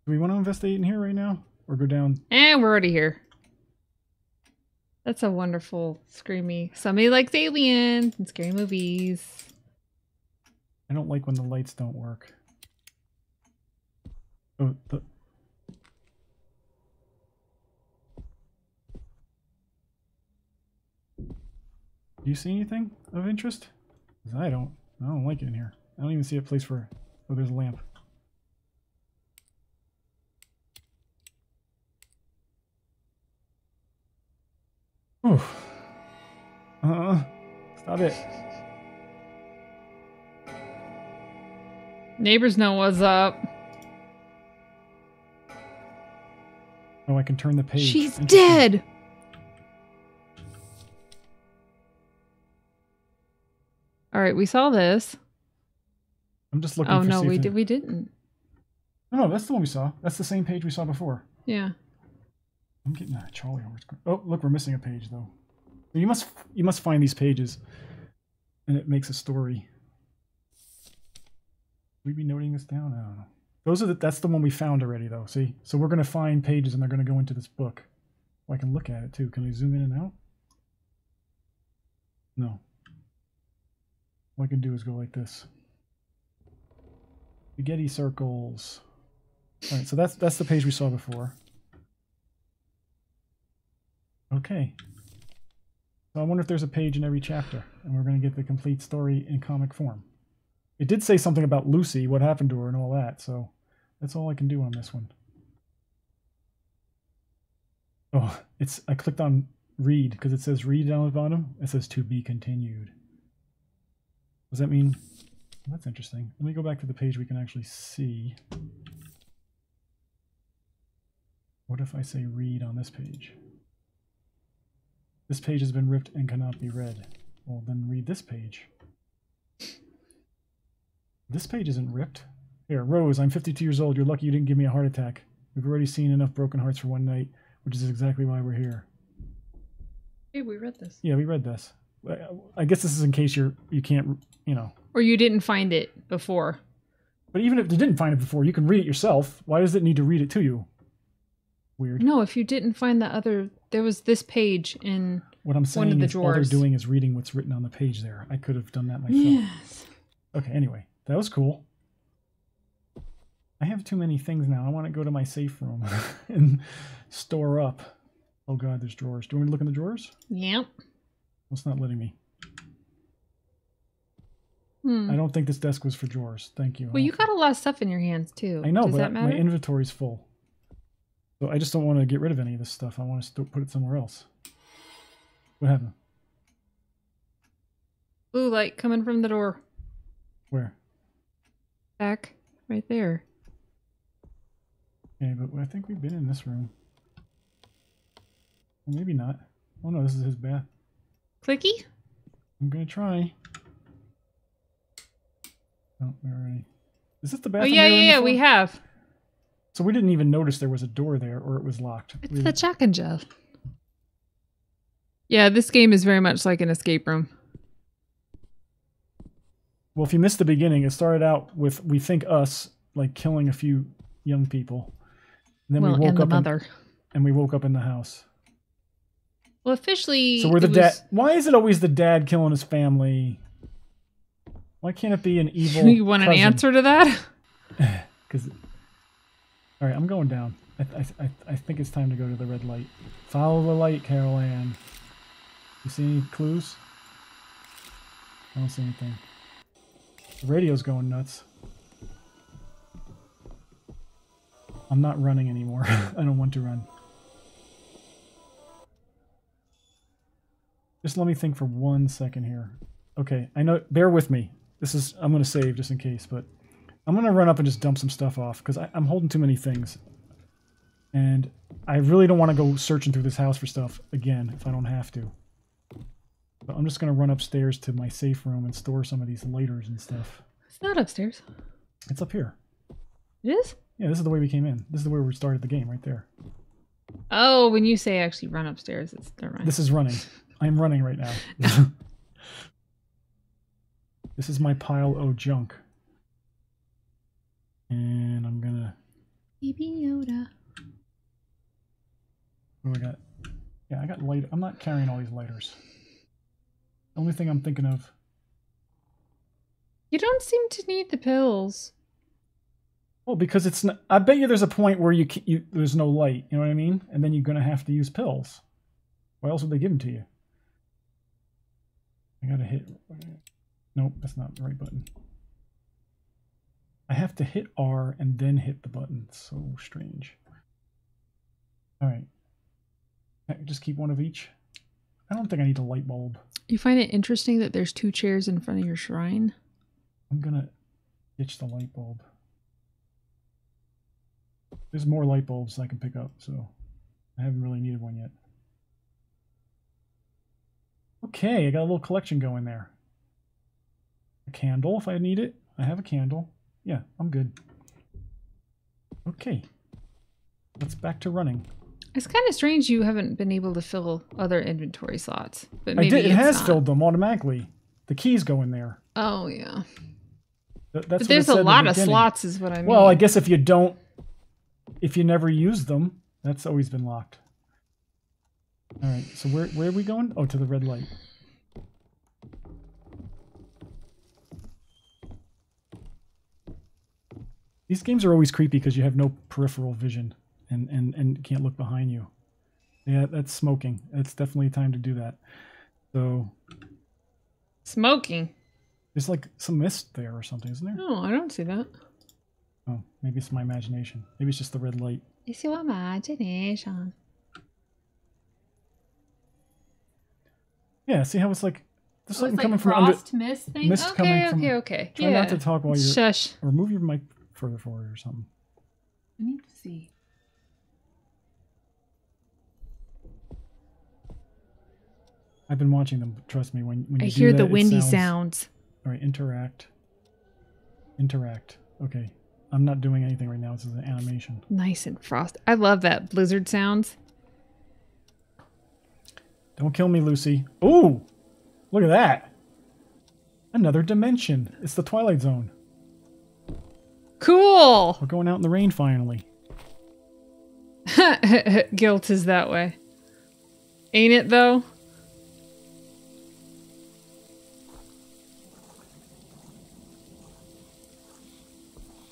Do we want to investigate in here right now, or go down? And we're already here. That's a wonderful, screamy. Somebody likes aliens and scary movies. I don't like when the lights don't work. Oh, the. Do you see anything of interest? I don't. I don't like it in here. I don't even see a place for. Oh, there's a lamp. Oof. Uh, stop it. Neighbors know what's up. Oh, I can turn the page. She's dead. Right, we saw this. I'm just looking. Oh no, we did. We didn't. No, no, that's the one we saw. That's the same page we saw before. Yeah. I'm getting that Charlie horse. Oh, look, we're missing a page though. You must you must find these pages, and it makes a story. We be noting this down? I don't know. Those are the, that's the one we found already though. See, so we're gonna find pages and they're gonna go into this book. Oh, I can look at it too. Can I zoom in and out? No. All I can do is go like this. Spaghetti circles. All right, so that's that's the page we saw before. Okay. So I wonder if there's a page in every chapter, and we're going to get the complete story in comic form. It did say something about Lucy, what happened to her, and all that, so that's all I can do on this one. Oh, it's I clicked on read because it says read down at the bottom. It says to be continued. Does that mean? That's interesting. Let me go back to the page we can actually see. What if I say read on this page? This page has been ripped and cannot be read. Well, then read this page. This page isn't ripped. Here, Rose, I'm 52 years old. You're lucky you didn't give me a heart attack. We've already seen enough broken hearts for one night, which is exactly why we're here. Hey, we read this. Yeah, we read this. I- guess this is in case you're you can't you know. Or you didn't find it before. But even if you didn't find it before, you can read it yourself. Why does it need to read it to you? Weird. No, if you didn't find the other, there was this page in. What I'm saying of the is all they're doing is reading what's written on the page there. I could have done that myself. Yes. Okay, anyway, that was cool. I have too many things now. I want to go to my safe room and store up. Oh god, there's drawers. Do you want me to look in the drawers? Yep. It's not letting me. Hmm. I don't think this desk was for drawers. Thank you. Well, you got a lot of stuff in your hands too. I know, Does but my inventory's full. So I just don't want to get rid of any of this stuff. I want to put it somewhere else. What happened? Blue light coming from the door. Where? Back, right there. Okay, but I think we've been in this room. Well, maybe not. Oh no, this is his bath. Clicky. I'm gonna try. Oh, we already. Is this the Oh bathroom? yeah, yeah, yeah. We have. So we didn't even notice there was a door there, or it was locked. It's We- the Jack and Jill. Yeah, this game is very much like an escape room. well, if you missed the beginning, it started out with we think us like killing a few young people, and then well, we woke and the up in- and we woke up in the house. Well, officially. So we're the dad. Why is it always the dad killing his family? Why can't it be an evil? You want an answer to that? Because, all right, I'm going down. I, I, I, I think it's time to go to the red light. Follow the light, Carol Anne. You see any clues? I don't see anything. The radio's going nuts. I'm not running anymore. I don't want to run. Just let me think for one second here. Okay, I know. Bear with me. This is. I'm going to save just in case, but I'm going to run up and just dump some stuff off because I'm holding too many things. And I really don't want to go searching through this house for stuff again if I don't have to. But I'm just going to run upstairs to my safe room and store some of these lighters and stuff. It's not upstairs. It's up here. It is. Yeah, this is the way we came in. This is the way we started the game right there. Oh, when you say actually run upstairs, it's never mind. This is running. I'm running right now. this is my pile of junk. And I'm going to Baby Yoda. What do I got? Yeah, I got light. I'm not carrying all these lighters. The only thing I'm thinking of. You don't seem to need the pills. Well, because it's. Not, I bet you there's a point where you, ca- you there's no light. You know what I mean? And then you're gonna have to use pills. Why else would they give them to you? I gotta hit. Nope, that's not the right button. I have to hit R and then hit the button. So strange. All right. I Just keep one of each. I don't think I need a light bulb. You find it interesting that there's two chairs in front of your shrine? I'm gonna ditch the light bulb. There's more light bulbs I can pick up, so I haven't really needed one yet. Okay, I got a little collection going there. a candle if I need it. I have a candle. Yeah, I'm good. Okay. Let's back to running. It's kind of strange you haven't been able to fill other inventory slots. But I maybe did. It has not. filled them automatically. The keys go in there. Oh yeah. Th- That's But there's said a in the lot of slots, is what I mean. Well, I guess if you don't, if you never use them, that's always been locked. All right. So where where are we going? Oh, to the red light. These games are always creepy because you have no peripheral vision and, and, and can't look behind you. Yeah, that's smoking. It's definitely time to do that. So smoking. there's like some mist there or something, isn't there? No, I don't see that. Oh, maybe it's my imagination. Maybe it's just the red light. It's your imagination. Yeah, see how it's like there's Oh, something coming from under. mist thing. mist okay, coming from- okay, okay. Try yeah. not to talk while you're Shush. or move your mic further forward or something. I need to see. I've been watching them. Trust me, when when you I hear that, the windy sounds- sounds. All right, interact. Interact. Okay, I'm not doing anything right now. This is an animation. Nice and frost. I love that blizzard sounds. Don't kill me, Lucy. Ooh, look at that. Another dimension. It's the Twilight Zone. Cool. We're going out in the rain finally. Guilt is that way. Ain't it though?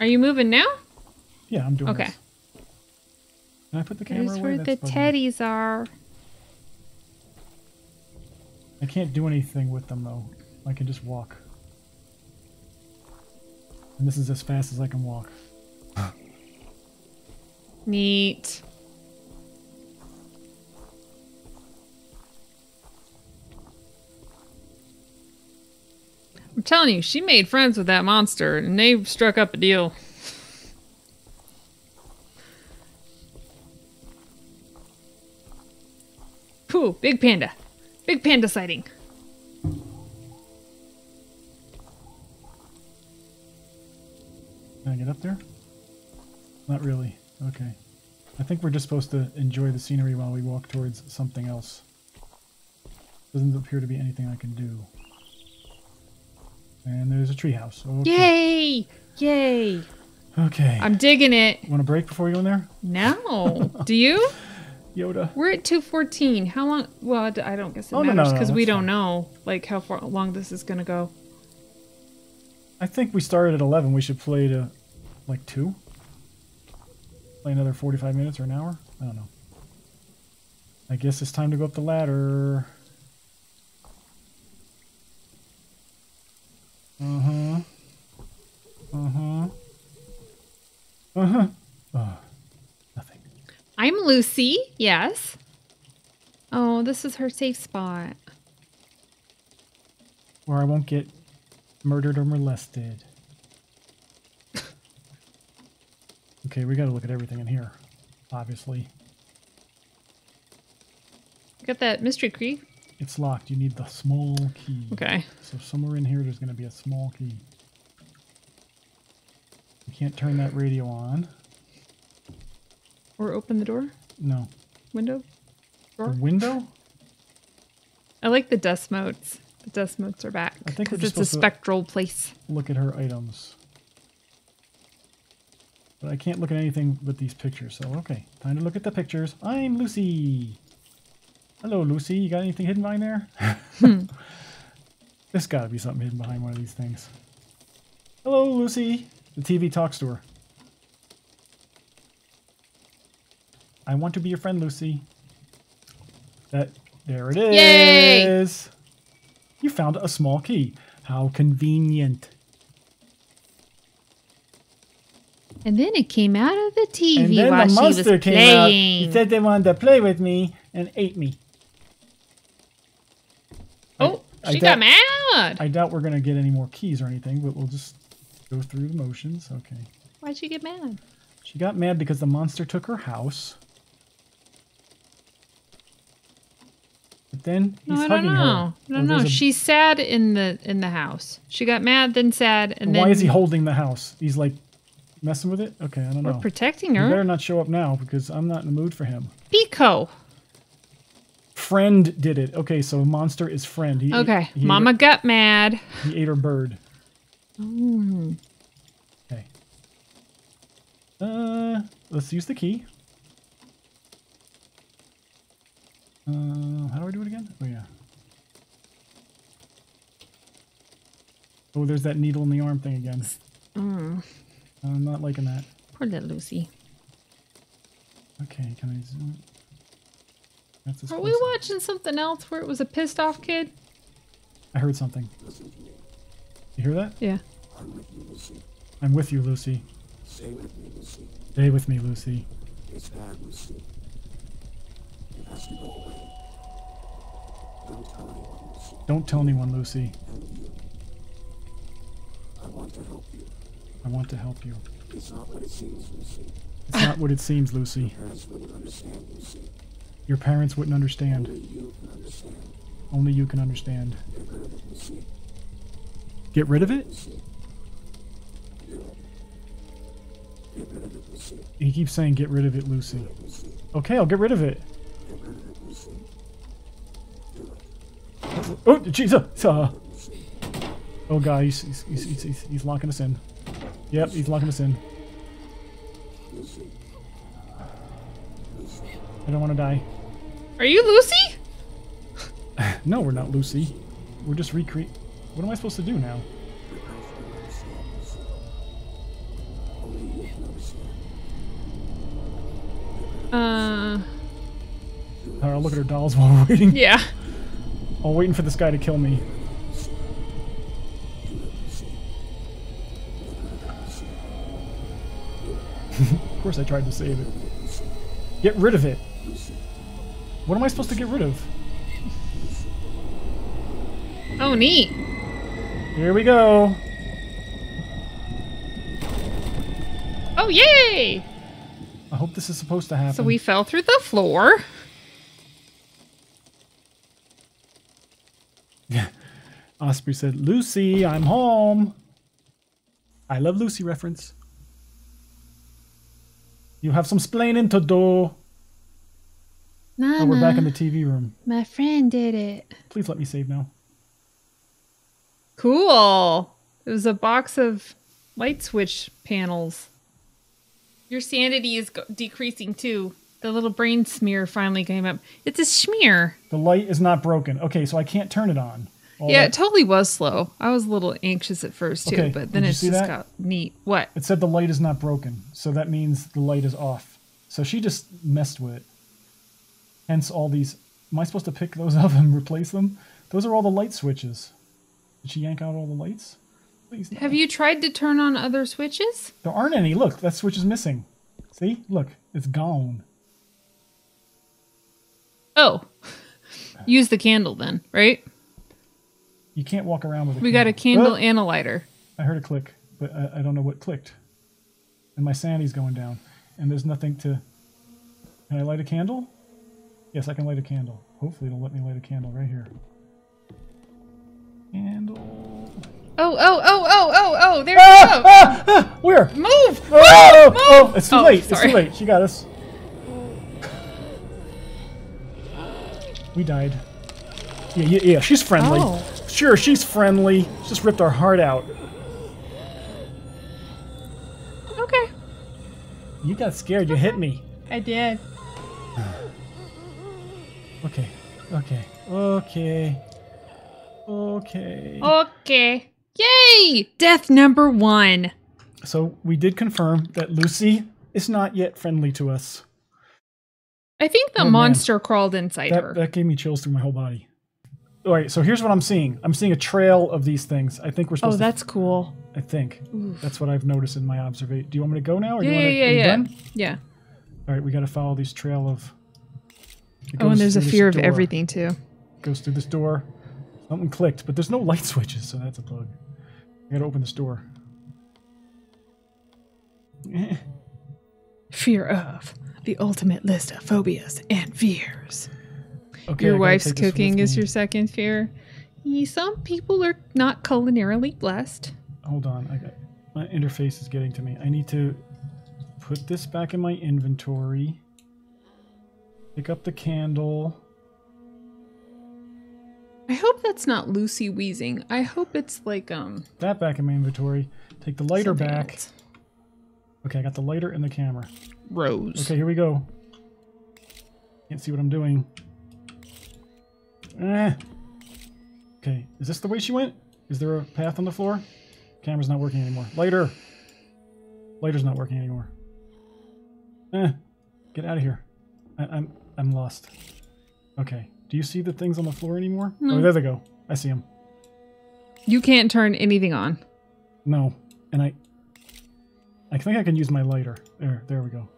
Are you moving now? Yeah, I'm doing Okay. this. Can I put the camera There's away? where the That's bugging me. teddies are. I can't do anything with them though. I can just walk. And this is as fast as I can walk. Neat. I'm telling you, she made friends with that monster and they struck up a deal. Pooh, big panda. Big panda sighting. Can I get up there? Not really. Okay. I think we're just supposed to enjoy the scenery while we walk towards something else. Doesn't appear to be anything I can do. And there's a treehouse. Okay. Yay! Yay! Okay. I'm digging it. Want a break before we go in there? No. Do you? Yoda. We're at 214. How long? Well, I don't guess it Oh, no, no, matters no, because we don't fine. know like how far long this is gonna go. I think we started at 11. We should play to like 2? Play another 45 minutes or an hour? I don't know. I guess it's time to go up the ladder. Uh huh. Uh huh. Uh huh. Oh, nothing. I'm Lucy. Yes. Oh, this is her safe spot. Or I won't get murdered or molested. okay, we gotta look at everything in here, obviously. Got that mystery key. It's locked. You need the small key. Okay. So somewhere in here, there's going to be a small key. You can't turn that radio on. Or open the door No. window. The window? I like the dust motes. The dust motes are back I think we're because just it's a spectral place. Look at her items. But I can't look at anything but these pictures. So, okay. Time to look at the pictures. I'm Lucy. Hello, Lucy. You got anything hidden behind there? Hmm. There's got to be something hidden behind one of these things. Hello, Lucy. The TV talks to her. I want to be your friend, Lucy. That there it is. Yay! You found a small key. How convenient. And then it came out of the TV and then while the she was monster came playing. out. He said they wanted to play with me and ate me. oh, I she doubt- got mad. I doubt we're gonna get any more keys or anything, but we'll just go through the motions. Okay. Why'd she get mad? She got mad because the monster took her house. But then he's No, I hugging don't her. know. No, Oh, no. there's a- She's sad in the in the house. She got mad, then sad, and then Why is he holding the house? He's like messing with it. Okay, I don't we're know. protecting You her. better not show up now because I'm not in the mood for him. Pico. Friend did it. Okay, so monster is friend. He, Okay. he ate Mama got mad. he ate her bird. Mm. Okay. Uh, let's use the key. Uh, how do I do it again? Oh yeah. Oh, there's that needle in the arm thing again. Mm. I'm not liking that. Poor little Lucy. Okay, can I zoom? That's as Are close we watching something else where it was a pissed off kid? I heard something. You hear that? Yeah. I'm with you, Lucy. Stay with me, Lucy. Stay with me, Lucy. It's bad, Lucy. It has to go away. Don't tell anyone, Lucy. I want to help you. I want to help you. It's not what it seems, Lucy. It's not what it seems, Lucy. Parents wouldn't understand, Lucy. Your parents wouldn't understand. Only you can understand. Only you can understand. Get rid of it, Lucy. Get rid of it? He keeps saying, get rid of it. Lucy. Okay, I'll get rid of it. Get rid of it, Lucy. Do it. Oh, Jesus! Uh, oh, God, he's, he's, he's, he's, he's, locking us in. Yep, he's locking us in. I don't want to die. Are you Lucy? No, we're not Lucy. We're just recreate. What am I supposed to do now? Your Uh, Alright, I'll look at her dolls while we're waiting. yeah. I'm waiting for this guy to kill me. Of course I tried to save it. Get rid of it. What am I supposed to get rid of? Oh, neat. Here we go. Oh, yay! I hope this is supposed to happen. So we fell through the floor. Osprey said, Lucy, I'm home. I love Lucy reference. You have some splaining to do. Mama, Oh, we're back in the TV room. my friend did it. Please let me save now. Cool. It was a box of light switch panels. Your sanity is decreasing too. The little brain smear finally came up. It's a smear. The light is not broken. Okay, so I can't turn it on. All yeah, that- it totally was slow. I was a little anxious at first too, Okay, but then it's just that? got neat. What? It said the light is not broken, so that means the light is off. So she just messed with it. Hence all these. Am I supposed to pick those up and replace them? Those are all the light switches. Did she yank out all the lights? Please. no. Have you tried to turn on other switches? There aren't any. Look, that switch is missing. See? Look, it's gone. Oh. Use the candle then, right? You can't walk around with a We got a candle Oh, and a lighter. I heard a click, but I, I don't know what clicked. And my sanity's going down. And there's nothing to. Can I light a candle? Yes, I can light a candle. Hopefully, it'll let me light a candle right here. Candle. Oh, oh, oh, oh, oh, oh, there Ah, you go. ah, ah, where? Move! Oh, Move! oh, it's too Oh, late. It's sorry. too late. She got us. We died. Yeah, yeah, yeah. She's friendly. Oh. Sure, she's friendly. She just ripped our heart out. Okay. You got scared. You hit me. I did. Okay. Okay. Okay. Okay. Okay. Yay! Death number one. So we did confirm that Lucy is not yet friendly to us. I think the Oh, man. monster crawled inside That, her. that gave me chills through my whole body. All right, so here's what I'm seeing. I'm seeing a trail of these things. I think we're oh, supposed to. that's cool. I think that's what I've noticed in my observation. Do you want me to go now, or do Yeah, you want yeah, to? yeah, yeah. Done? Yeah. All right, we got to follow these trail of. Oh, and there's a fear of door. everything too. Goes through this door. Something clicked, but there's no light switches, so that's a bug. I got to open this door. Fear of the ultimate list of phobias and fears. Okay, your wife's take this with cooking is your second fear. Some people are not culinarily blessed. Hold on, I got my interface is getting to me. I need to put this back in my inventory. Pick up the candle. I hope that's not Lucy wheezing. I hope it's like um That back in my inventory. Take the lighter back. else. Okay, I got the lighter and the camera. Rose. Okay, here we go. Can't see what I'm doing. Eh. Okay, is this the way she went? Is there a path on the floor? Camera's not working anymore. Lighter! Lighter's not working anymore. Eh. Get out of here. I, I'm I'm lost. Okay. Do you see the things on the floor anymore? No. Oh, there they go. I see them. You can't turn anything on. No. And I I think I can use my lighter. There, there we go.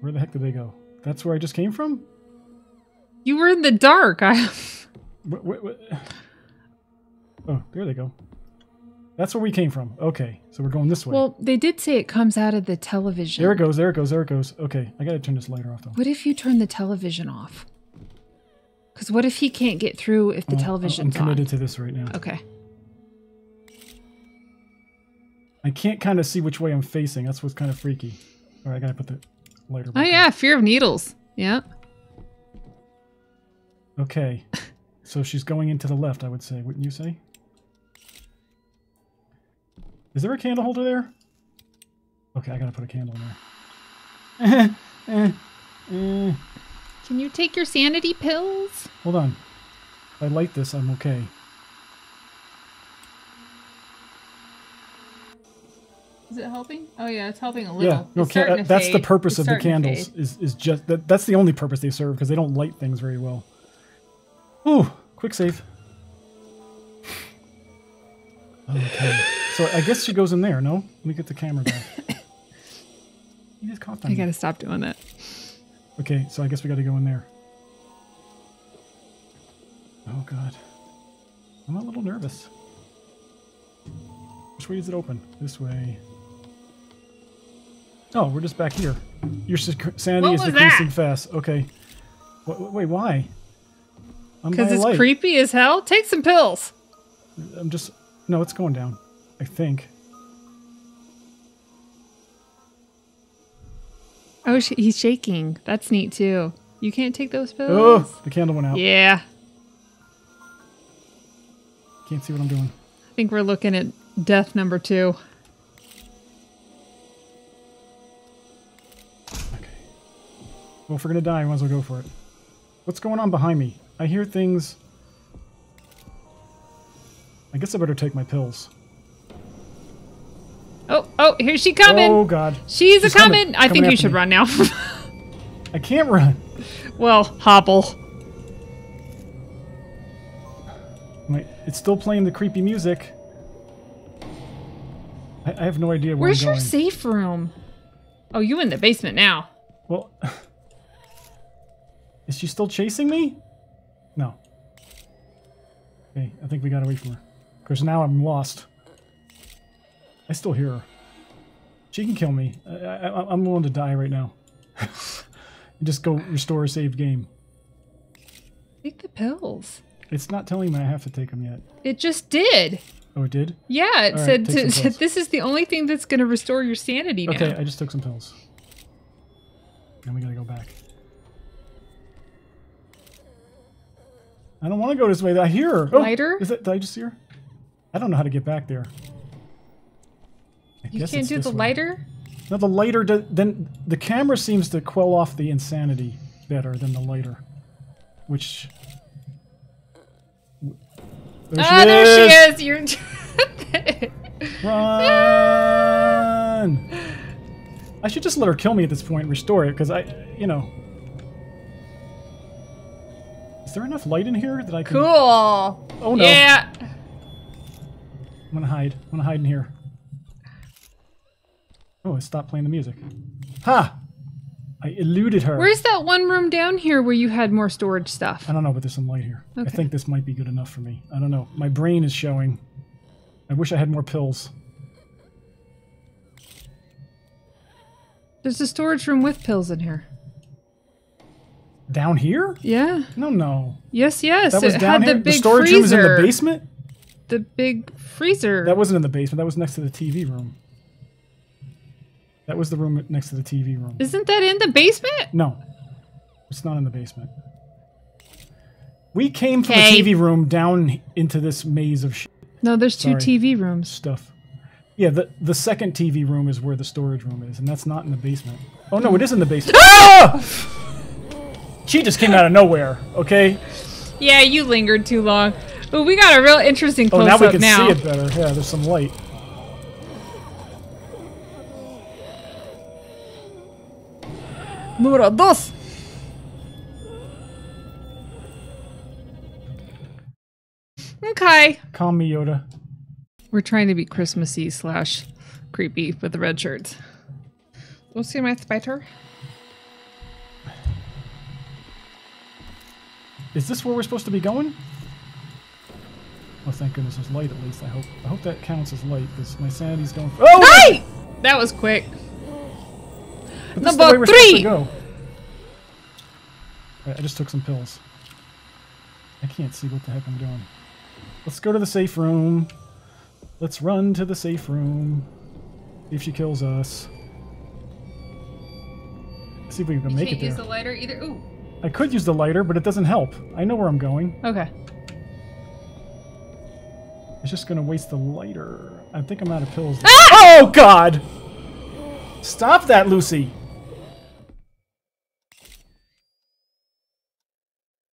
Where the heck did they go? That's where I just came from? You were in the dark. I Wh- wh- wh- Oh, there they go. That's where we came from. Okay, so we're going this way. Well, they did say it comes out of the television. there it goes, there it goes, there it goes. Okay, I gotta turn this lighter off though. What if you turn the television off? Because what if he can't get through if the Oh, oh television's I'm committed on? to this right now. Okay. I can't kind of see which way I'm facing. That's what's kind of freaky. All right, I gotta put the lighter Oh back on. yeah, fear of needles. Yeah. Okay. So she's going into the left, I would say, wouldn't you say? Is there a candle holder there? Okay, I gotta put a candle in there. Eh, eh. Can you take your sanity pills? Hold on. If I light this, I'm okay. Is it helping? Oh yeah, it's helping a little. Yeah, no, can- that's the purpose It's of the candles. Is is just that that's the only purpose they serve because they don't light things very well. Ooh, quick save. Okay, so I guess she goes in there. No, let me get the camera back. you just coughed on I gotta stop doing that. Okay, so I guess we got to go in there. Oh god, I'm a little nervous. Which way is it open? This way. Oh, we're just back here. Your sanity is decreasing that? fast. Okay. Wait, wait, why? Because it's light. creepy as hell. Take some pills. I'm just. No, it's going down. I think. Oh, sh- he's shaking. That's neat too. You can't take those pills. Oh, the candle went out. Yeah. Can't see what I'm doing. I think we're looking at death number two. Well, if we're gonna die, we might as well go for it. What's going on behind me? I hear things. I guess I better take my pills. Oh, oh, here she coming. Oh God! She's, She's a coming. coming. I think you should me. run now. I can't run. well, hobble. Wait, it's still playing the creepy music. I, I have no idea where Where's your safe room? Oh, you in the basement now. Well, is she still chasing me? No. Okay, I think we got away from her. Because now I'm lost. I still hear her. She can kill me. I, I, I'm willing to die right now. Just go restore a saved game. Take the pills. It's not telling me I have to take them yet. It just did. Oh, it did? Yeah, it All right, said to, this is the only thing that's going to restore your sanity now. Okay, I just took some pills. And we gotta go back. I don't want to go this way. I hear her. Oh, Lighter? Is that, did I just see her? I don't know how to get back there. I you can't do the way. lighter? No, the lighter. Do, then the camera seems to quell off the insanity better than the lighter, which. There Ah, there she is. You're. Run! I should just let her kill me at this point and restore it, because I, you know. Is there enough light in here that I can? cool. Oh no! Yeah. I'm gonna hide. I'm gonna hide in here. Oh, it stopped playing the music. Ha! I eluded her. Where's that one room down here where you had more storage stuff? I don't know, but there's some light here. I think this might be good enough for me. I don't know. My brain is showing. I wish I had more pills. There's a storage room with pills in here. Down here? Yeah. No, no. Yes, yes. That was it down had here. the big the storage freezer. room is in the basement. The big freezer. That wasn't in the basement. That was next to the TV room. That was the room next to the TV room. Isn't that in the basement? No, it's not in the basement. We came from Okay. the TV room down into this maze of sh- No, there's two Sorry. TV rooms. stuff. Yeah, the the second TV room is where the storage room is, and that's not in the basement. Oh no, it is in the basement. ah! She just came out of nowhere. Okay. Yeah, you lingered too long. But we got a real interesting close-up now Oh, now we can now. see it better. Yeah, there's some light. Número dos. Okay. Calm me, Yoda. We're trying to be Christmassy slash creepy with the red shirts. We'll see my spider. Is this where we're supposed to be going? Oh, thank goodness there's light at least. I hope. I hope that counts as light because my sanity's going. Oh! oh, Hey! That was quick. but this is the Number way we're supposed to three! go. Right, I just took some pills. I can't see what the heck I'm doing. Let's go to the safe room. Let's run to the safe room. See if she kills us. See if we can make it Can't use the lighter either. Ooh. I could use the lighter, but it doesn't help. I know where I'm going. Okay. It's just gonna waste the lighter. I think I'm out of pills. Ah! Oh God! Stop that, Lucy.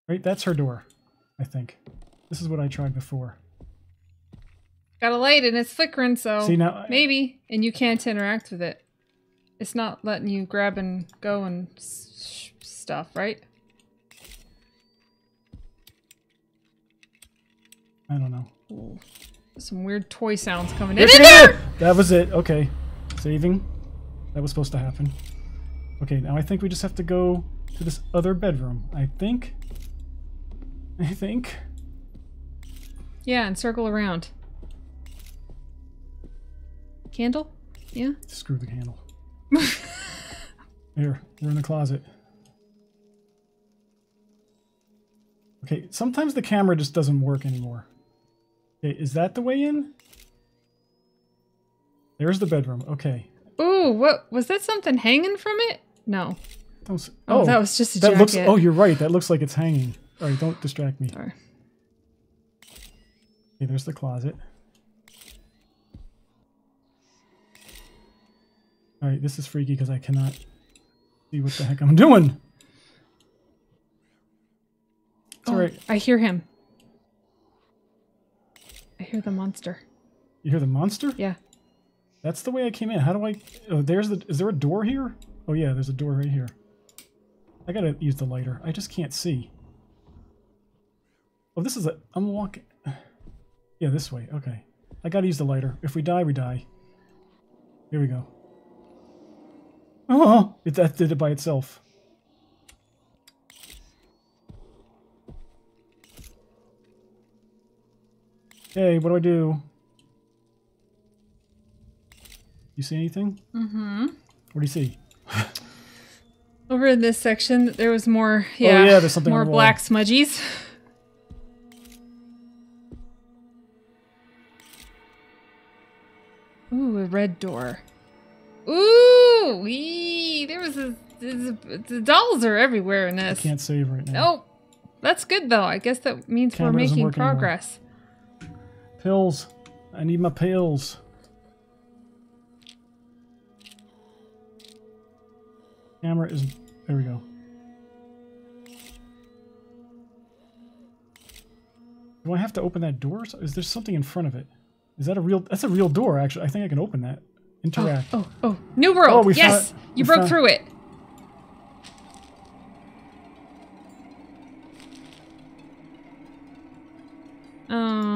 Right, that's her door. I think. This is what I tried before. Got a light and it's flickering, so See, now- maybe. And you can't interact with it. It's not letting you grab and go and stuff, right? I don't know. Some weird toy sounds coming in. In there! That was it. Okay, saving. That was supposed to happen. Okay, now I think we just have to go to this other bedroom. I think. I think. Yeah, and circle around. Candle? Yeah. Screw the candle. Here, we're in the closet. Okay, sometimes the camera just doesn't work anymore. Okay, is that the way in? There's the bedroom. Okay. Ooh, what was that? Something hanging from it? No. Don't s- Oh, that oh, was just a that looks. jacket. Oh, you're right. That looks like it's hanging. All right, don't distract me. Sorry. Okay, there's the closet. All right, this is freaky because I cannot see what the heck I'm doing. It's Oh, right. I hear him. I hear the monster. You hear the monster? Yeah. That's the way I came in. How do I? Oh, there's the. Is there a door here? Oh yeah, there's a door right here. I gotta use the lighter. I just can't see. Oh, this is a. I'm walking. Yeah, this way. Okay. I gotta use the lighter. If we die, we die. Here we go. Oh, it, that did it by itself. Okay, what do I do? You see anything? Mm-hmm. What do you see? Over in this section, there was more. Yeah, Oh, yeah, there's something more the black smudgies. Ooh, a red door. Ooh, wee, there was a, the dolls are everywhere in this. I can't save right now. Oh, that's good though. I guess that means Camera we're making progress. anymore. Pills. I need my pills. Camera is. There we go. Do I have to open that door? Is there something in front of it? Is that a real? That's a real door, actually. I think I can open that. Interact. Oh, oh, oh. new world. Oh, we yes, you we broke found- through it. Oh,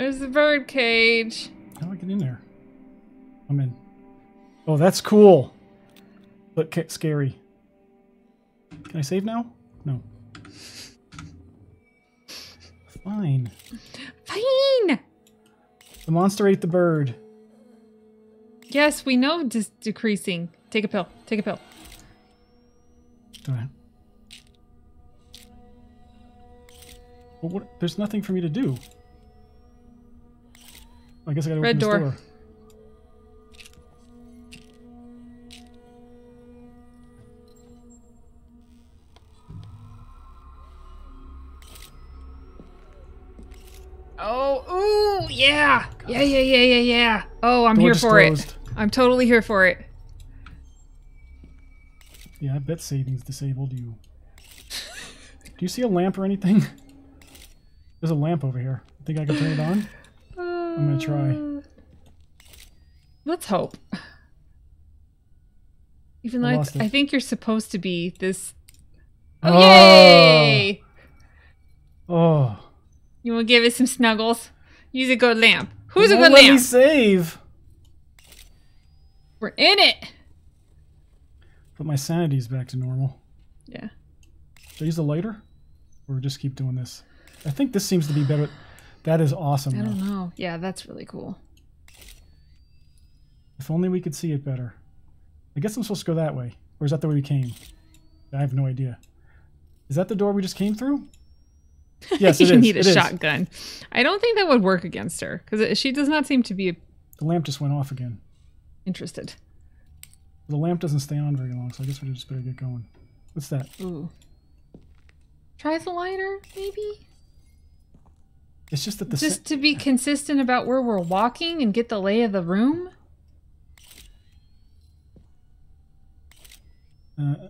there's the bird cage. How do I get in there? I'm in. Oh, that's cool. But ca- scary. Can I save now? No. Fine. Fine. The monster ate the bird. Yes, we know dis- decreasing. Take a pill. Take a pill. Do I? But what? There's nothing for me to do. I guess I gotta Red door. door. Oh, ooh, yeah. Yeah, yeah, yeah, yeah, yeah. Oh, I'm Door here for closed. it. I'm totally here for it. Yeah, I bet savings disabled you. Do you see a lamp or anything? There's a lamp over here. Think I can turn it on? I'm gonna try. Let's hope. Even though I, lost th- it. I think you're supposed to be this. Oh, Oh. yay! Oh. You want to give it some snuggles? Use a good lamp. Who's a good let me lamp? save. We're in it. But my sanity's back to normal. Yeah. Should I use a lighter? Or just keep doing this? I think this seems to be better. That is awesome. I though. don't know. Yeah, that's really cool. If only we could see it better. I guess I'm supposed to go that way. Or is that the way we came? I have no idea. Is that the door we just came through? Yes, it you is. need a It is. shotgun. I don't think that would work against her because she does not seem to be The lamp just went off again. interested. The lamp doesn't stay on very long, so I guess we just better get going. What's that? Ooh. Try the lighter, maybe? It's just that the Just to be consistent about where we're walking and get the lay of the room? uh, uh,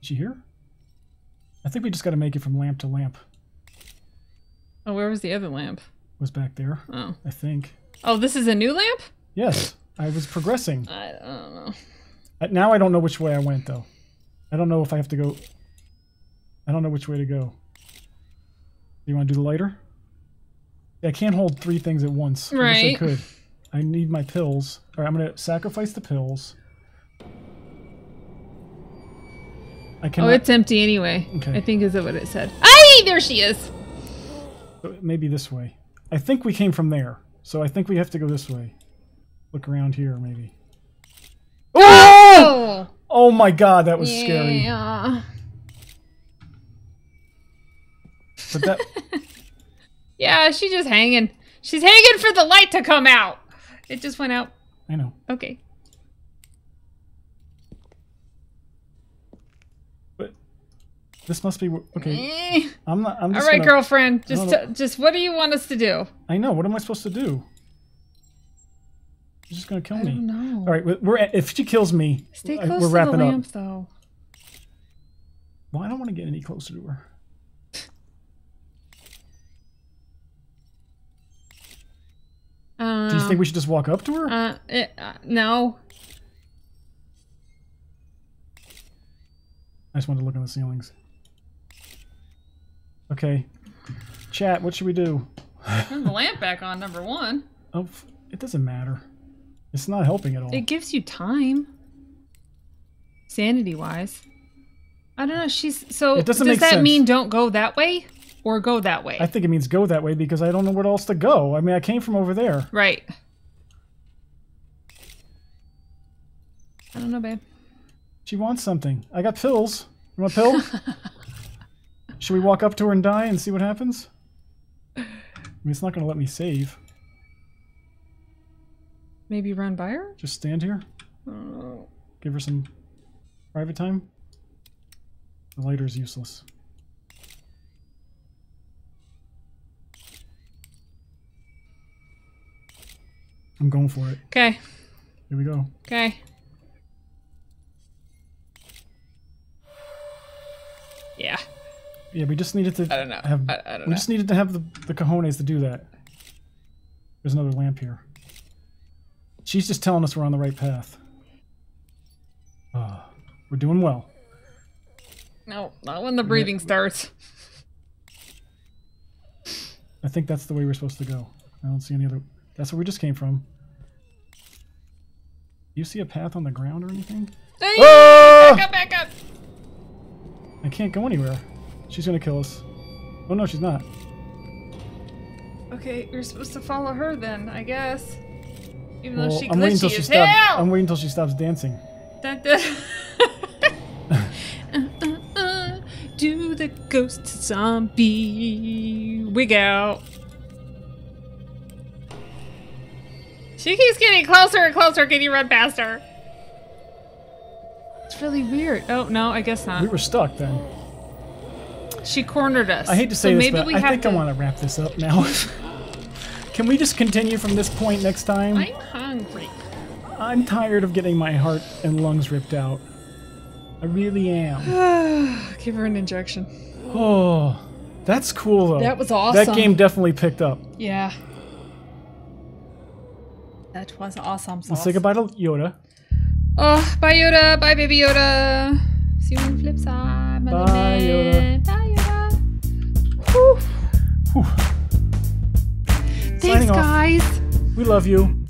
Is she here? I think we just got to make it from lamp to lamp. Oh, where was the other lamp? Was back there, Oh. I think. Oh, this is a new lamp? Yes, I was progressing. I, don't know. Now I don't know which way I went though. I don't know if I have to go. I don't know which way to go. Do you want to do the lighter? I can't hold three things at once. I wish Right. I could. I need my pills. All right, I'm gonna sacrifice the pills. I Oh, it's empty anyway. Okay. I think is that what it said. Aye, there she is. maybe this way. I think we came from there, so I think we have to go this way. Look around here, maybe. Oh! Oh, Oh my God, that was scary. But that Yeah, she's just hanging. She's hanging for the light to come out. It just went out. I know. Okay. But this must be okay. Eh. I'm not. I'm All right, gonna- girlfriend. Just, No, no. just what do you want us to do? I know. What am I supposed to do? She's just gonna kill I me. don't know. All right, we- we're if she kills me, Stay I- close we're to wrapping the up. lamp, though. Well, I don't want to get any closer to her. Uh, Do you think we should just walk up to her? Uh, it, uh, no. I just wanted to look on the ceilings. Okay, chat. What should we do? Turn the lamp back on, number one. Oh, it doesn't matter. It's not helping at all. It gives you time. Sanity wise. I don't know. She's so. It doesn't does make that sense. mean don't go that way or go that way? I think it means go that way because I don't know where else to go. I mean, I came from over there. right. I don't know, babe. She wants something. I got pills. You want a pill? Should we walk up to her and die and see what happens? I mean, it's not going to let me save. Maybe run by her. Just stand here. Oh. Give her some private time. The lighter's useless. I'm going for it. Okay. Here we go. Okay. Yeah. Yeah, we just needed to I don't know. have. I- I don't we know. just needed to have the, the cojones to do that. There's another lamp here. She's just telling us we're on the right path. Ah, we're doing well. No, not when the breathing starts. I think that's the way we're supposed to go. I don't see any other. That's where we just came from. Do you see a path on the ground or anything? Hey, Ah! Back up, back up. I can't go anywhere. She's gonna kill us. Oh no, she's not. Okay, you're supposed to follow her then, I guess. Even Well, though she I'm waiting until she stops. hell. I'm waiting until she stops dancing. Dun, dun. Uh, uh, uh, the ghost zombie. Wig out. She keeps getting closer and closer. Can you run past her? It's really weird. Oh no, I guess not. We were stuck then. She cornered us. I hate to say so this, maybe but we I think to... I want to wrap this up now. Can we just continue from this point next time? I'm hungry. I'm tired of getting my heart and lungs ripped out. I really am. Give her an injection. Oh, that's cool though. That was awesome. That game definitely picked up. Yeah. That was awesome. Let's say goodbye to Yoda. Oh, bye Yoda. Bye baby Yoda. See you on the flip side. my Bye, Yoda. Bye Yoda. Whew. Whew. Thanks guys. We love you.